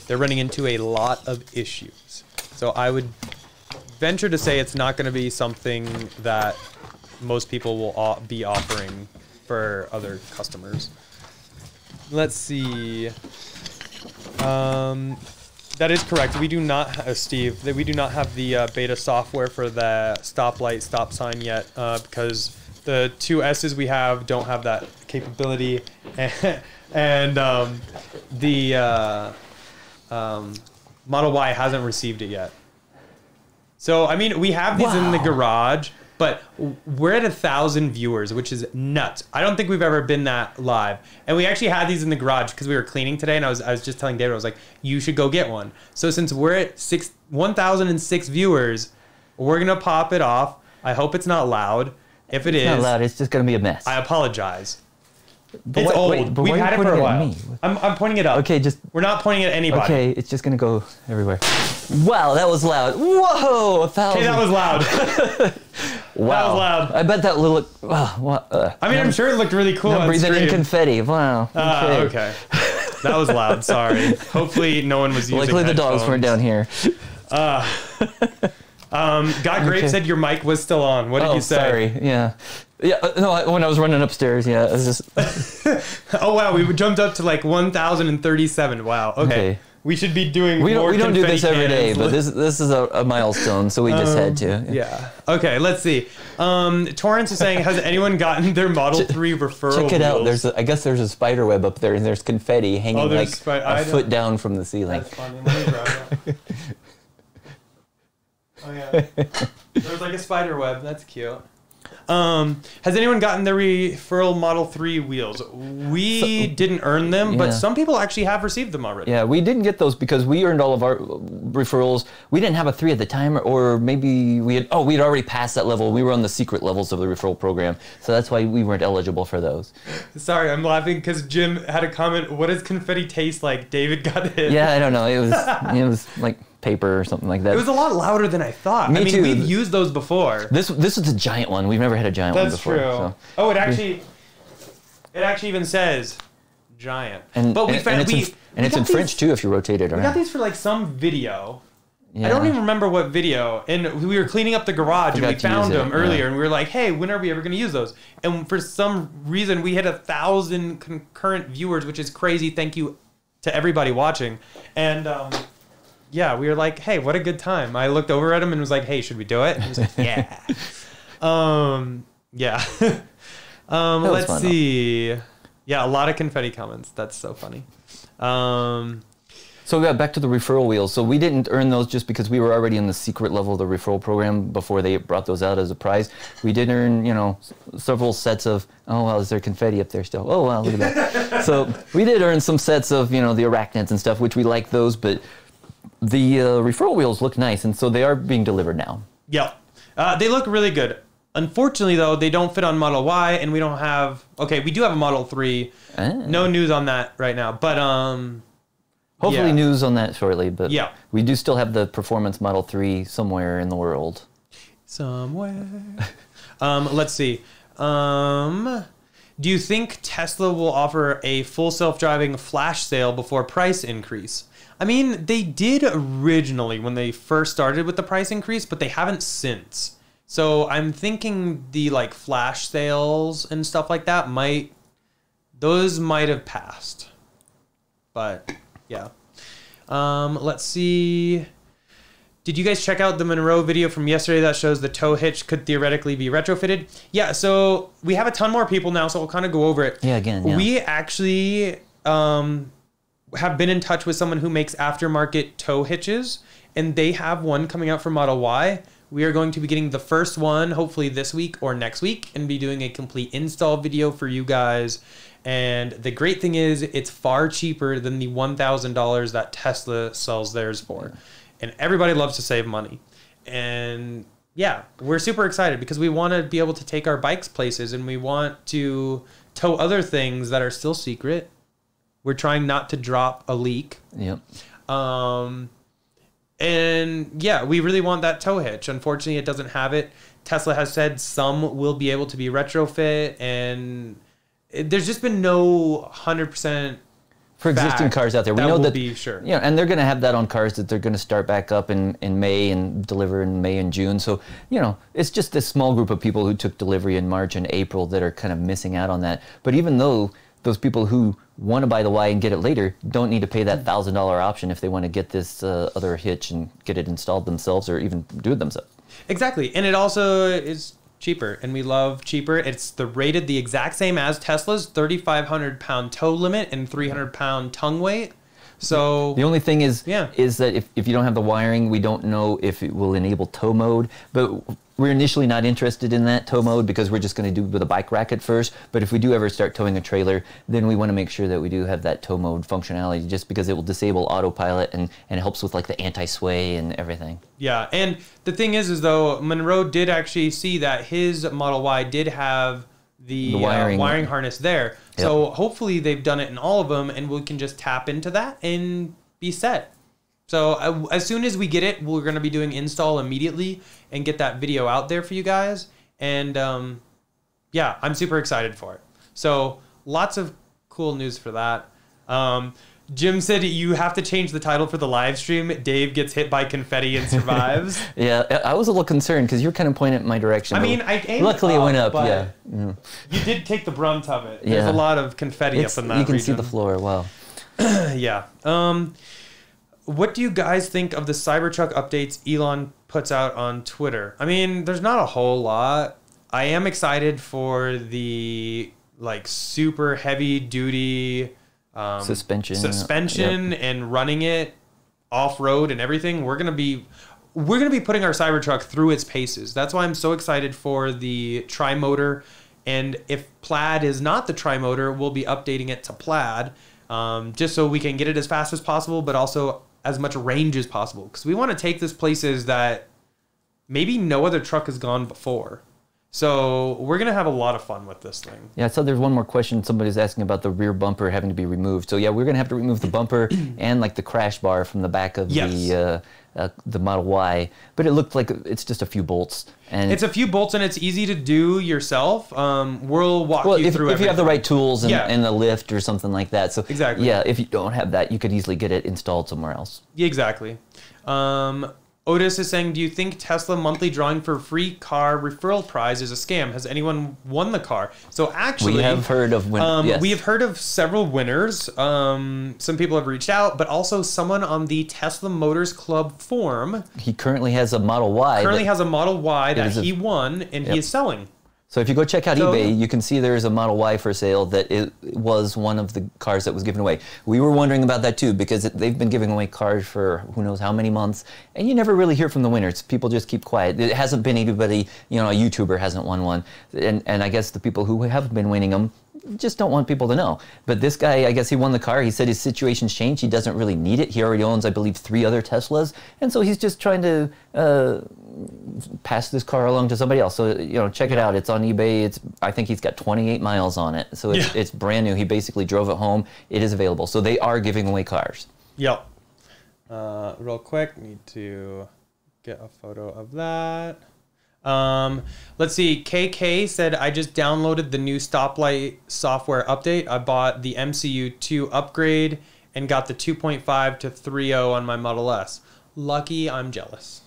They're running into a lot of issues. So I would venture to say it's not going to be something that most people will be offering for other customers. Let's see. Um, that is correct. We do not, uh, Steve. That we do not have the uh, beta software for the stoplight stop sign yet, uh, because the two S's we have don't have that capability, and um, the uh, um, Model Y hasn't received it yet. So I mean, we have these in the garage, but we're at a thousand viewers, which is nuts. I don't think we've ever been that live. And we actually had these in the garage because we were cleaning today, and I was I was just telling David, I was like, you should go get one. So since we're at six one thousand and six viewers, we're gonna pop it off. I hope it's not loud. If it It's is, not loud. It's just gonna be a mess. I apologize. But it's why- old. wait, but We've had it for a while. I'm, I'm pointing it up. Okay, just We're not pointing at anybody. okay. It's just gonna go everywhere. Wow, that was loud. Whoa, a thousand. Okay, that was loud. wow. That was loud. I bet that little. Wow. wow, uh, I mean, I'm sure it looked really cool. I'm on breathing in confetti. Wow. Ah, okay. That was loud. Sorry. Hopefully, no one was using. Luckily, the dogs weren't down headphones. here. Um, God Grape Okay. said your mic was still on. What did oh, you say? sorry. Yeah. Yeah. uh, No, I- when I was running upstairs, yeah, it was just. Oh wow, we jumped up to like 1,037. Wow. Okay. Okay. We should be doing. We don't. more We don't do this every day, but this this is a, a milestone, so we just had to. Um, Yeah. Okay. Let's see. Um, Torrance is saying, has anyone gotten their Model Three referral? Check it out. wheels? There's, a, I guess, there's a spider web up there, and there's confetti hanging Oh, like there's I a foot down from the ceiling. That's funny. Let me grab it. Oh yeah. There's like a spider web. That's cute. Um, has anyone gotten the referral Model 3 wheels? We didn't earn them, but some people actually have received them already. Yeah, we didn't get those because we earned all of our referrals. We didn't have a three at the time, or maybe we had. Oh, we had already passed that level. We were on the secret levels of the referral program, so that's why we weren't eligible for those. Sorry, I'm laughing because Jim had a comment. What does confetti taste like? David got it. Yeah, I don't know. It was it was like paper or something like that. It was a lot louder than I thought. Me I mean, too. we've used those before. this this is a giant one. We've never had a giant one before. That's true. so. Oh, it actually, it actually even says giant. And, but we and, found and it's, we, in, and we it's in got French these- too if you rotate it We got these for like some video. Yeah. I don't even remember what video. And we were cleaning up the garage and we found use it, them earlier yeah. and we were like, hey, when are we ever going to use those? And for some reason, we had a thousand concurrent viewers, which is crazy. Thank you to everybody watching. And um, yeah, we were like, hey, what a good time. I looked over at him and was like, hey, should we do it? And he was like, yeah. um, yeah. um, let's fun, though. see. Yeah, a lot of confetti comments. That's so funny. Um, So we got back to the referral wheels. So we didn't earn those just because we were already in the secret level of the referral program before they brought those out as a prize. We did earn, you know, several sets of. Oh well, is there confetti up there still? Oh wow, look at that. so we did earn some sets of, you know, the arachnids and stuff, which we like those. But the uh, referral wheels look nice, and so they are being delivered now. Yeah, uh, they look really good. Unfortunately, though, they don't fit on Model Y, and we don't have. Okay, we do have a Model Three. Ah. No news on that right now, but um, Hopefully, Yeah. news on that shortly. But Yeah. we do still have the Performance Model 3 somewhere in the world. somewhere. um, let's see. Um, do you think Tesla will offer a full self-driving flash sale before price increase? I mean, they did originally when they first started with the price increase, but they haven't since. So I'm thinking the like flash sales and stuff like that might those might have passed. But yeah. Um, let's see. Did you guys check out the Munro video from yesterday that shows the tow hitch could theoretically be retrofitted? Yeah, so we have a ton more people now, so we'll kind of go over it. Yeah, again, yeah. We actually um, have been in touch with someone who makes aftermarket tow hitches, and they have one coming out for Model Y. We are going to be getting the first one hopefully this week or next week and be doing a complete install video for you guys. And the great thing is, it's far cheaper than the $1,000 that Tesla sells theirs for. And everybody loves to save money. And yeah, we're super excited because we want to be able to take our bikes places and we want to tow other things that are still secret. We're trying not to drop a leak. Yep. Um, and yeah, we really want that tow hitch. Unfortunately, it doesn't have it. Tesla has said some will be able to be retrofit, and it, there's just been no hundred percent For existing cars out there, we that know that be sure. Yeah, and they're going to have that on cars that they're going to start back up in, in May and deliver in May and June. So, you know, it's just this small group of people who took delivery in March and April that are kind of missing out on that. But even though those people who want to buy the Y and get it later don't need to pay that $1,000 option if they want to get this uh, other hitch and get it installed themselves or even do it themselves. Exactly. And it also is cheaper, and we love cheaper. It's the rated the exact same as Tesla's 3,500 pound tow limit and 300 pound tongue weight. So The only thing is, Yeah. is that if, if you don't have the wiring, we don't know if it will enable tow mode. But we're initially not interested in that tow mode because we're just going to do with a bike rack at first. But if we do ever start towing a trailer, then we want to make sure that we do have that tow mode functionality, just because it will disable autopilot and, and helps with like the anti-sway and everything. Yeah, and the thing is, is though Munro did actually see that his Model Y did have the, The wiring, wiring. uh, wiring harness there. So hopefully they've done it in all of them, and we can just tap into that and be set. So uh, as soon as we get it, we're gonna be doing install immediately and get that video out there for you guys. And um, yeah, I'm super excited for it. So lots of cool news for that. Um, Jim said you have to change the title for the live stream. Dave gets hit by confetti and survives. Yeah, I was a little concerned because you're kind of pointing at my direction. I mean, I luckily it went up. Yeah, Mm. You did take the brunt of it. There's Yeah. a lot of confetti It's- up in that you can region. see the floor. Wow. yeah. Um, what do you guys think of the Cybertruck updates Elon puts out on Twitter? I mean, there's not a whole lot. I am excited for the like super heavy duty um, Suspension. suspension and running it off road and everything. We're gonna be we're going to be putting our Cybertruck through its paces. That's why I'm so excited for the tri-motor. And if Plaid is not the tri-motor, we'll be updating it to Plaid, um, just so we can get it as fast as possible, but also as much range as possible. Because we want to take this places that maybe no other truck has gone before. So we're gonna have a lot of fun with this thing. Yeah, so there's one more question. Somebody's asking about the rear bumper having to be removed. So yeah, we're gonna have to remove the bumper and like the crash bar from the back of Yes. the uh, uh, the Model Y. But it looked like it's just a few bolts. And It's a few bolts and it's easy to do yourself. Um, we'll walk well, you if, through if you have the right tools and, Yeah. and a lift or something like that. So Exactly. Yeah, if you don't have that, you could easily get it installed somewhere else. Yeah, exactly. Um, Otis is saying, "Do you think Tesla monthly drawing for free car referral prize is a scam? Has anyone won the car?" So actually, We have heard of win- Um, yes. We have heard of several winners. Um, some people have reached out, but also someone on the Tesla Motors Club forum He currently has a Model Y. currently that- has a Model Y that a- he won and he is selling. So if you go check out So- eBay, you can see there's a Model Y for sale that it was one of the cars that was given away. We were wondering about that too because it, they've been giving away cars for who knows how many months, and you never really hear from the winners. People just keep quiet. It hasn't been anybody, you know, a YouTuber hasn't won one, and and I guess the people who have been winning them just don't want people to know. But this guy, I guess he won the car. He said his situation's changed. He doesn't really need it. He already owns, I believe, three other Teslas, and so he's just trying to. Uh, pass this car along to somebody else. So you know, check it out. It's on eBay. It's I think he's got 28 miles on it, so it's, Yeah. it's brand new. He basically drove it home. It is available. So they are giving away cars. Yep. Uh, real quick, need to get a photo of that. Um, let's see. KK said I just downloaded the new stoplight software update. I bought the MCU 2 upgrade and got the 2.5 to 3.0 on my Model S. Lucky, I'm jealous.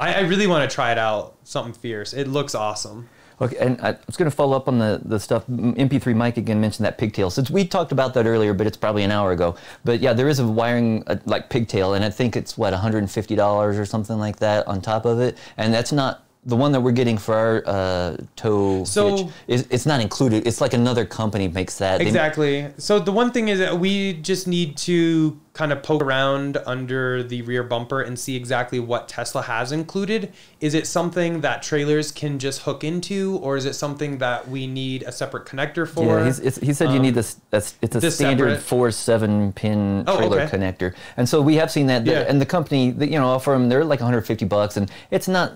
I, I really want to try it out. Something fierce. It looks awesome. Okay, and I was going to follow up on the, the stuff. MP3 Mike again mentioned that pigtail. Since we talked about that earlier, but it's probably an hour ago. But yeah, there is a wiring uh, like pigtail, and I think it's what 150 dollars or something like that on top of it. And that's not the one that we're getting for our uh, tow So- hitch. Is, it's not included. It's like another company makes that. They- Exactly. So the one thing is that we just need to kind of poke around under the rear bumper and see exactly what Tesla has included. Is it something that trailers can just hook into, or is it something that we need a separate connector for? Yeah, he's, it's, he said you need um, this. That's it's a this standard separate- four seven pin trailer Oh, trailer okay. connector, and so we have seen that. Yeah. And the company, that, you know, offer them. They're like 150 bucks, and it's not.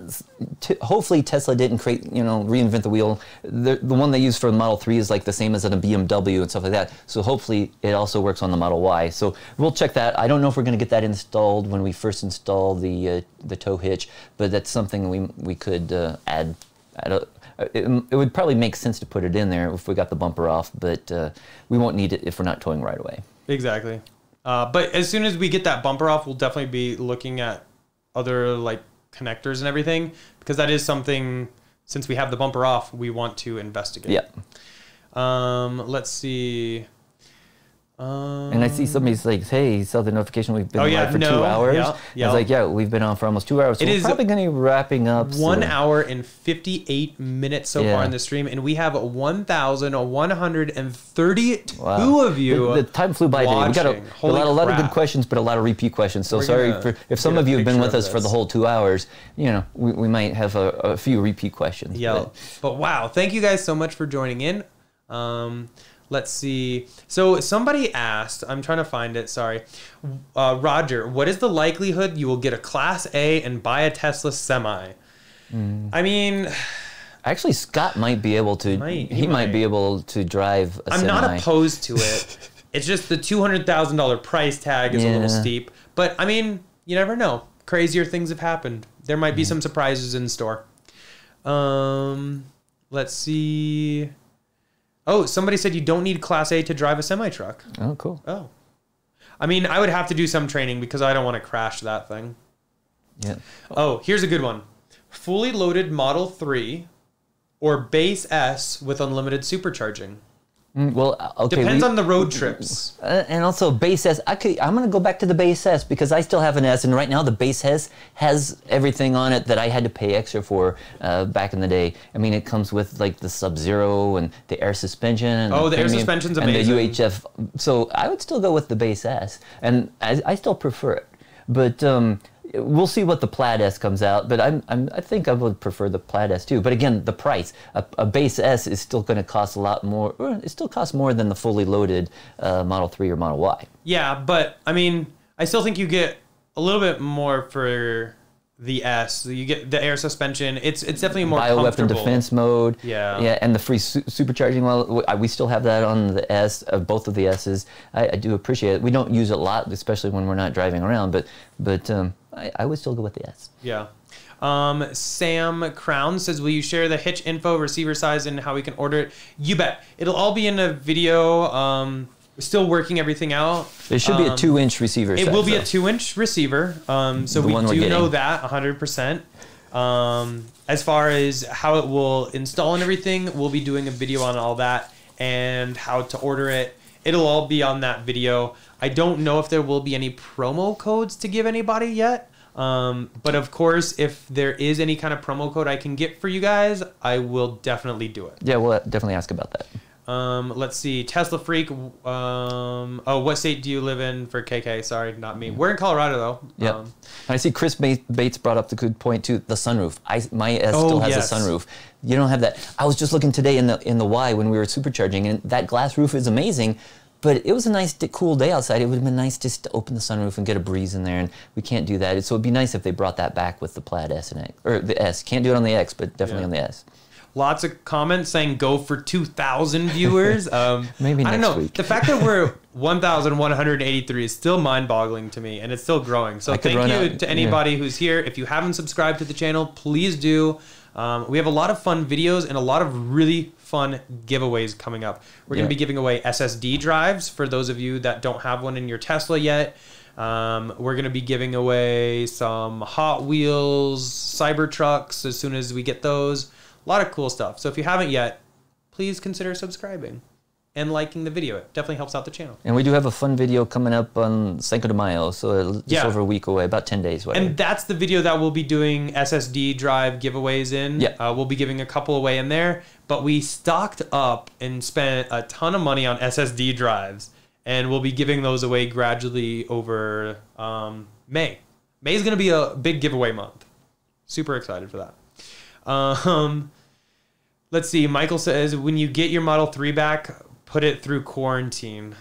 T- hopefully, Tesla didn't create, you know, reinvent the wheel. The the one they use for the Model Three is like the same as on a BMW and stuff like that. So hopefully, it also works on the Model Y. So we'll check that. I don't know if we're going to get that installed when we first install the uh, the tow hitch, but that's something we we could uh, add. add a, it, it would probably make sense to put it in there if we got the bumper off, but uh, we won't need it if we're not towing right away. Exactly. Uh, but as soon as we get that bumper off, we'll definitely be looking at other like connectors and everything because that is something. Since we have the bumper off, we want to investigate. Yeah. Um. Let's see. Um, And I see somebody's like, "Hey, you saw the notification we've been Oh, live for no, two hours." yeah, I was like, "Yeah, we've been on for almost two hours. So It we're is probably going to be wrapping up one soon. hour and 58 minutes so Yeah. far in the stream and we have 1132 Wow. of you The, the time flew by today. We got a, watching. a lot, a lot of good questions, but a lot of repeat questions. So We're sorry for if some of you have been with us for the whole two hours. You know, we, we might have a, a few repeat questions. yeah but- but wow thank you guys so much for joining in um let's see so somebody asked i'm trying to find it sorry uh, roger what is the likelihood you will get a class a and buy a tesla semi Mm. i mean Actually, Scott might be able to. Might, he, he might. might. be able to drive a I'm semi. not opposed to it. it's just the two hundred thousand dollar price tag is a little steep. But I mean, you never know. Crazier things have happened. There might be some surprises in store. Um, let's see. Oh, somebody said you don't need Class A to drive a semi truck. Oh, cool. Oh, I mean, I would have to do some training because I don't want to crash that thing. Yeah. Oh, here's a good one: fully loaded Model Three, or base S with unlimited supercharging. Mm, Well, uh, okay. Depends we- on the road trips. Uh, and also base S. Okay, I'm gonna go back to the base S because I still have an S, and right now the base S has everything on it that I had to pay extra for uh, back in the day. I mean, it comes with like the Sub Zero and the air suspension. And Oh, the air premium- suspension's And the UHF. So I would still go with the base S, and I, I still prefer it. But um, we'll see what the Plaid S comes out, but I'm, I'm I think I would prefer the Plaid S too. But again, the price a, a base S is still going to cost a lot more. Or it still costs more than the fully loaded uh, Model Three or Model Y. Yeah, but I mean, I still think you get a little bit more for the S. You get the air suspension. It's it's definitely more Bioweapon defense mode. Yeah. Yeah, and the free su- supercharging. Well, we still have that on the S, uh, both of the S's. I, I do appreciate it. We don't use it a lot, especially when we're not driving around. But but um, I, I would still go with the S. Yeah. Um, Sam Crown says, "Will you share the hitch info, receiver size, and how we can order it?" You bet. It'll all be in a video. Um, we're still working everything out. It should be a Um, two-inch receiver. It size, will be a two-inch receiver. Um, so The we do know that 100%. Um, as far as how it will install and everything, we'll be doing a video on all that and how to order it. It'll all be on that video. I don't know if there will be any promo codes to give anybody yet. Um, but of course, if there is any kind of promo code I can get for you guys, I will definitely do it. Yeah, we'll definitely ask about that. Um, let's see. Tesla Freak. Um, oh, what state do you live in for KK? Sorry, not me. We're in Colorado though. Yeah. Um, I see Chris Bates brought up the good point too. The sunroof. I my S Oh, still has yes. a sunroof. You don't have that. I was just looking today in the in the Y when we were supercharging, and that glass roof is amazing. But it was a nice, cool day outside. It would have been nice just to open the sunroof and get a breeze in there, and we can't do that. So it'd be nice if they brought that back with the Plaid S and X, or the S. Can't do it on the X, but definitely Yeah. on the S. lots of comments saying go for 2,000 viewers. Um, Maybe I don't know. week. The fact that we're 1,183 is still mind-boggling to me, and it's still growing. So I thank you out- to anybody who's here. If you haven't subscribed to the channel, please do. Um, we have a lot of fun videos and a lot of really fun giveaways coming up. We're going to be giving away SSD drives for those of you that don't have one in your Tesla yet. Um, we're going to be giving away some Hot Wheels Cybertrucks as soon as we get those. A lot of cool stuff. So if you haven't yet, please consider subscribing and liking the video. It definitely helps out the channel. And we do have a fun video coming up on Cinco de Mayo, so just Yeah. over a week away, about ten days. Whatever. And that's the video that we'll be doing SSD drive giveaways in. Yeah. Uh, we'll be giving a couple away in there. But we stocked up and spent a ton of money on SSD drives. And we'll be giving those away gradually over um, May. May is going to be a big giveaway month. Super excited for that. Um, let's see. Michael says when you get your Model 3 back, put it through quarantine.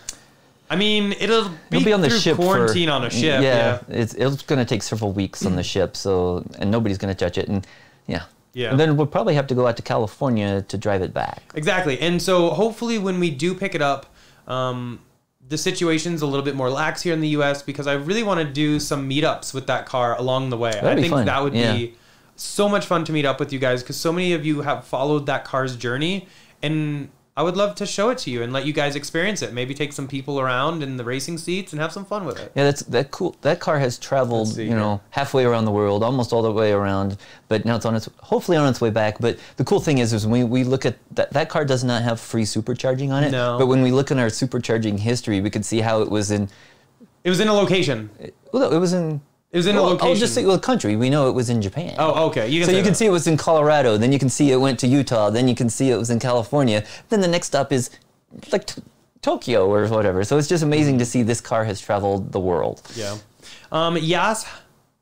I mean, it'll be, be on the ship for- quarantine on a ship. yeah. it's it's going to take several weeks on the ship, so and nobody's going to touch it, and yeah, Yeah. And then we'll probably have to go out to California to drive it back. Exactly. And so hopefully when we do pick it up, um, the situation's a little bit more lax here in the US because I really want to do some meetups with that car along the way. I That'd be think fun. that would Yeah. be so much fun to meet up with you guys because so many of you have followed that car's journey and I would love to show it to you and let you guys experience it. Maybe take some people around in the racing seats and have some fun with it. Yeah, that's that cool. That car has traveled, you know, halfway around the world, almost all the way around. But now it's on its hopefully on its way back. But the cool thing is, is when we, we look at that, that car does not have free supercharging on it. No. But when we look in our supercharging history, we could see how it was in. It was in a location. Well, it was in. It was in a location. I'll just say, well, country. We know it was in Japan. Oh, okay. You so you can see it was in Colorado. Then you can see it went to Utah. Then you can see it was in California. Then the next stop is like t- Tokyo or whatever. So it's just amazing to see this car has traveled the world. Yeah. Um, Yas,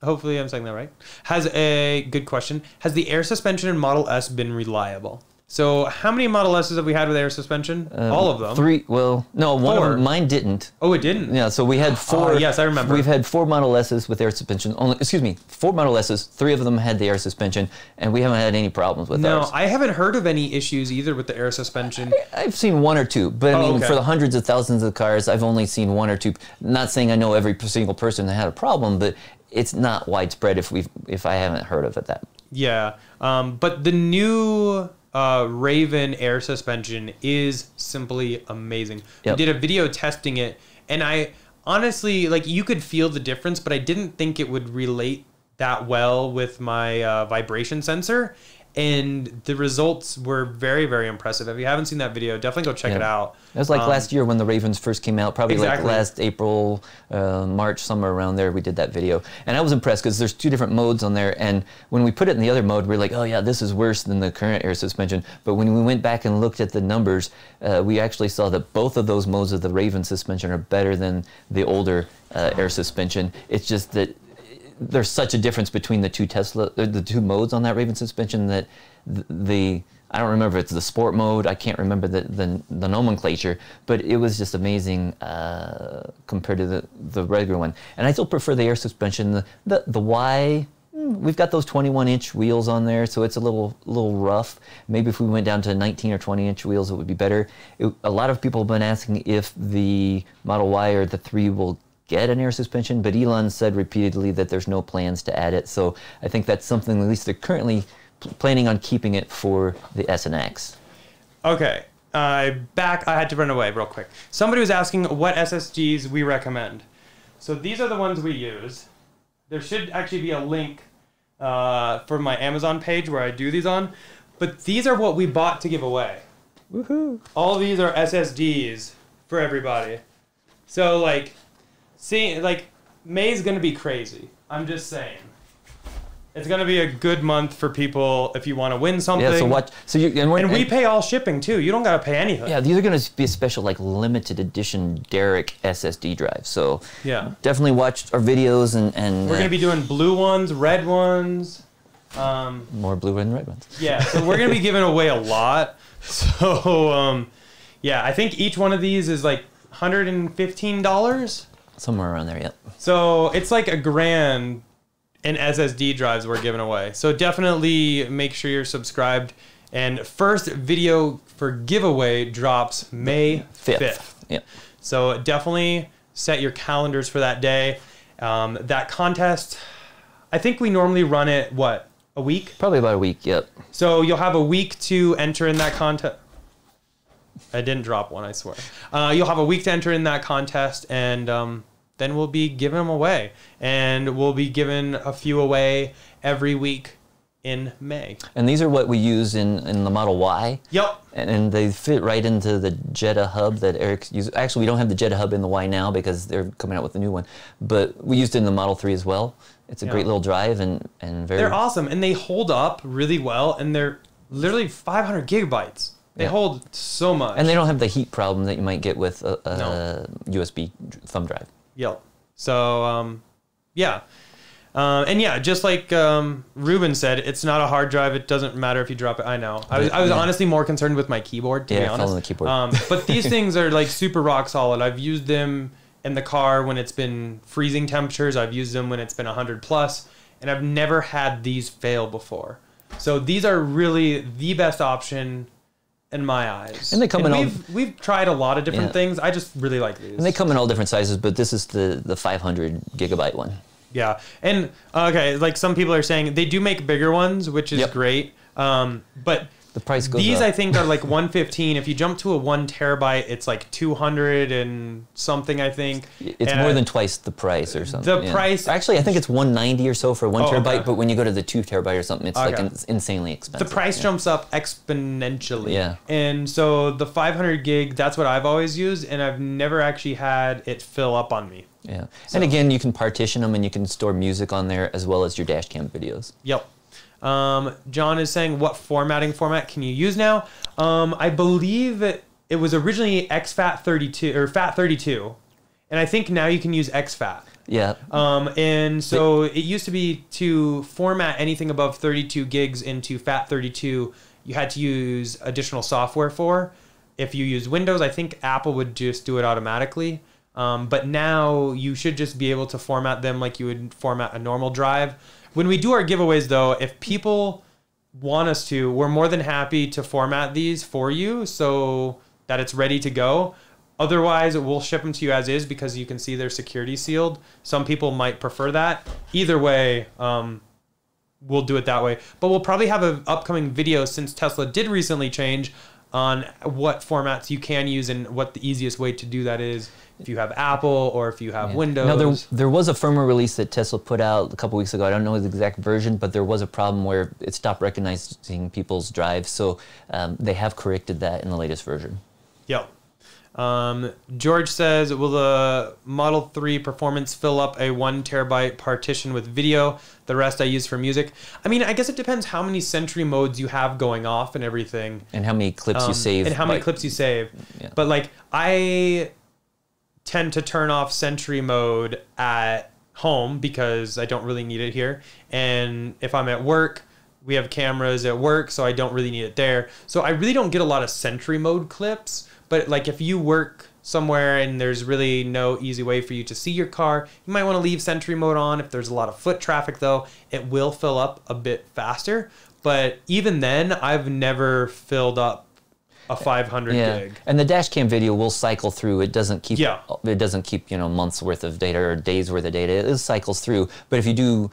hopefully I'm saying that right, has a good question. Has the air suspension in Model S been reliable? So how many Model S's have we had with air suspension? All of them. Um, Three. Well, no, one Four. of them. Mine didn't. Oh, it didn't. Yeah, so we had four. Oh, yes, I remember. We've had four Model S's with air suspension. Only, excuse me, four Model S's. Three of them had the air suspension, and we haven't had any problems with No, ours. I haven't heard of any issues either with the air suspension. I've seen one or two, but I Oh, mean, okay. for the hundreds of thousands of cars, I've only seen one or two. Not saying I know every single person that had a problem, but it's not widespread. If we, if I haven't heard of it, that Yeah. Um, but the new uh, Raven air suspension is simply amazing. Yep. We did a video testing it, and I honestly like you could feel the difference, but I didn't think it would relate that well with my uh, vibration sensor. And the results were very, very impressive. If you haven't seen that video, definitely go check it out. It was like Um, last year when the Ravens first came out, probably Exactly. like last April, uh, March, somewhere around there. We did that video, and I was impressed because there's two different modes on there. And when we put it in the other mode, we are like, oh yeah, this is worse than the current air suspension. But when we went back and looked at the numbers, uh, we actually saw that both of those modes of the Raven suspension are better than the older uh, air suspension. It's just that there's such a difference between the two Tesla, the the two modes on that Raven suspension that the, I don't remember if it's the sport mode. I can't remember the, the, the nomenclature, but it was just amazing uh, compared to the, the regular one. And I still prefer the air suspension. The the, the Y, mm, we've got those 21 inch wheels on there, so it's a little little rough. Maybe if we went down to 19 or 20 inch wheels, it would be better. It, a lot of people have been asking if the Model Y or the 3 will get an air suspension, but Elon said repeatedly that there's no plans to add it. So I think that's something at least they're currently planning on keeping it for the S and X. Okay. Uh, back. I had to run away real quick. Somebody was asking what SSDs we recommend. So these are the ones we use. There should actually be a link uh, for my Amazon page where I do these on. But these are what we bought to give away. Woohoo! All these are SSDs for everybody. So like, see, like May's gonna be crazy. I'm just saying. It's gonna be a good month for people if you want to win something. Yeah. So what? So you and, we're- And we and- pay all shipping too. You don't gotta pay anything. Yeah, these are going to be a special, like limited edition DÆrik SSD drive. So Yeah. definitely watch our videos and and We're uh, gonna be doing blue ones, red ones. Um, more blue and red ones. yeah, so we're gonna be giving away a lot. So um, yeah, I think each one of these is like hundred and fifteen dollars. Somewhere around there, yeah. So it's like a grand in SSD drives we're giving away. So definitely make sure you're subscribed. And first video for giveaway drops May Fifth. 5th. Yeah. So definitely set your calendars for that day. Um, that contest, I think we normally run it, what, a week? Probably about a week. Yep. So you'll have a week to enter in that contest. I didn't drop one, I swear. Uh, you'll have a week to enter in that contest, and um, then we'll be giving them away. And we'll be giving a few away every week in May. And these are what we use in in the Model Y. Yep. And, and they fit right into the Jeda hub that Erik used. Actually, we don't have the Jeda hub in the Y now because they're coming out with a new one. But we used it in the Model 3 as well. It's a Yeah. great little drive and, and very. They're awesome, and they hold up really well, and they're literally 500 gigabytes. They Yeah. hold so much. And they don't have the heat problem that you might get with a, a No. USB thumb drive. Yep. So um, yeah, uh, and yeah, just like um, Ruben said, it's not a hard drive. It doesn't matter if you drop it. I know. I was, I was Yeah. honestly more concerned with my keyboard to Yeah, be honest. on the keyboard. Um, but these things are like super rock solid. I've used them in the car when it's been freezing temperatures. I've used them when it's been 100 plus, and I've never had these fail before. So these are really the best option in my eyes. And they come in we've, we've tried a lot of different Yeah. things. I just really like these. And they come in all different sizes, but this is the, the 500 gigabyte one. Yeah, and okay, like some people are saying they do make bigger ones, which is Yep. great. Um, but The price goes these up. I think are like 115. If you jump to a one terabyte, it's like 200 and something. I think It's And more than twice the price or something. the price- Actually, I think it's 190 or so for one Oh, terabyte, okay. but when you go to the two terabyte or something, it's like Okay. ins- insanely expensive. the price yeah. jumps up exponentially. Yeah. And so the 500 gig, that's what I've always used, and I've never actually had it fill up on me. Yeah. And again, you can partition them and you can store music on there as well as your dash cam videos. Yep. Um, John is saying, what formatting format can you use now? Um, I believe it, it was originally exFAT32 or FAT32, and I think now you can use exFAT. Yeah. Um, and so it used to be to format anything above 32 gigs into FAT32, you had to use additional software for. If you use Windows, I think Apple would just do it automatically. Um, but now you should just be able to format them like you would format a normal drive. When we do our giveaways, though, if people want us to, we're more than happy to format these for you so that it's ready to go. Otherwise, we'll ship them to you as is because you can see they're security sealed. Some people might prefer that. Either way, um, we'll do it that way. But we'll probably have an upcoming video since Tesla did recently change on what formats you can use and what the easiest way to do that is if you have Apple or if you have Windows. Now, there, there was a firmware release that Tesla put out a couple weeks ago. I don't know the exact version, but there was a problem where it stopped recognizing people's drives. So um, they have corrected that in the latest version. Yep. Um, George says, "Will the Model 3 Performance fill up a one terabyte partition with video? The rest I use for music." I mean, I guess it depends how many Sentry modes you have going off and everything, And how many clips um, you save. and how many clips you save. Yeah. But like, I tend to turn off Sentry mode at home because I don't really need it here. And if I'm at work, we have cameras at work, so I don't really need it there. So I really don't get a lot of Sentry mode clips. But like if you work somewhere and there's really no easy way for you to see your car, you might want to leave Sentry mode on. If there's a lot of foot traffic though, it will fill up a bit faster. But even then, I've never filled up a 500 Yeah, gig. and the dash cam video will cycle through. It doesn't keep. Yeah. It doesn't keep you know months worth of data or days worth of data. It cycles through. But if you do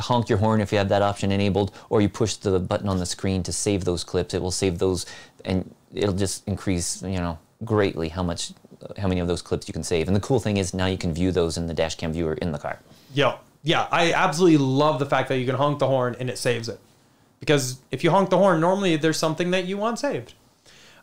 honk your horn, if you have that option enabled, or you push the button on the screen to save those clips, it will save those, and it'll just increase you know greatly how much, how many of those clips you can save. And the cool thing is now you can view those in the dash cam viewer in the car. Yeah, yeah, I absolutely love the fact that you can honk the horn and it saves it. Because if you honk the horn, normally there's something that you want saved.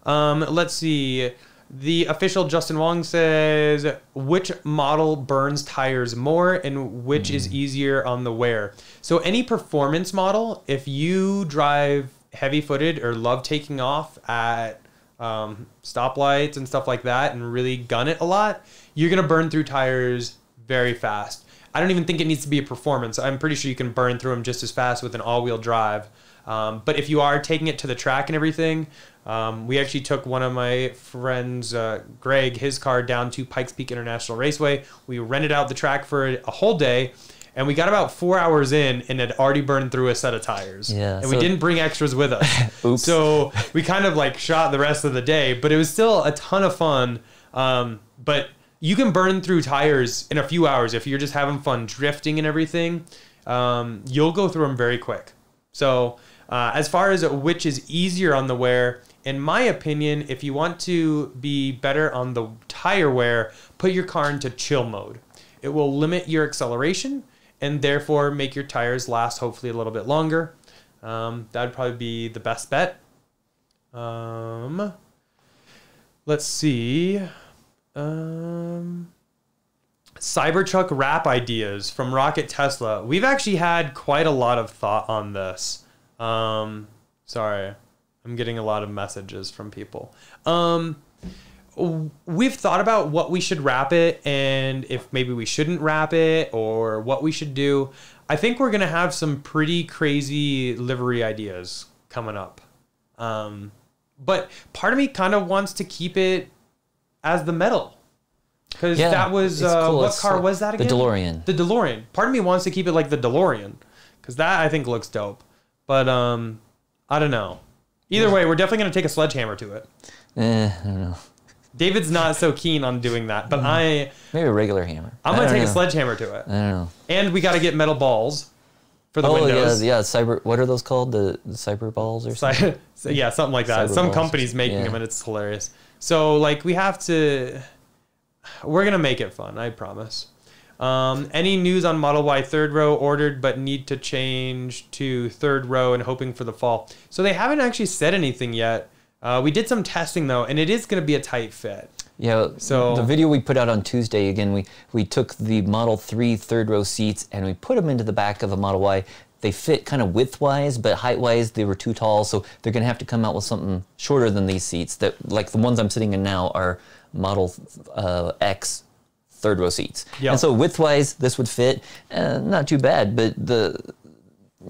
Um, let's see. The official Justin Wong says, which model burns tires more and which is easier on the wear? So, any performance model, if you drive heavy footed or love taking off at um, stoplights and stuff like that and really gun it a lot, you're going to burn through tires very fast. I don't even think it needs to be a performance. I'm pretty sure you can burn through them just as fast with an all wheel drive. Um, but if you are taking it to the track and everything, um, we actually took one of my friends, uh, Greg, his car down to Pikes Peak International Raceway. We rented out the track for a whole day, and we got about four hours in and had already burned through a set of tires. Yeah, and we didn't bring extras with us. Oops. So we kind of like shot the rest of the day, but it was still a ton of fun. Um, but you can burn through tires in a few hours if you're just having fun drifting and everything. Um, you'll go through them very quick. So uh, as far as which is easier on the wear, in my opinion, if you want to be better on the tire wear, put your car into chill mode. It will limit your acceleration and therefore make your tires last hopefully a little bit longer. Um, that'd probably be the best bet. Um, let's see. Um, Cybertruck wrap ideas from Rocket Tesla. We've actually had quite a lot of thought on this. Um, sorry, I'm getting a lot of messages from people. Um, we've thought about what we should wrap it and if maybe we shouldn't wrap it or what we should do. I think we're gonna have some pretty crazy livery ideas coming up. Um, but part of me kind of wants to keep it as the metal because Yeah, that was uh, cool. what It's car like was that again? the? DeLorean. The DeLorean. Part of me wants to keep it like the DeLorean because that I think looks dope. But um, I don't know. Either way, we're definitely gonna take a sledgehammer to it. Eh, I don't know. David's not so keen on doing that, but I Maybe a regular hammer. I'm gonna take a sledgehammer to it. I don't know. And we got to get metal balls for the oh windows. yeah, yeah. Cyber. What are those called? The, the cyber balls or something? Cy- yeah, something like that. Cyber Some balls. companies making Yeah. them, and it's hilarious. So like we have to, we're gonna make it fun. I promise. Um, any news on Model Y third row ordered but need to change to third row and hoping for the fall? So they haven't actually said anything yet. Uh, we did some testing though, and it is gonna be a tight fit. Yeah. So- the video we put out on Tuesday again, we we took the Model 3 third row seats and we put them into the back of a Model Y. They fit kind of width-wise, but height-wise they were too tall, so they're gonna have to come out with something shorter than these seats. That like the ones I'm sitting in now are Model uh, X third row seats. Yeah. And so width-wise, this would fit. Uh, not too bad, but the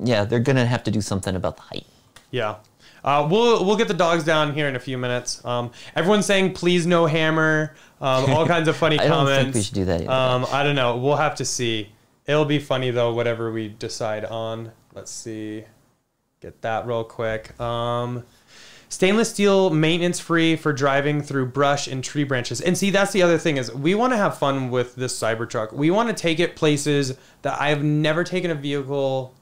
yeah, they're gonna have to do something about the height. Yeah. Uh, we'll we'll get the dogs down here in a few minutes. Um, everyone's saying please no hammer. Um, all kinds of funny I don't comments. think we should do that either. Um, I don't know. We'll have to see. It'll be funny though, whatever we decide on. Let's see. Get that real quick. Um, stainless steel maintenance free for driving through brush and tree branches. And see, that's the other thing is we want to have fun with this Cybertruck. We want to take it places that I have never taken a vehicle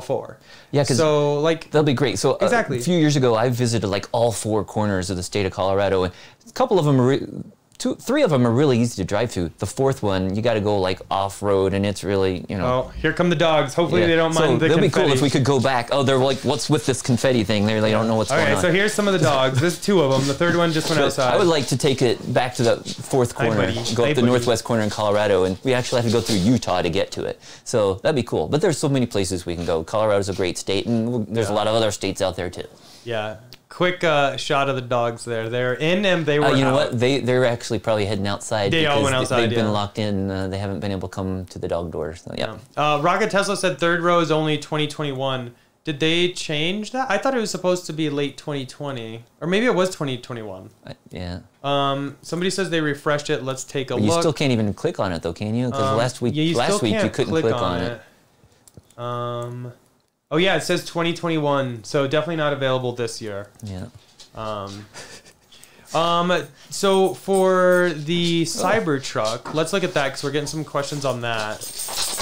before. Yeah, so like That'll be great. So uh, Exactly. a few years ago, I visited like all four corners of the state of Colorado, and a couple of them Two, three of them are really easy to drive through. The fourth one, you got to go like off road, and it's really, you know. Oh, here come the dogs. Hopefully yeah. they don't so mind the It'd be cool if we could go back. Oh, they're like, what's with this confetti thing? They they don't know what's All going right, on. so here's some of the dogs. There's two of them. The third one just went outside. I would like to take it back to the fourth corner, go Hi, up the buddy. northwest corner in Colorado, and we actually have to go through Utah to get to it. So that'd be cool. But there's so many places we can go. Colorado's a great state, and there's a lot of other states out there too. Yeah. Quick uh, shot of the dogs there. They're in and they were. Uh, you know out. what? They they're actually probably heading outside. They all went outside, They've yeah. been locked in. Uh, they haven't been able to come to the dog door. So yeah. Uh, Rocket Tesla said third row is only 2021. Did they change that? I thought it was supposed to be late 2020, or maybe it was 2021. I- yeah. Um, somebody says they refreshed it. Let's take a But you look. still can't even click on it though, can you? Because Um, last week yeah, last week you couldn't click, on, it. Um, oh yeah, it says 2021, so definitely not available this year. Yeah. Um, um, so for the Cybertruck, let's look at that because we're getting some questions on that.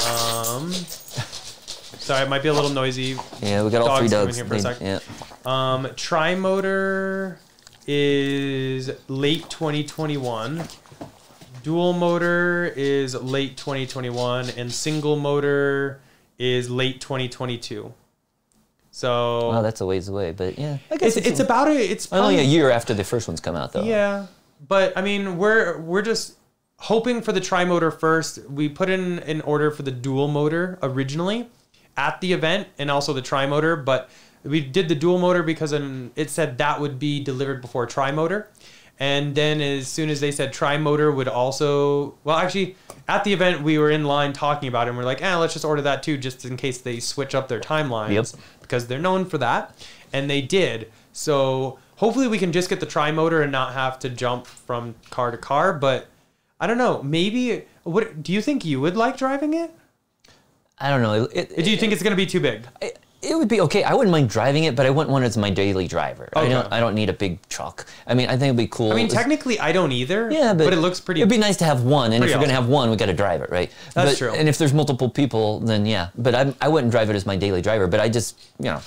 Um, sorry, it might be a little noisy. Yeah, we got all Dogs three come in dogs. here for a sec. yeah. Um, tri-motor is late 2021. Dual motor is late 2021, and single motor is late 2022. So Well, that's a ways away, but yeah. I guess it's, it's about a it's only a year after the first ones come out though. Yeah, but I mean, we're we're just hoping for the tri-motor first. We put in an order for the dual motor originally at the event, and also the tri-motor. But we did the dual motor because um, it said that would be delivered before tri-motor. And then as soon as they said tri-motor would also, well, actually, at the event we were in line talking about it, and we're like, eh, let's just order that too, just in case they switch up their timelines Yep. because they're known for that, and they did. So hopefully we can just get the tri motor and not have to jump from car to car. But I don't know. Maybe what do you think you would like driving it? I don't know. It, Or do you think it's gonna be too big? it, it would be okay. I wouldn't mind driving it, but I wouldn't want it as my daily driver. I don't. I don't need a big truck. I mean, I think it'd be cool. I mean, technically, I don't either. Yeah, but, it looks pretty. It'd be nice to have one, and if you're gonna have one, we got to drive it, right? That's But- true. And if there's multiple people, then yeah. But I, I wouldn't drive it as my daily driver. But I just, you know,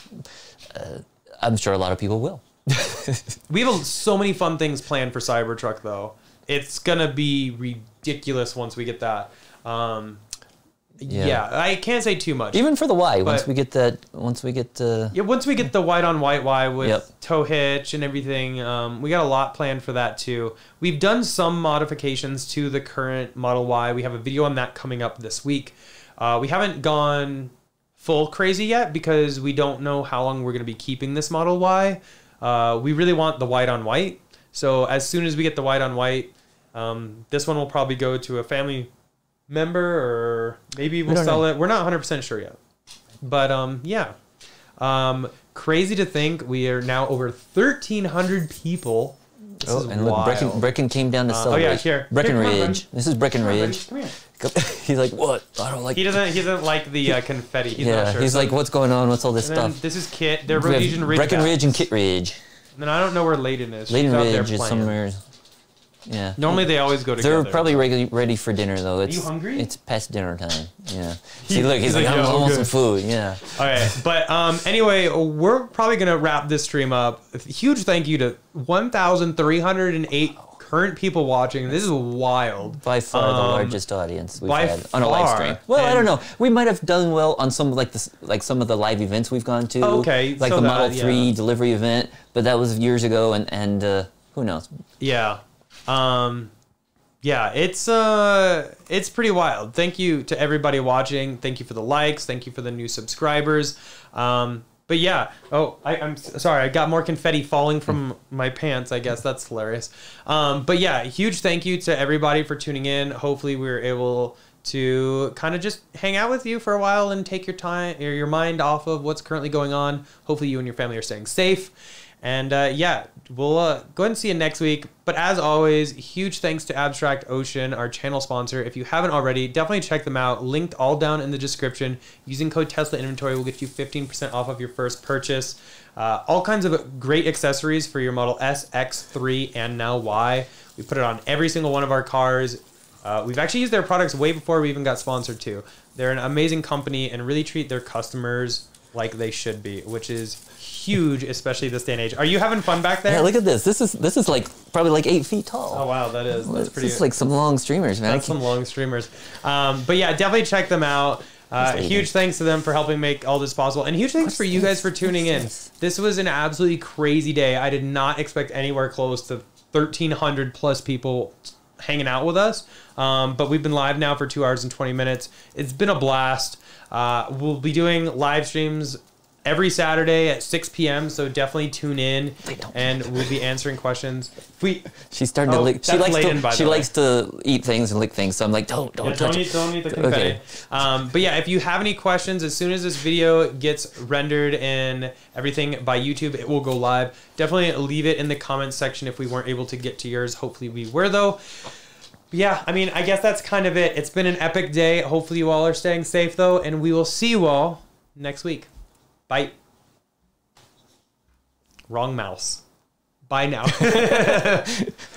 uh, I'm sure a lot of people will. We have so many fun things planned for Cybertruck, though. It's gonna be ridiculous once we get that. Um, yeah. Yeah. I can't say too much. Even for the Y, once we get that, once we get uh, Yeah, once we get the white on white Y with Yep. tow hitch and everything, um, we got a lot planned for that too. We've done some modifications to the current Model Y. We have a video on that coming up this week. Uh, we haven't gone full crazy yet because we don't know how long we're going to be keeping this Model Y. Uh, we really want the white on white. So as soon as we get the white on white, um, this one will probably go to a family member or maybe we'll don't sell know. it. We're not 100% sure yet. But um, yeah. Um, crazy to think we are now over 1,300 people. This oh, is and look. Brecken, Brecken came down to Uh, oh, celebrate. yeah, here. Here, come Breckenridge. Brendan. this is Come on, Breckenridge. Come here. He's like, what? I don't like. He doesn't. He doesn't like the uh, confetti. He's yeah, not sure. he's So- like, what's going on? What's all this And stuff? this is Kit. They're We have Rhodesian Ridge. Breckenridge and. Kit Ridge. And then I don't know where Layden is. She's Layden out there Ridge is playing. somewhere. Yeah. Normally they always go together. They're probably ready, ready for dinner though. It's, you hungry? It's past dinner time. Yeah. See, look, he's he's, like, like, I "Yeah, I'm want some food. Yeah. All right, but um, anyway, we're probably gonna wrap this stream up. Huge thank you to 1,308 current people watching. This is wild. By far the Um, largest audience we've by had on a live stream. Well, I don't know. We might have done well on some like this, like some of the live events we've gone to. Okay, Like so the that, Model yeah. Three delivery event, but that was years ago, and and uh, who knows? Yeah. Um yeah, it's uh it's pretty wild. Thank you to everybody watching. Thank you for the likes. Thank you for the new subscribers. Um but yeah, oh, I, I'm sorry. I got more confetti falling from my pants. I guess that's hilarious. Um, but yeah, huge thank you to everybody for tuning in. Hopefully, we were able to kind of just hang out with you for a while and take your time or your mind off of what's currently going on. Hopefully, you and your family are staying safe. And uh, yeah, we'll uh, go ahead and see you next week. But as always, huge thanks to Abstract Ocean, our channel sponsor. If you haven't already, definitely check them out. Linked all down in the description. Using code Tesla Inventory will get you 15% off of your first purchase. Uh, all kinds of great accessories for your Model S, X3, and now Y. We put it on every single one of our cars. Uh, we've actually used their products way before we even got sponsored too. They're an amazing company and really treat their customers like they should be, which is huge, especially this day and age. Are you having fun back there? Yeah, look at this. This is this is like probably like eight feet tall. Oh wow, that is that's pretty. just like some long streamers, man. I that's some long streamers. Um, but yeah, definitely check them out. Uh, huge thanks to them for helping make all this possible, and huge thanks for you guys for tuning in. This was an absolutely crazy day. I did not expect anywhere close to 1,300 plus people hanging out with us. Um, but we've been live now for two hours and 20 minutes. It's been a blast. Uh, we'll be doing live streams every Saturday at 6 p.m. So definitely tune in, and we'll be answering questions. If we She's starting Oh, to lick. She that's likes Layden, to. the She way. likes to eat things and lick things. So I'm like, don't, don't Yeah, touch don't it. eat, don't eat the confetti. Okay. Um, but yeah, if you have any questions, as soon as this video gets rendered and everything by YouTube, it will go live. Definitely leave it in the comments section if we weren't able to get to yours. Hopefully we were though. Yeah, I mean, I guess that's kind of it. It's been an epic day. Hopefully you all are staying safe though, and we will see you all next week. Bye. Wrong mouse. Bye now.